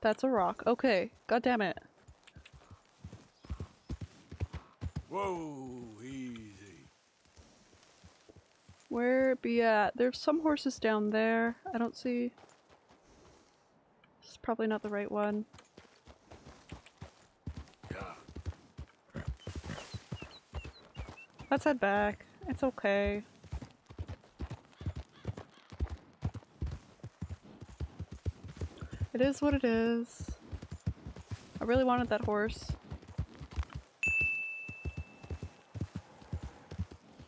That's a rock. Okay, god damn it. Whoa. Where be at? There's some horses down there. I don't see. This is probably not the right one. Let's head back. It's okay. It is what it is. I really wanted that horse.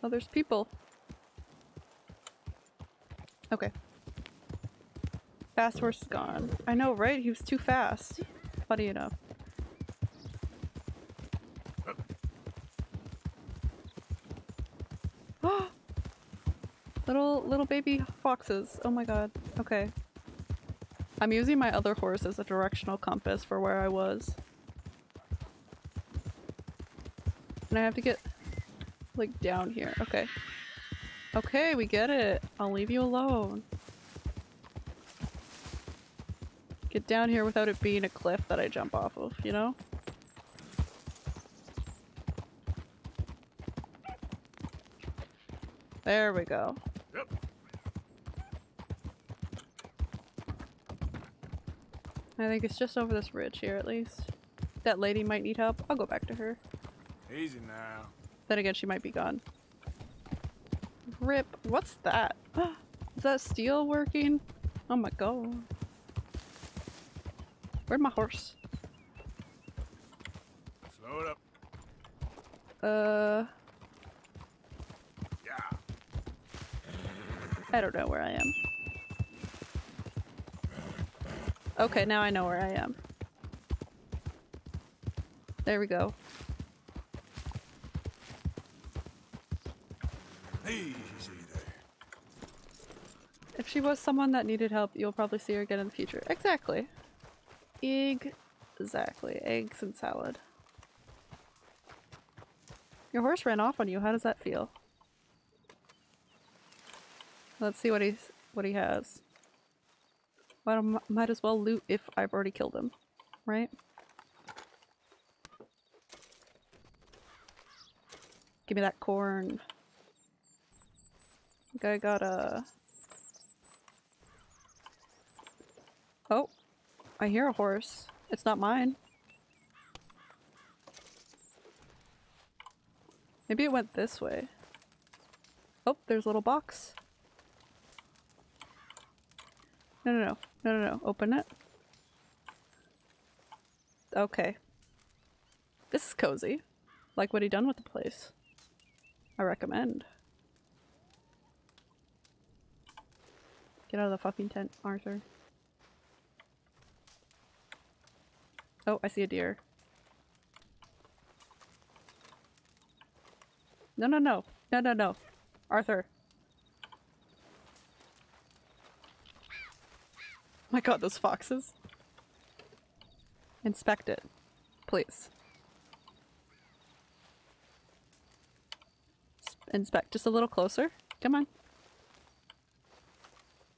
Oh, there's people. Okay. Fast horse is gone. I know, right? He was too fast. Funny enough. little little baby foxes. Oh my god. Okay. I'm using my other horse as a directional compass for where I was. And I have to get like down here. Okay. Okay, we get it. I'll leave you alone. Get down here without it being a cliff that I jump off of, you know? There we go. Yep. I think it's just over this ridge here at least. That lady might need help. I'll go back to her. Easy now. Then again, she might be gone. Rip. What's that? Is that steel working? Oh my god. Where'd my horse? Slow it up. Uh. Yeah. I don't know where I am. Okay, now I know where I am. There we go. Easy there. If she was someone that needed help, you'll probably see her again in the future. Exactly. Egg exactly. Eggs and salad. Your horse ran off on you. How does that feel? Let's see what he's what he has. Well, might as well loot if I've already killed him, right? Give me that corn. I I got a. Oh, I hear a horse. It's not mine. Maybe it went this way. Oh, there's a little box. No, no, no. No, no, no. Open it. Okay. This is cozy. Like what he done with the place. I recommend. Get out of the fucking tent, Arthur. Oh, I see a deer. No, no, no. No, no, no. Arthur. my god, those foxes. Inspect it. Please. Inspect just a little closer. Come on.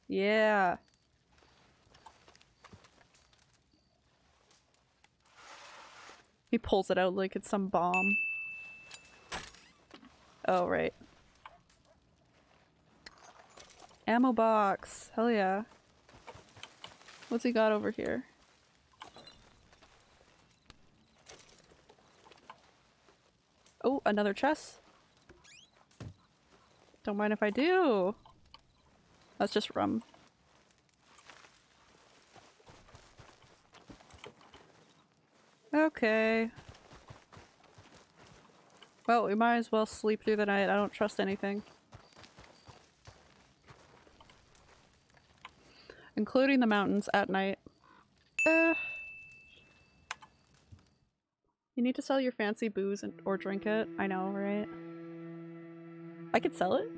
Yeah. He pulls it out like it's some bomb. Oh, right. Ammo box. Hell yeah. What's he got over here? Oh, another chest. Don't mind if I do. That's just rum. Okay. Well, we might as well sleep through the night. I don't trust anything. Including the mountains at night. Uh, you need to sell your fancy booze and, or drink it. I know, right? I could sell it?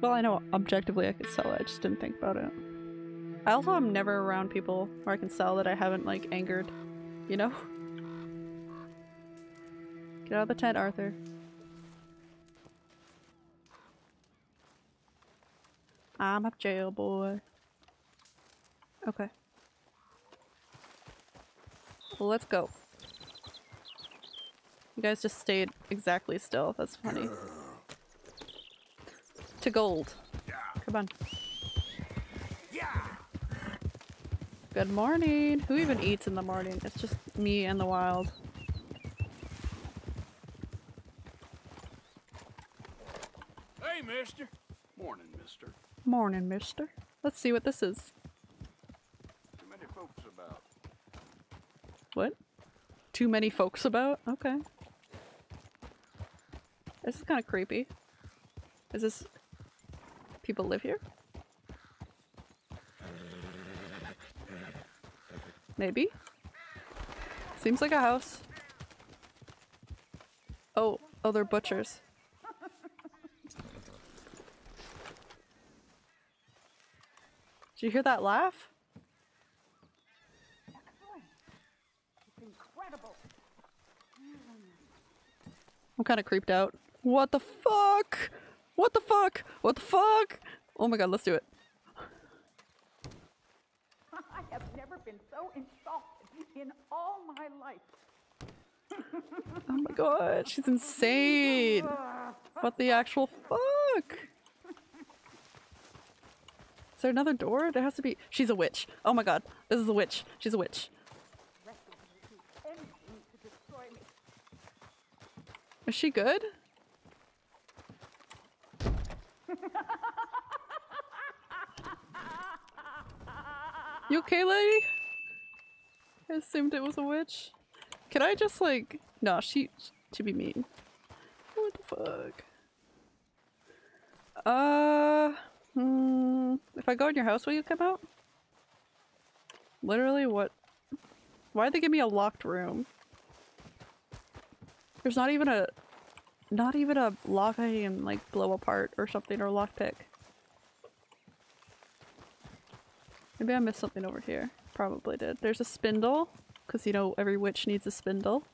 Well, I know objectively I could sell it. I just didn't think about it. I also am never around people where I can sell that I haven't, like, angered. You know? Get out of the tent, Arthur. I'm a jail boy. Okay. Well, let's go. You guys just stayed exactly still. That's funny. To gold. Come on. Good morning. Who even eats in the morning? It's just me and the wild. Hey, mister. Morning, mister. Morning, mister. Let's see what this is. Too many folks about. What? Too many folks about? Okay. This is kind of creepy. Is this... People live here? Maybe? Seems like a house. Oh, oh, they're butchers. Did you hear that laugh? I'm kind of creeped out. What the fuck? What the fuck? What the fuck? Oh my god, let's do it. I have never been so in all my life. Oh my god, she's insane. What the actual fuck? Is there another door? There has to be. She's a witch. Oh my god, this is a witch. She's a witch. Is she good? You okay, lady? I assumed it was a witch. Can I just like... No, she... To be mean. What the fuck? Uh... Hmm, if I go in your house, will you come out? Literally, what? Why'd they give me a locked room? There's not even a... Not even a lock I can, like, blow apart or something, or lockpick. Maybe I missed something over here. Probably did. There's a spindle, because, you know, every witch needs a spindle.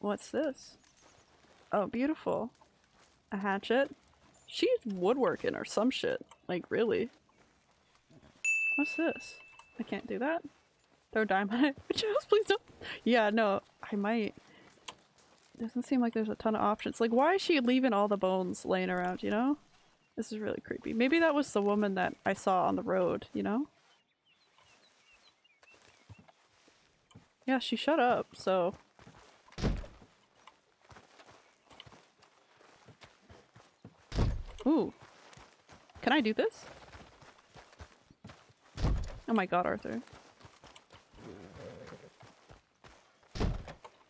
What's this? Oh, beautiful. A hatchet. She's woodworking or some shit. Like, really. What's this? I can't do that. Throw diamond at it. please don't. Yeah, no, I might. Doesn't seem like there's a ton of options. Like, why is she leaving all the bones laying around, you know? This is really creepy. Maybe that was the woman that I saw on the road, you know? Yeah, she shut up, so... Ooh. Can I do this? Oh my god, Arthur.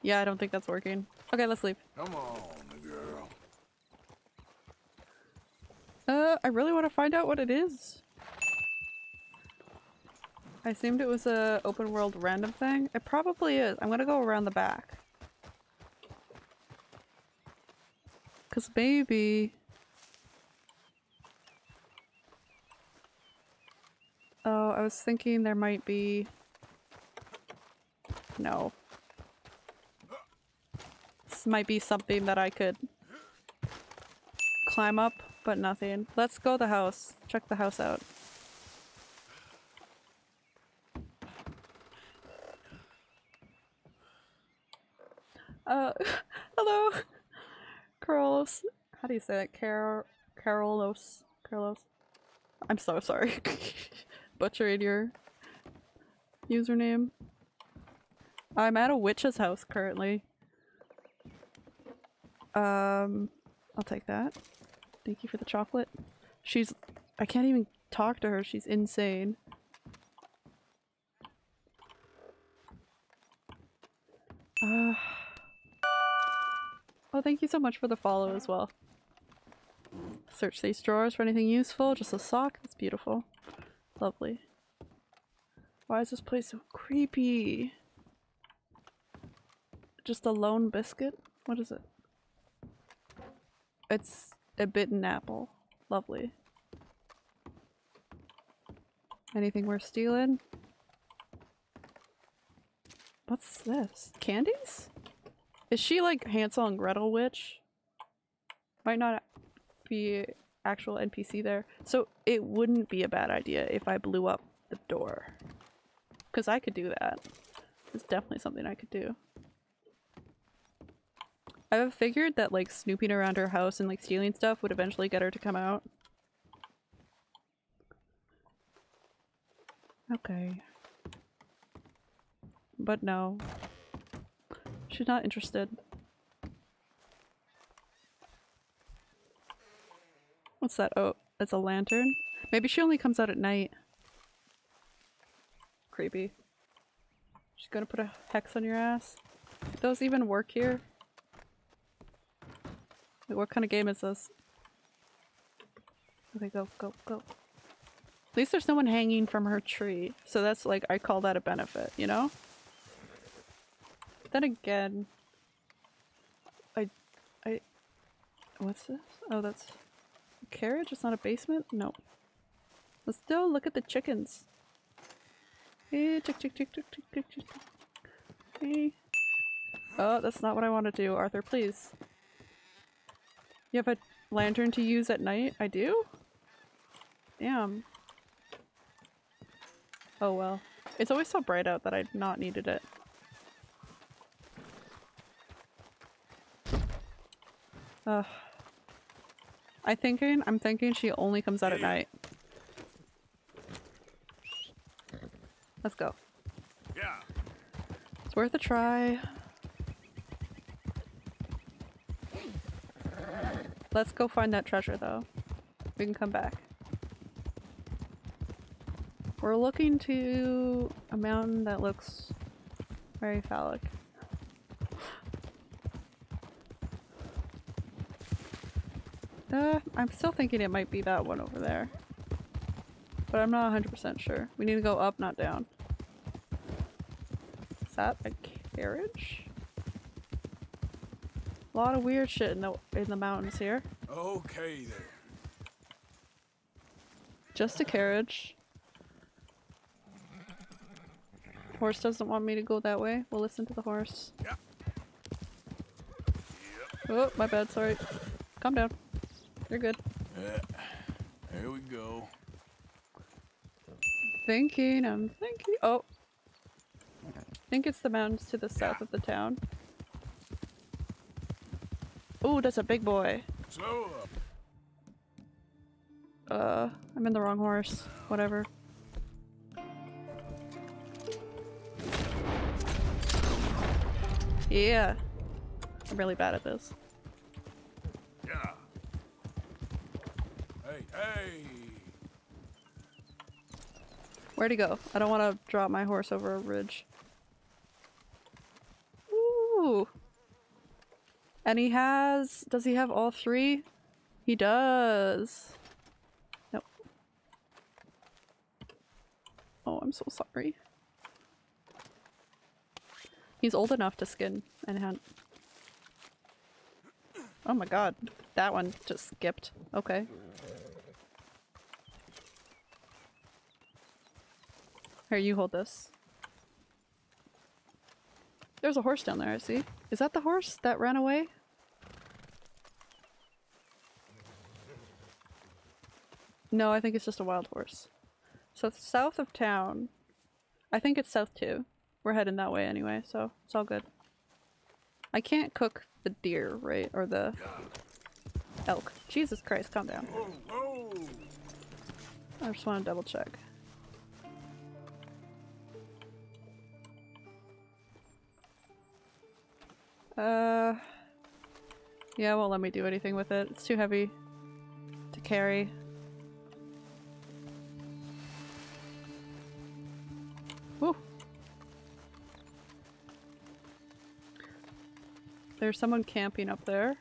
Yeah, I don't think that's working. Okay, let's leave. Come on, girl. Uh, I really want to find out what it is. I assumed it was a open world random thing. It probably is. I'm gonna go around the back. Cause maybe Oh, I was thinking there might be... No. This might be something that I could climb up, but nothing. Let's go the house. Check the house out. Uh, hello! Carlos. How do you say that? Car Carolos. Carlos. I'm so sorry. butchering your username. I'm at a witch's house currently. Um, I'll take that. Thank you for the chocolate. She's- I can't even talk to her, she's insane. Uh, oh, thank you so much for the follow as well. Search these drawers for anything useful. Just a sock. That's beautiful. Lovely. Why is this place so creepy? Just a lone biscuit? What is it? It's a bitten apple. Lovely. Anything worth stealing? What's this? Candies? Is she like Hansel and Gretel witch? Might not be actual NPC there. So it wouldn't be a bad idea if I blew up the door. Because I could do that. It's definitely something I could do. I've figured that like snooping around her house and like stealing stuff would eventually get her to come out. Okay. But no. She's not interested. What's that? Oh, it's a lantern? Maybe she only comes out at night. Creepy. She's gonna put a hex on your ass. Do those even work here? Wait, what kind of game is this? Okay, go, go, go. At least there's no one hanging from her tree. So that's like, I call that a benefit, you know? Then again, I, I, what's this? Oh, that's a carriage? It's not a basement? No. Let's still look at the chickens. Hey, chick, chick, chick, chick, chick, chick, chick. Hey. Eh. Oh, that's not what I want to do, Arthur, please. You have a lantern to use at night? I do? Damn. Oh well. It's always so bright out that I'd not needed it. Ugh. I thinking I'm thinking she only comes out at night. Let's go. Yeah. It's worth a try. Let's go find that treasure though. We can come back. We're looking to a mountain that looks very phallic. Uh, I'm still thinking it might be that one over there. But I'm not 100% sure. We need to go up, not down. Is that a carriage? A lot of weird shit in the in the mountains here. Okay there. Just a carriage. Horse doesn't want me to go that way. We'll listen to the horse. Yep. Oh, my bad, sorry. Calm down. You're good. Yeah. There we go. Thinking, I'm thinking. Oh. I think it's the mountains to the south of the town. Ooh, that's a big boy. Slow up. Uh, I'm in the wrong horse. Whatever. Yeah. I'm really bad at this. Yeah. Hey, hey. Where'd he go? I don't want to drop my horse over a ridge. Ooh. And he has... Does he have all three? He does. Nope. Oh, I'm so sorry. He's old enough to skin and hunt. Oh my god. That one just skipped. Okay. Here, you hold this. There's a horse down there, I see. Is that the horse that ran away? No, I think it's just a wild horse. So south of town. I think it's south too. We're heading that way anyway, so it's all good. I can't cook the deer, right? Or the elk. Jesus Christ, calm down. I just want to double check. Uh, yeah, won't let me do anything with it. It's too heavy to carry. Woo. There's someone camping up there.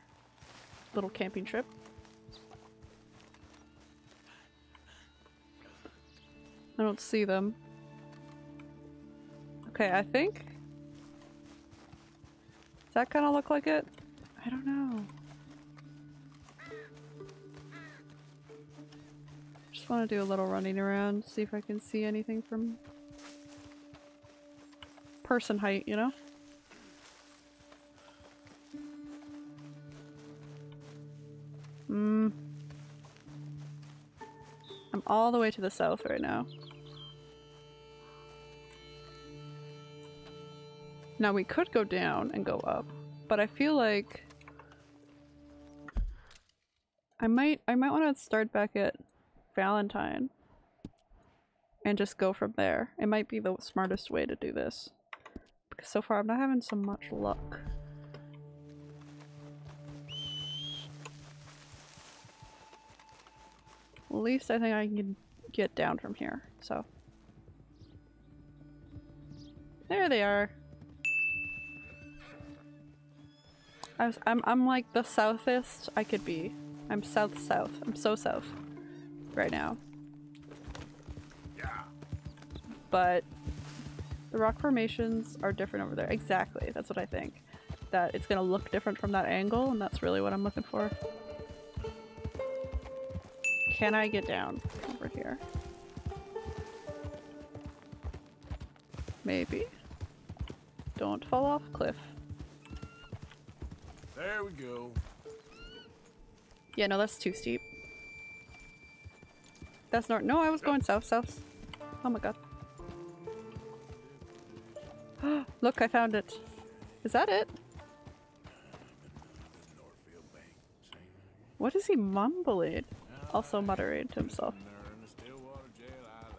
Little camping trip. I don't see them. Okay, I think that kind of look like it? I don't know. Just want to do a little running around, see if I can see anything from person height, you know? Hmm. I'm all the way to the south right now. Now we could go down and go up, but I feel like I might I might want to start back at Valentine and just go from there. It might be the smartest way to do this. Because so far I'm not having so much luck. At least I think I can get down from here, so. There they are. I was, I'm, I'm like the southest I could be. I'm south south. I'm so south right now. Yeah. But the rock formations are different over there. Exactly. That's what I think. That it's gonna look different from that angle, and that's really what I'm looking for. Can I get down over here? Maybe. Don't fall off cliff. There we go. Yeah, no, that's too steep. That's not- no, I was going south, south. Oh my god. Look, I found it. Is that it? What is he mumbling? Also muttering to himself.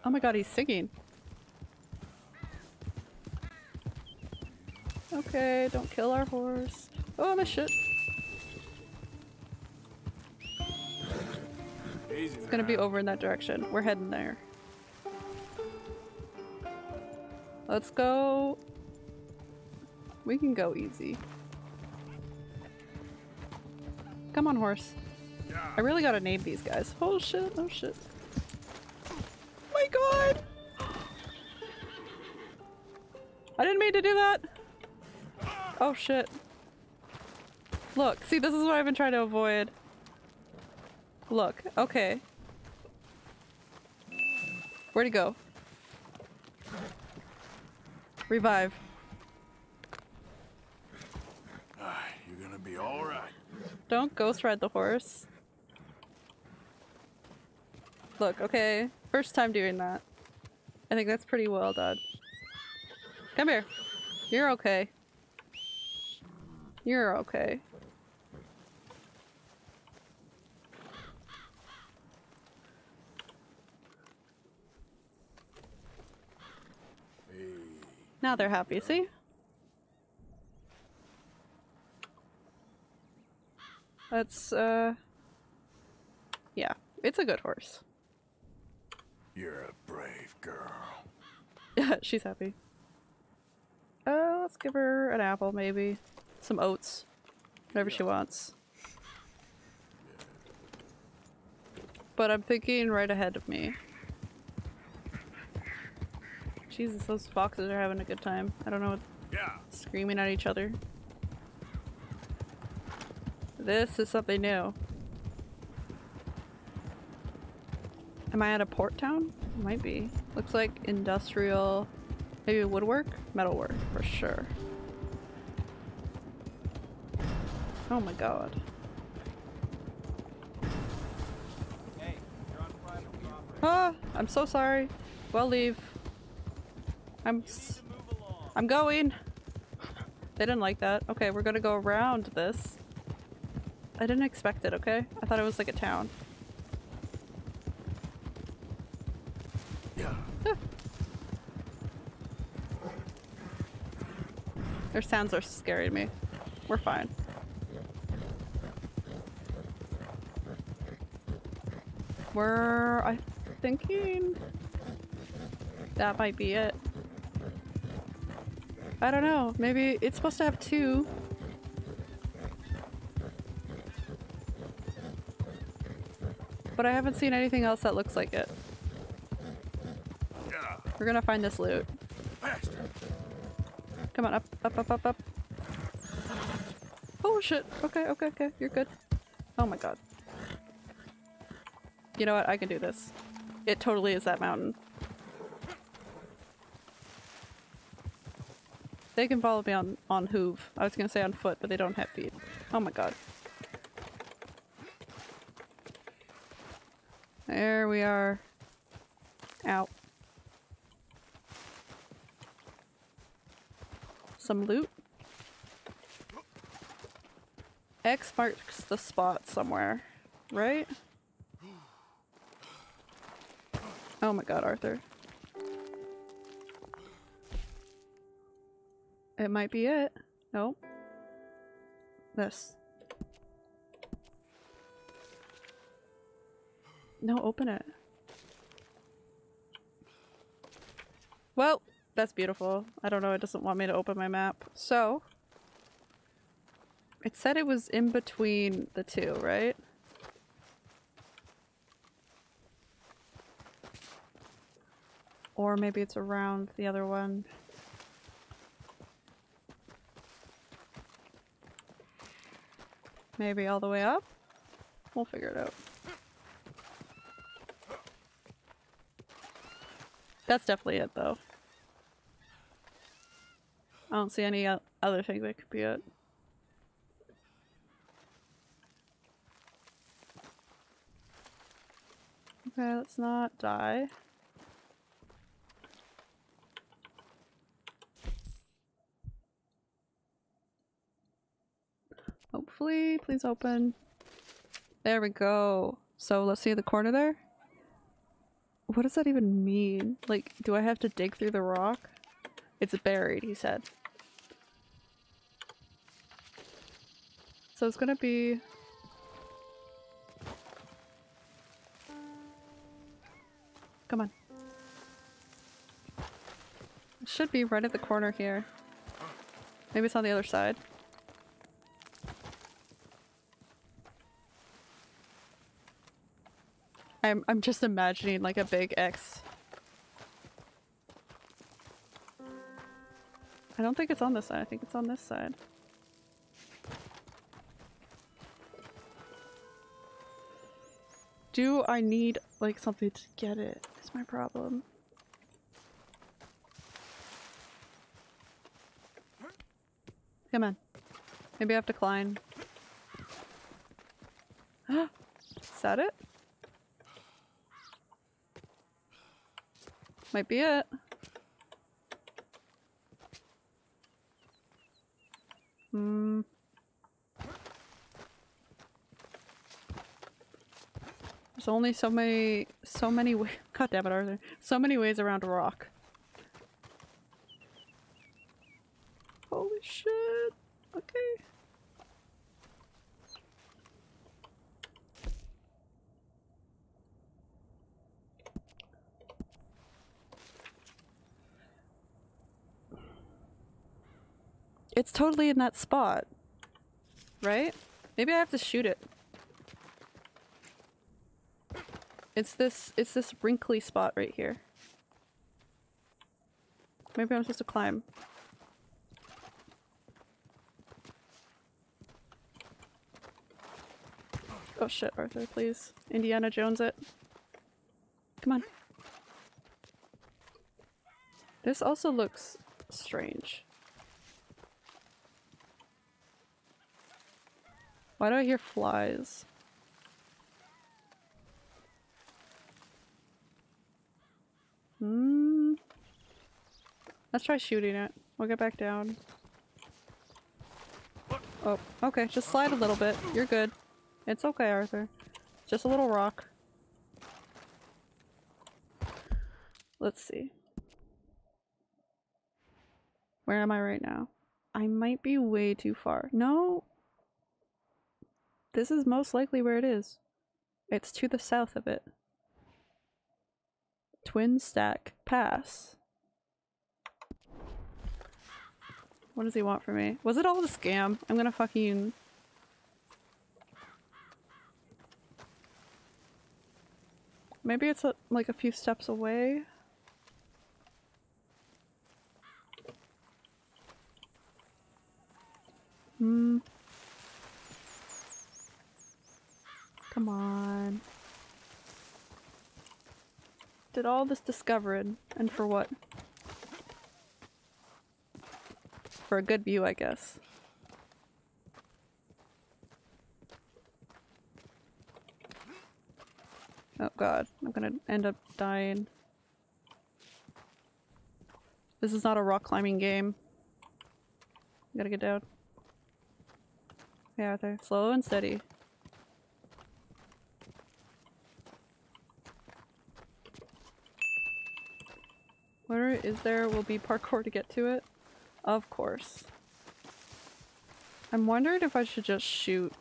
Oh my god, he's singing. Okay, don't kill our horse. Oh, my shit. It's gonna be over in that direction. We're heading there. Let's go. We can go easy. Come on, horse. I really gotta name these guys. Oh shit, oh shit. Oh my god! I didn't mean to do that! Oh shit. Look, see this is what I've been trying to avoid. Look, okay. Where'd he go? Revive. You're gonna be alright. Don't ghost ride the horse. Look, okay. First time doing that. I think that's pretty well done. Come here. You're okay. You're okay. Now they're happy, see? That's, uh... Yeah, it's a good horse. You're a brave girl. Yeah, she's happy. Uh, let's give her an apple, maybe. Some oats. Whatever she wants. But I'm thinking right ahead of me. Jesus, those foxes are having a good time. I don't know what... Yeah. Screaming at each other. This is something new. Am I at a port town? Might be. Looks like industrial, maybe woodwork? Metalwork, for sure. Oh my god. Hey, Ah, I'm so sorry. Well, leave. I'm. I'm going. They didn't like that. Okay, we're gonna go around this. I didn't expect it, okay? I thought it was like a town. Yeah. Their sounds are scaring me. We're fine. We're, I'm thinking that might be it. I don't know. Maybe it's supposed to have two. But I haven't seen anything else that looks like it. We're gonna find this loot. Come on, up, up, up, up, up. Oh shit. Okay, okay, okay. You're good. Oh my god. You know what? I can do this. It totally is that mountain. They can follow me on, on hoof. I was gonna say on foot, but they don't have feet. Oh my god. There we are. Out. Some loot. X marks the spot somewhere, right? Oh my god, Arthur. It might be it. Nope. This. No, open it. Well, that's beautiful. I don't know, it doesn't want me to open my map. So, it said it was in between the two, right? Or maybe it's around the other one. Maybe all the way up? We'll figure it out. That's definitely it, though. I don't see any other thing that could be it. Okay, let's not die. Hopefully, please open. There we go. So let's see the corner there. What does that even mean? Like, do I have to dig through the rock? It's buried, he said. So it's gonna be... Come on. should be right at the corner here. Maybe it's on the other side. I'm I'm just imagining like a big X. I don't think it's on this side. I think it's on this side. Do I need like something to get it? Is my problem. Come on. Maybe I have to climb. Is that it? Might be it. Hmm. There's only so many, so many ways. God damn it, Arthur. So many ways around a rock. Holy shit. Okay. It's totally in that spot. Right? Maybe I have to shoot it. It's this it's this wrinkly spot right here. Maybe I'm supposed to climb. Oh shit, Arthur, please. Indiana Jones it. Come on. This also looks strange. Why do I hear flies? Hmm. Let's try shooting it. We'll get back down. Oh, okay. Just slide a little bit. You're good. It's okay, Arthur. Just a little rock. Let's see. Where am I right now? I might be way too far. No, this is most likely where it is. It's to the south of it. Twin Stack Pass. What does he want from me? Was it all a scam? I'm gonna fucking... Maybe it's a, like a few steps away? Hmm. Come on. Did all this discovered, and for what? For a good view, I guess. Oh god, I'm gonna end up dying. This is not a rock climbing game. gotta get down. Yeah, there. Slow and steady. Where is there will be parkour to get to it? Of course. I'm wondering if I should just shoot.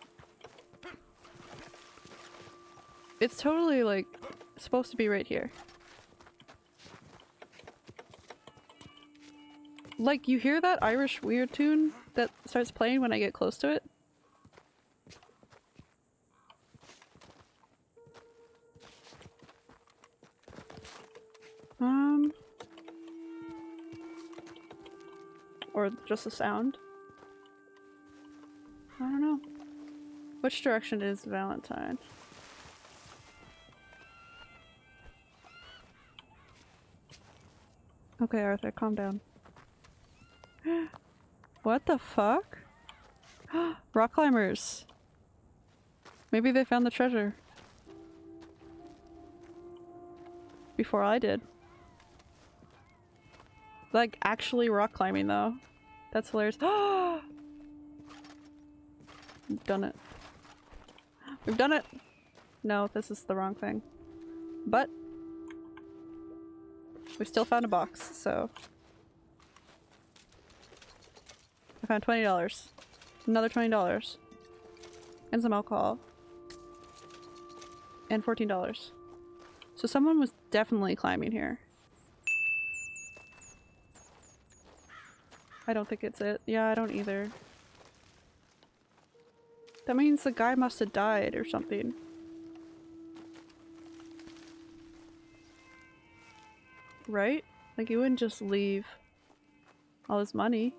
It's totally like supposed to be right here. Like you hear that Irish weird tune that starts playing when I get close to it? Um Or just a sound? I don't know. Which direction is Valentine? Okay, Arthur, calm down. what the fuck? Rock climbers! Maybe they found the treasure. Before I did. Like, actually rock climbing, though. That's hilarious. We've done it. We've done it! No, this is the wrong thing. But, we still found a box, so... I found $20. Another $20. And some alcohol. And $14. So someone was definitely climbing here. I don't think it's it. Yeah, I don't either. That means the guy must have died or something. Right? Like he wouldn't just leave all his money.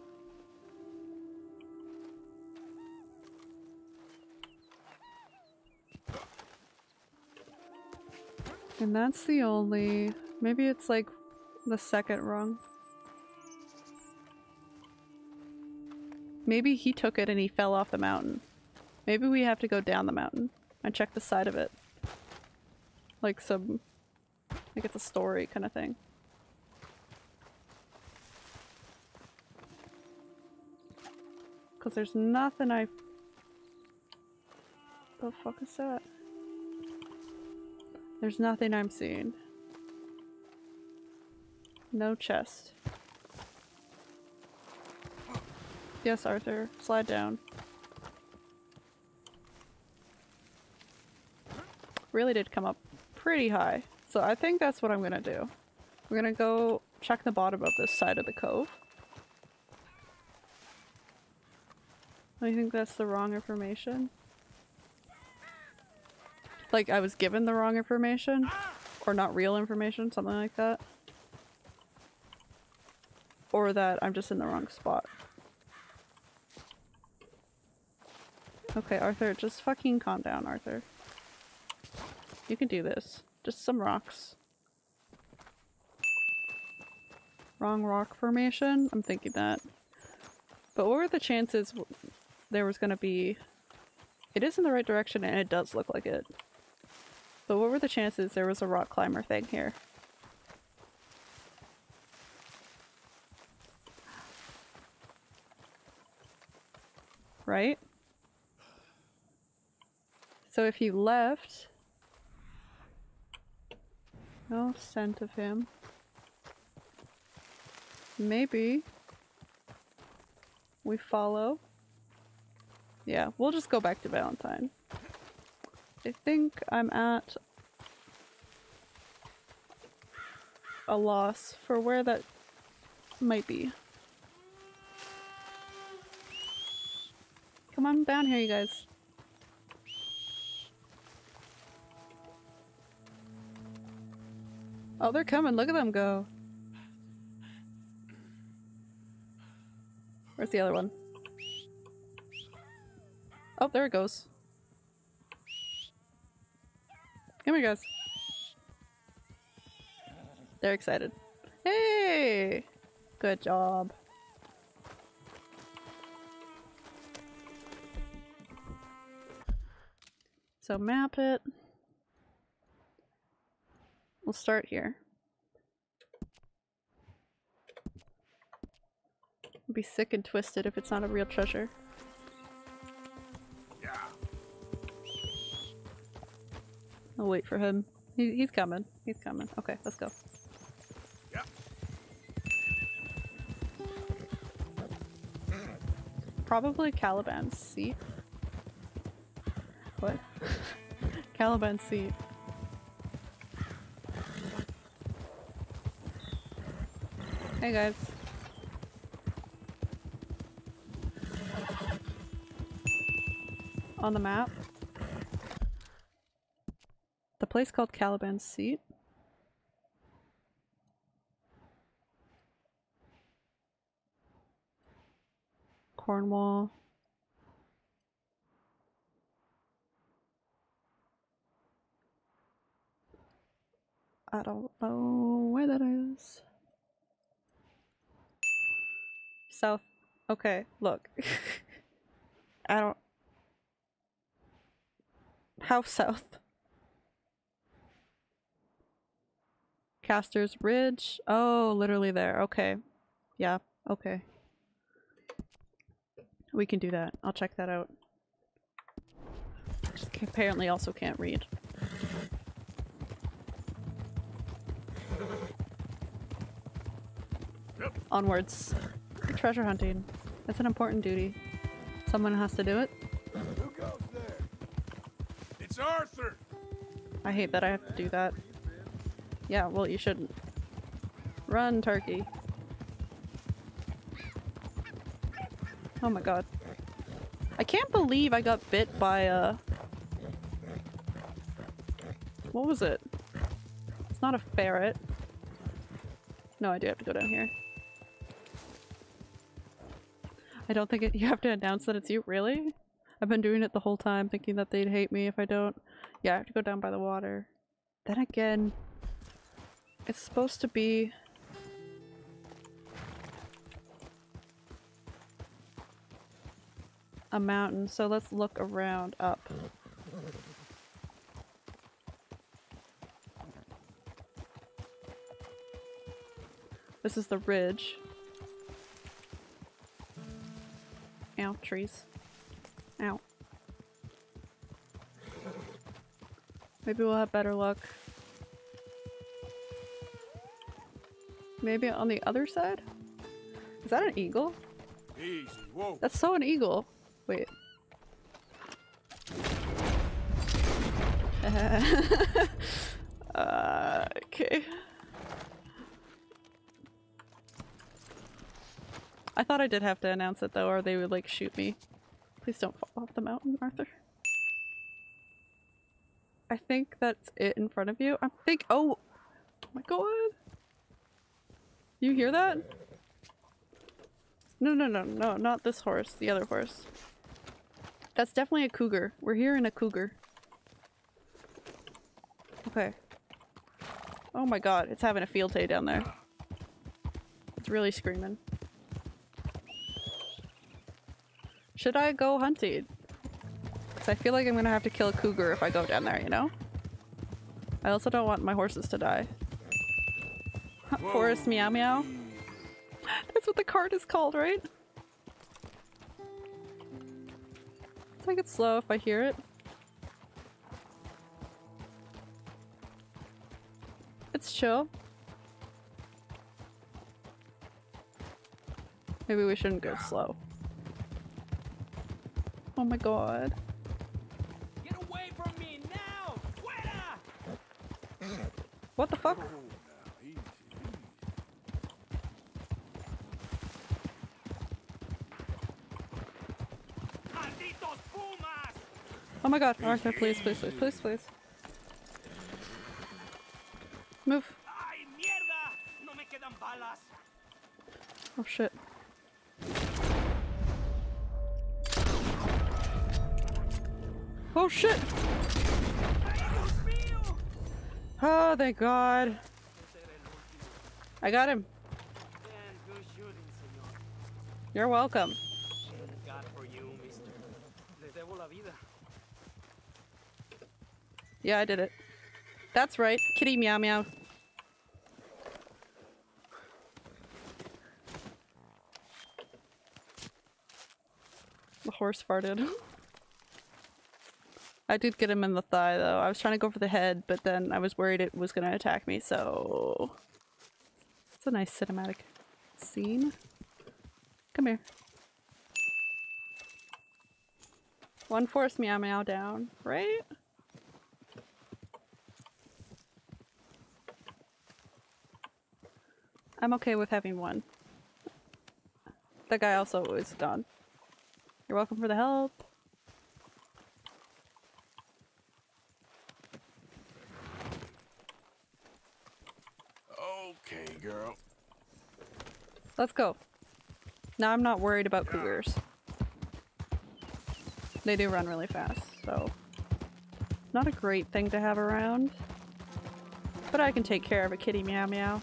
And that's the only... Maybe it's like the second rung. Maybe he took it and he fell off the mountain. Maybe we have to go down the mountain and check the side of it. Like some... Like it's a story kind of thing. Because there's nothing I... The fuck is that? There's nothing I'm seeing. No chest. Yes, Arthur. Slide down. Really did come up pretty high. So I think that's what I'm gonna do. We're gonna go check the bottom of this side of the cove. I think that's the wrong information. Like I was given the wrong information? Or not real information, something like that. Or that I'm just in the wrong spot. Okay, Arthur, just fucking calm down, Arthur. You can do this. Just some rocks. Wrong rock formation? I'm thinking that. But what were the chances there was gonna be... It is in the right direction and it does look like it. But what were the chances there was a rock climber thing here? Right? So if you left... No scent of him. Maybe we follow. Yeah, we'll just go back to Valentine. I think I'm at a loss for where that might be. Come on down here, you guys. Oh, they're coming. Look at them go. Where's the other one? Oh, there it goes. Come here, guys. They're excited. Hey! Good job. So map it. We'll start here. I'll be sick and twisted if it's not a real treasure. Yeah. I'll wait for him. He, he's coming. He's coming. Okay, let's go. Yeah. Probably Caliban's seat. What? Caliban's seat. Hey guys. On the map. The place called Caliban's Seat. Cornwall. I don't know where that is. South. Okay, look. I don't. How south? Caster's Ridge. Oh, literally there. Okay. Yeah, okay. We can do that. I'll check that out. Just apparently also can't read. Onwards. Treasure hunting. It's an important duty. Someone has to do it. Who goes there? It's Arthur! I hate that I have to do that. Yeah, well you shouldn't. Run, turkey. Oh my god. I can't believe I got bit by a... What was it? It's not a ferret. No, I do have to go down here. I don't think it- you have to announce that it's you. Really? I've been doing it the whole time thinking that they'd hate me if I don't. Yeah, I have to go down by the water. Then again, it's supposed to be... a mountain, so let's look around up. This is the ridge. Ow, trees. Ow. Maybe we'll have better luck. Maybe on the other side? Is that an eagle? Easy, whoa. That's so an eagle. Wait. uh, okay. I thought I did have to announce it though, or they would like shoot me. Please don't fall off the mountain, Arthur. I think that's it in front of you. I think- oh! Oh my god! You hear that? No, no, no, no, not this horse. The other horse. That's definitely a cougar. We're hearing a cougar. Okay. Oh my god, it's having a field day down there. It's really screaming. Should I go hunting? Because I feel like I'm gonna have to kill a cougar if I go down there, you know? I also don't want my horses to die. Forest meow meow. That's what the card is called, right? It's like it's slow if I hear it. It's chill. Maybe we shouldn't go slow. Oh my god. Get away from me now! Fuera! What the fuck? ¡Malditos pumas! Oh my god, Arthur, please, please, please, please, please. Move. ¡Ay, mierda! No me quedan balas. Oh shit. Oh shit! Oh, thank god. I got him. You're welcome. Yeah, I did it. That's right. Kitty meow meow. The horse farted. I did get him in the thigh though. I was trying to go for the head, but then I was worried it was gonna attack me, so... It's a nice cinematic scene. Come here. One force meow meow down, right? I'm okay with having one. That guy also is gone. You're welcome for the help. Okay, girl. Let's go. Now I'm not worried about cougars. They do run really fast, so... Not a great thing to have around. But I can take care of a kitty meow meow.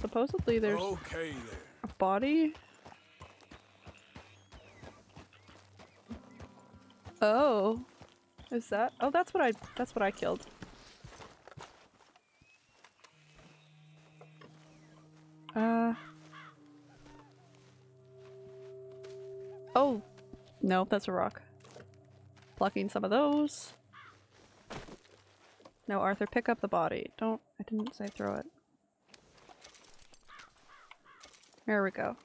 Supposedly there's Okay there. a body. Oh. Is that? Oh, that's what I, that's what I killed. Uh. Oh. No, that's a rock. Plucking some of those. No, Arthur, pick up the body. Don't, I didn't say throw it. There we go.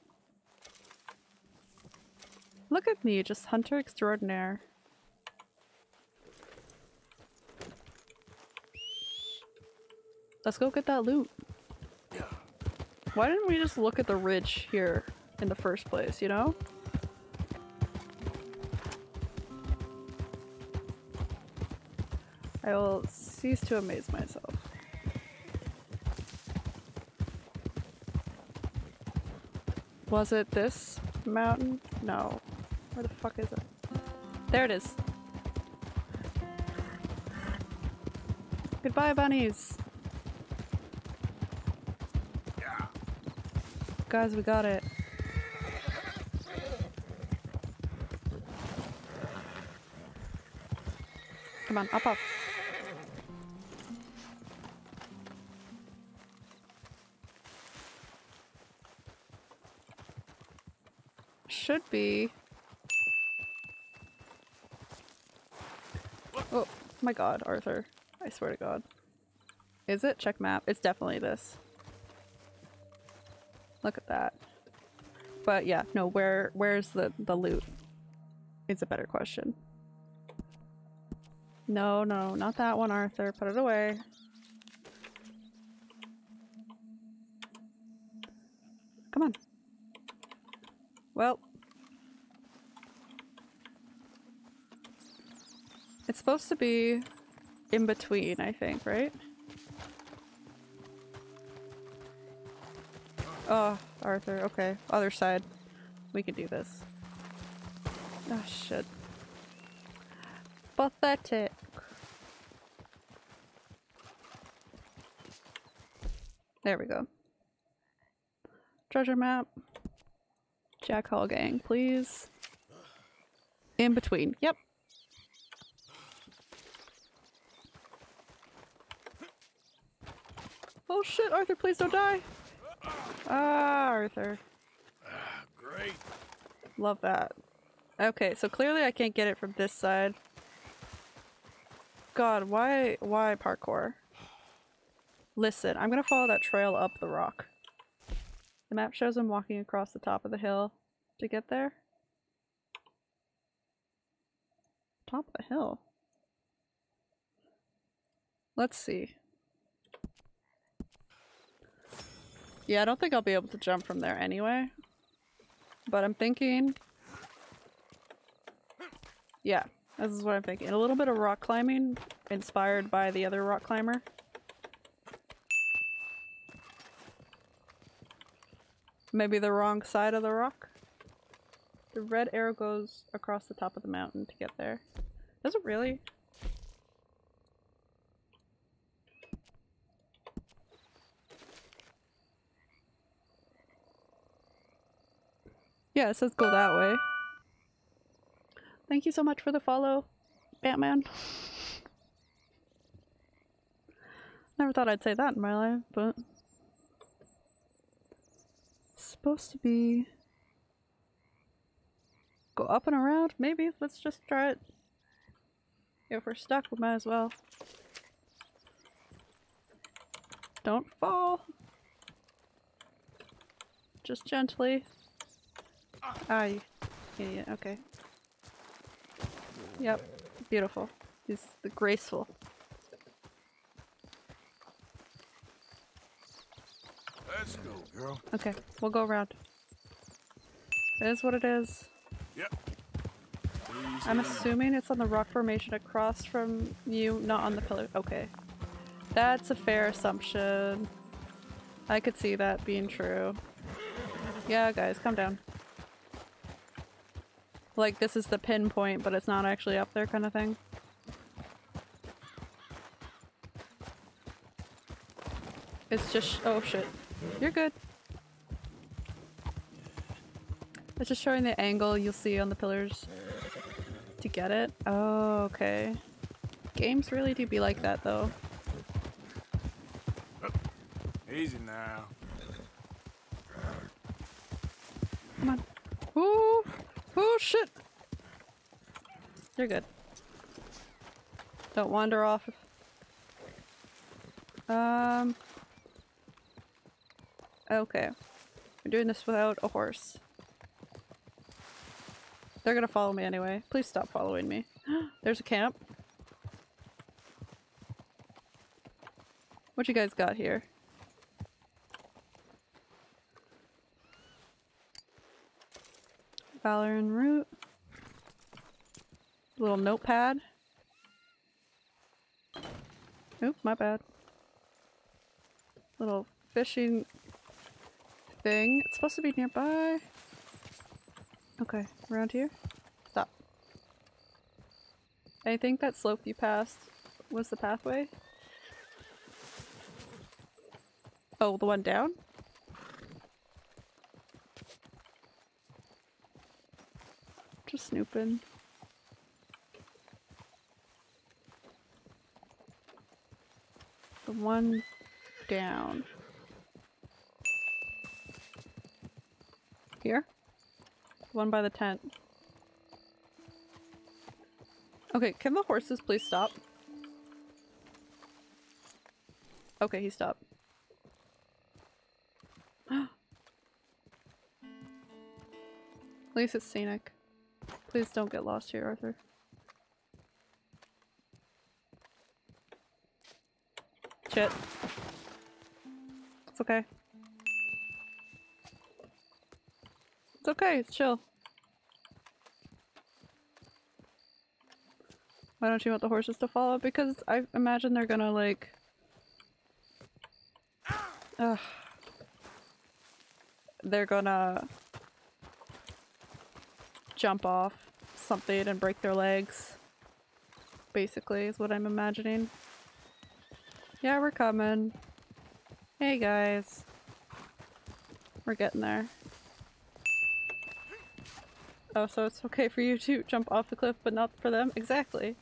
Look at me, just hunter extraordinaire. Let's go get that loot. Why didn't we just look at the ridge here in the first place, you know? I will cease to amaze myself. Was it this mountain? No. Where the fuck is it? There it is. Goodbye, bunnies. Guys, we got it. Come on, up, up. Should be. Oh my god, Arthur. I swear to god. Is it? Check map. It's definitely this. Look at that. But yeah, no, where where's the, the loot? It's a better question. No, no, not that one, Arthur. Put it away. Come on. Well. It's supposed to be in between, I think, right? Oh, Arthur, okay. Other side. We can do this. Oh, shit. Pathetic. There we go. Treasure map. Jack Hall gang, please. In between. Yep. Oh shit, Arthur, please don't die. Ah, Arthur. Ah, Great. Love that. Okay, so clearly I can't get it from this side. God, why why parkour? Listen, I'm gonna follow that trail up the rock. The map shows him walking across the top of the hill to get there. Top of the hill. Let's see. Yeah, I don't think I'll be able to jump from there anyway. But I'm thinking... Yeah, this is what I'm thinking. A little bit of rock climbing inspired by the other rock climber. Maybe the wrong side of the rock? The red arrow goes across the top of the mountain to get there. Does it really? Yeah, says go that way. Thank you so much for the follow, Batman. Never thought I'd say that in my life, but... supposed to be... Go up and around? Maybe. Let's just try it. If we're stuck, we might as well. Don't fall. Just gently. Ah, you idiot. Okay. Yep. Beautiful. He's the graceful. Let's go, girl. Okay, we'll go around. It is what it is. Yep. I'm assuming it's on the rock formation across from you, not on the pillar. Okay. That's a fair assumption. I could see that being true. Yeah, guys, come down. Like, this is the pinpoint, but it's not actually up there kind of thing. It's just- oh shit. You're good. It's just showing the angle you'll see on the pillars to get it. Oh, okay. Games really do be like that though. Oh, easy now. Come on. Ooh! Oh shit! You're good. Don't wander off. Um. Okay. We're doing this without a horse. They're gonna follow me anyway. Please stop following me. There's a camp. What you guys got here? Valerian root. Little notepad. Oop, my bad. Little fishing thing. It's supposed to be nearby. Okay, around here. Stop. I think that slope you passed was the pathway. Oh, the one down? Just snooping. The one down. Here? One by the tent. Okay, can the horses please stop? Okay, he stopped. At least it's scenic. Please don't get lost here, Arthur. Shit. It's okay. It's okay, it's chill. Why don't you want the horses to follow? Because I imagine they're gonna like... Ugh. They're gonna jump off something and break their legs. Basically, is what I'm imagining. Yeah, we're coming. Hey guys. We're getting there. Oh, so it's okay for you to jump off the cliff, but not for them? Exactly.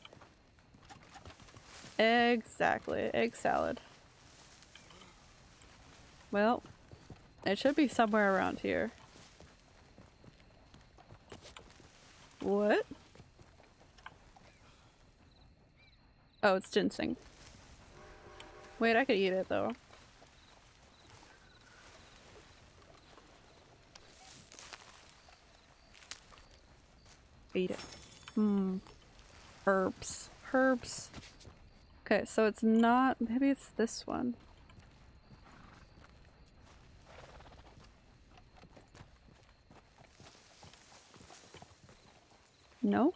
Exactly. Egg salad. Well, it should be somewhere around here. What? Oh, it's ginseng. Wait, I could eat it though. Eat it. Hmm. Herbs. Herbs. Okay, so it's not- maybe it's this one. No?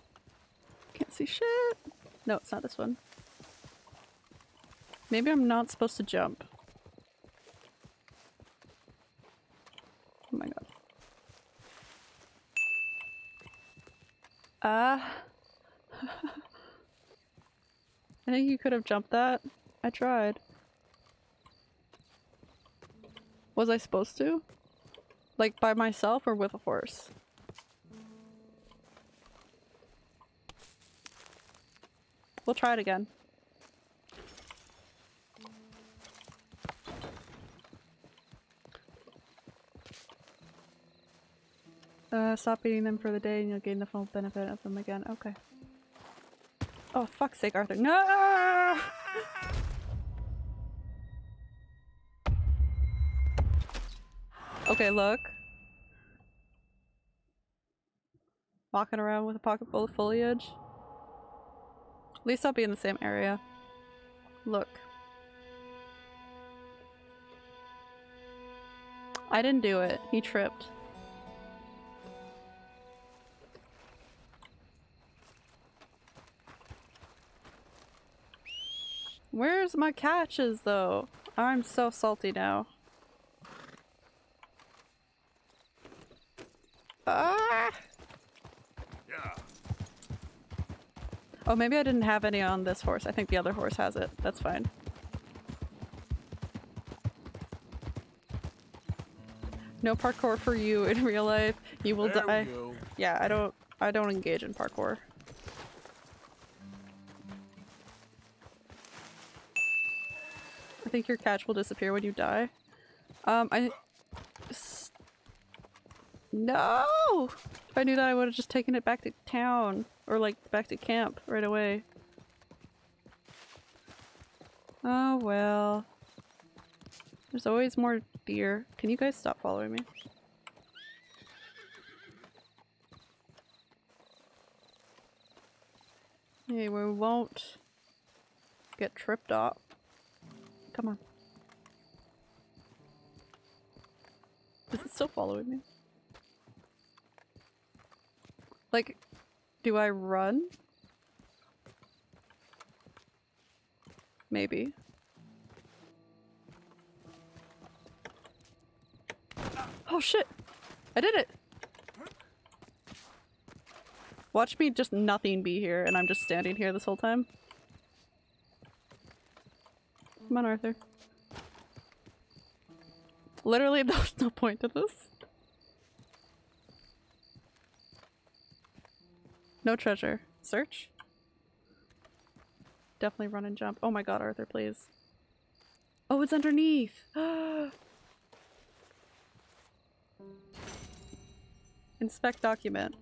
Can't see shit. No, it's not this one. Maybe I'm not supposed to jump. Oh my god. Ah. I think you could have jumped that. I tried. Was I supposed to? Like by myself or with a horse? We'll try it again. Uh, stop eating them for the day and you'll gain the full benefit of them again. Okay. Oh, fuck's sake, Arthur. No! Okay, look. Walking around with a pocket full of foliage. At least I'll be in the same area. Look. I didn't do it. He tripped. Where's my catches though? I'm so salty now. Ah! Yeah. Oh, maybe I didn't have any on this horse. I think the other horse has it. That's fine. No parkour for you in real life. You will There die. Yeah, I don't I don't engage in parkour. I think your catch will disappear when you die. Um, I... No! If I knew that, I would have just taken it back to town. Or, like, back to camp right away. Oh, well. There's always more deer. Can you guys stop following me? Hey, we won't get tripped up. Come on. Is it still following me? Like, do I run? Maybe. Oh shit! I did it! Watch me just nothing be here and I'm just standing here this whole time. Come on, Arthur. Literally, there's no point to this. No treasure. Search? Definitely run and jump. Oh my god, Arthur, please. Oh, it's underneath! Inspect document.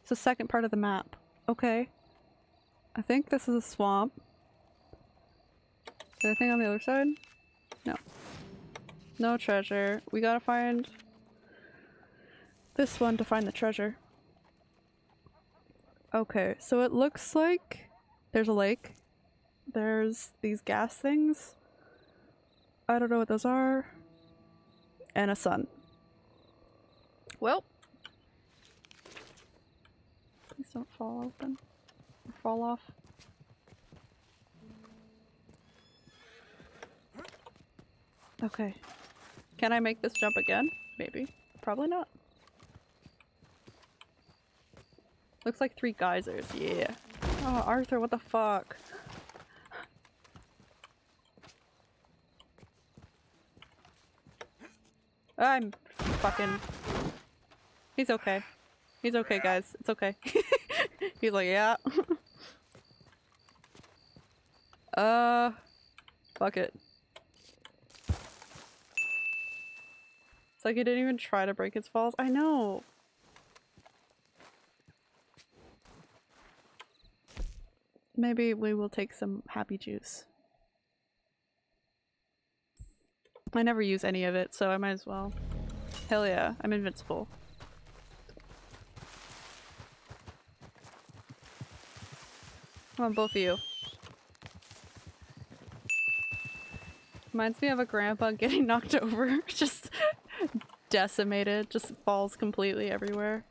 It's the second part of the map. Okay. I think this is a swamp. Is there anything on the other side? No. No treasure. We gotta find this one to find the treasure. Okay, so it looks like there's a lake. There's these gas things. I don't know what those are. And a sun. Well. Please don't fall open. Or fall off. Okay. Can I make this jump again? Maybe. Probably not. Looks like three geysers. Yeah. Oh, Arthur, what the fuck? I'm fucking... He's okay. He's okay, guys. It's okay. He's like, yeah. uh... Fuck it. It's like he didn't even try to break his falls. I know! Maybe we will take some happy juice. I never use any of it, so I might as well. Hell yeah, I'm invincible. Come on, both of you. Reminds me of a grandpa getting knocked over. just decimated. Just falls completely everywhere.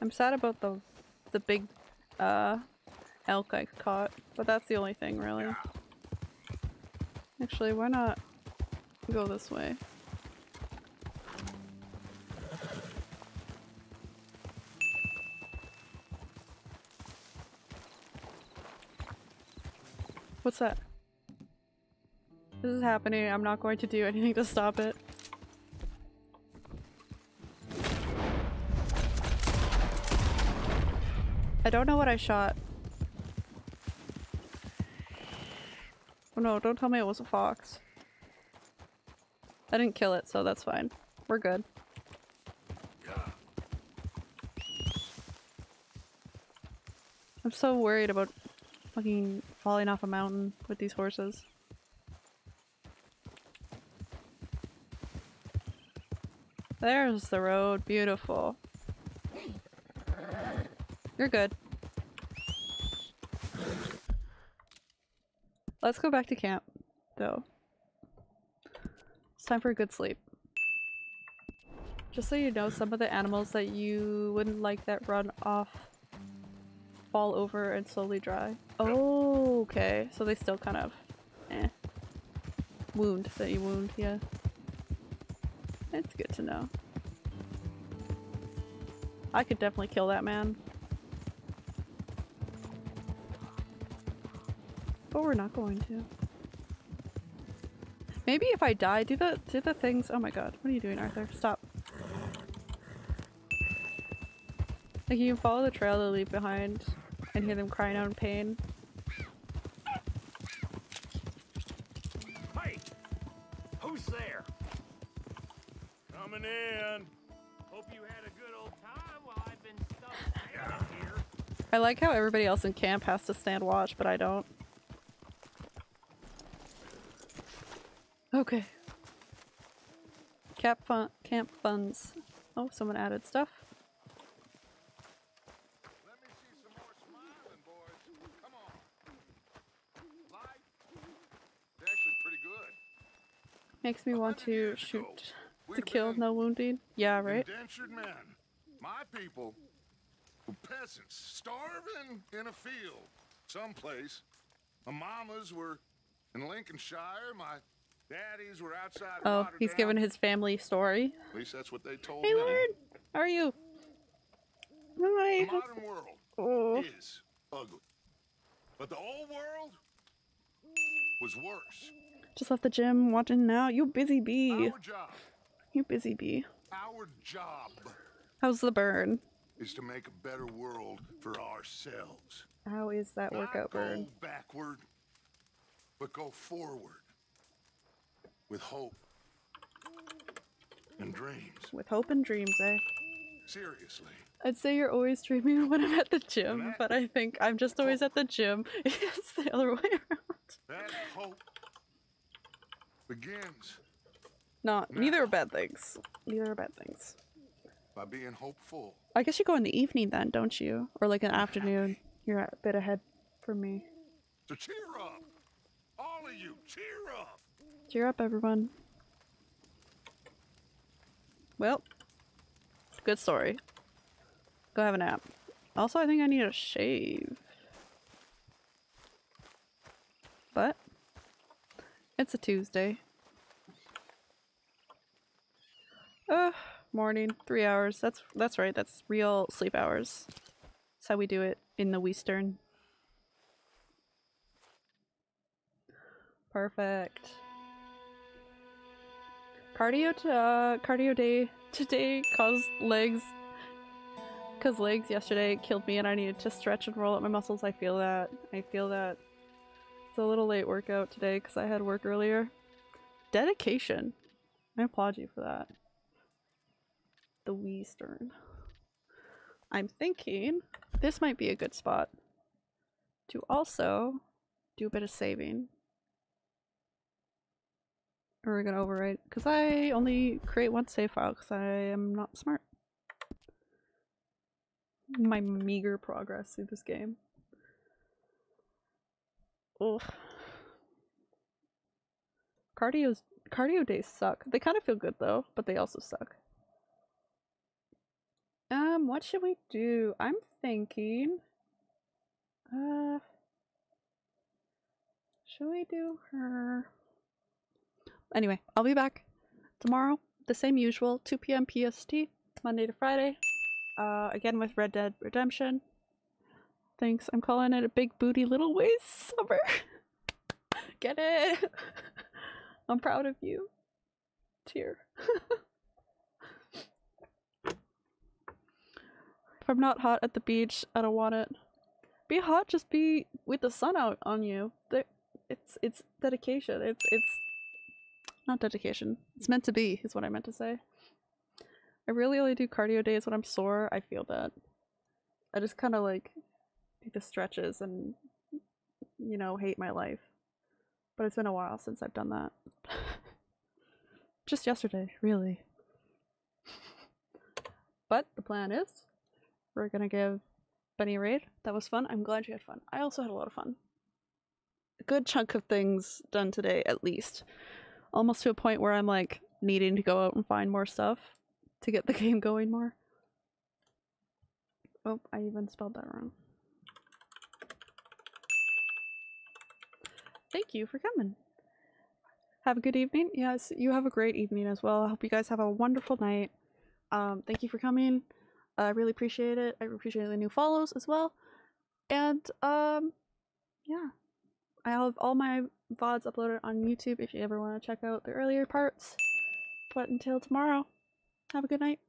I'm sad about the the big uh elk I caught, but that's the only thing really. Actually, why not go this way? What's that? This is happening. I'm not going to do anything to stop it. I don't know what I shot. Oh no, don't tell me it was a fox. I didn't kill it, so that's fine. We're good. I'm so worried about fucking falling off a mountain with these horses. There's the road. Beautiful. You're good. Let's go back to camp, though. It's time for a good sleep. Just so you know, some of the animals that you wouldn't like that run off fall over and slowly dry. Oh, okay. So they still kind of eh. Wound that you wound, yeah. It's good to know. I could definitely kill that man. But we're not going to. Maybe if I die, do the do the things- oh my god, what are you doing Arthur? Stop. Like you can follow the trail they leave behind and hear them crying out in pain. Hey! Who's there? Coming in. Hope you had a good old time while I've been stuck here. I like how everybody else in camp has to stand watch, but I don't. Okay. Cap fun camp funds. Oh, someone added stuff. It's actually pretty good. Makes me want to shoot to kill, no wounding. Yeah, right? Indentured man. My people peasants, starving in a field, someplace. My mamas were in Lincolnshire. My daddies were outside. Oh, Rotterdam. he's giving his family story. At least that's what they told Hey, me. Lord. How are you? Hi. The modern world Oh. is ugly, but the old world was worse. Just left the gym watching now. You busy bee. Our job, You busy bee. our job, How's the burn? is to make a better world for ourselves. How is that workout burn? Go backward, but go forward with hope and dreams. With hope and dreams, eh? Seriously. I'd say you're always dreaming when I'm at the gym, but I think I'm just always at the gym. It's the other way around. That hope begins Not neither are bad things. Neither are bad things. by being hopeful. I guess you go in the evening then, don't you? Or like an afternoon. You're a bit ahead for me. So cheer up. All of you, cheer up. Cheer up, everyone. Well, good story. Go have a nap. Also, I think I need a shave. But it's a Tuesday. Uh, morning, three hours. That's that's right. That's real sleep hours. That's how we do it in the Western. Perfect. Cardio to uh, cardio day today caused legs because legs yesterday killed me and I needed to stretch and roll up my muscles. I feel that. I feel that. It's a little late workout today because I had work earlier. Dedication. I applaud you for that. The Western. I'm thinking this might be a good spot to also do a bit of saving. Or we're gonna overwrite because I only create one save file because I am not smart. My meager progress through this game. Ugh. Cardio's cardio days suck. They kind of feel good though, but they also suck. Um, what should we do? I'm thinking. Uh, should we do her? Anyway, I'll be back tomorrow, the same usual, 2 p.m. PST, Monday to Friday. Uh, again with Red Dead Redemption. Thanks. I'm calling it a big booty little waist summer. Get it? I'm proud of you. Tear. if I'm not hot at the beach, I don't want it. Be hot, just be with the sun out on you. It's it's dedication. It's it's not dedication. It's mm. meant to be, is what I meant to say. I really only do cardio days when I'm sore. I feel that. I just kind of like do the stretches and, you know, hate my life. But it's been a while since I've done that. just yesterday, really. But the plan is we're gonna give Benny a raid. That was fun. I'm glad you had fun. I also had a lot of fun. A good chunk of things done today, at least almost to a point where I'm like needing to go out and find more stuff to get the game going more. Oh, I even spelled that wrong. Thank you for coming. Have a good evening. Yes, you have a great evening as well. I hope you guys have a wonderful night. Um, thank you for coming. I really appreciate it. I appreciate the new follows as well. And um, yeah, I have all my VODs uploaded on YouTube if you ever want to check out the earlier parts. But until tomorrow, have a good night.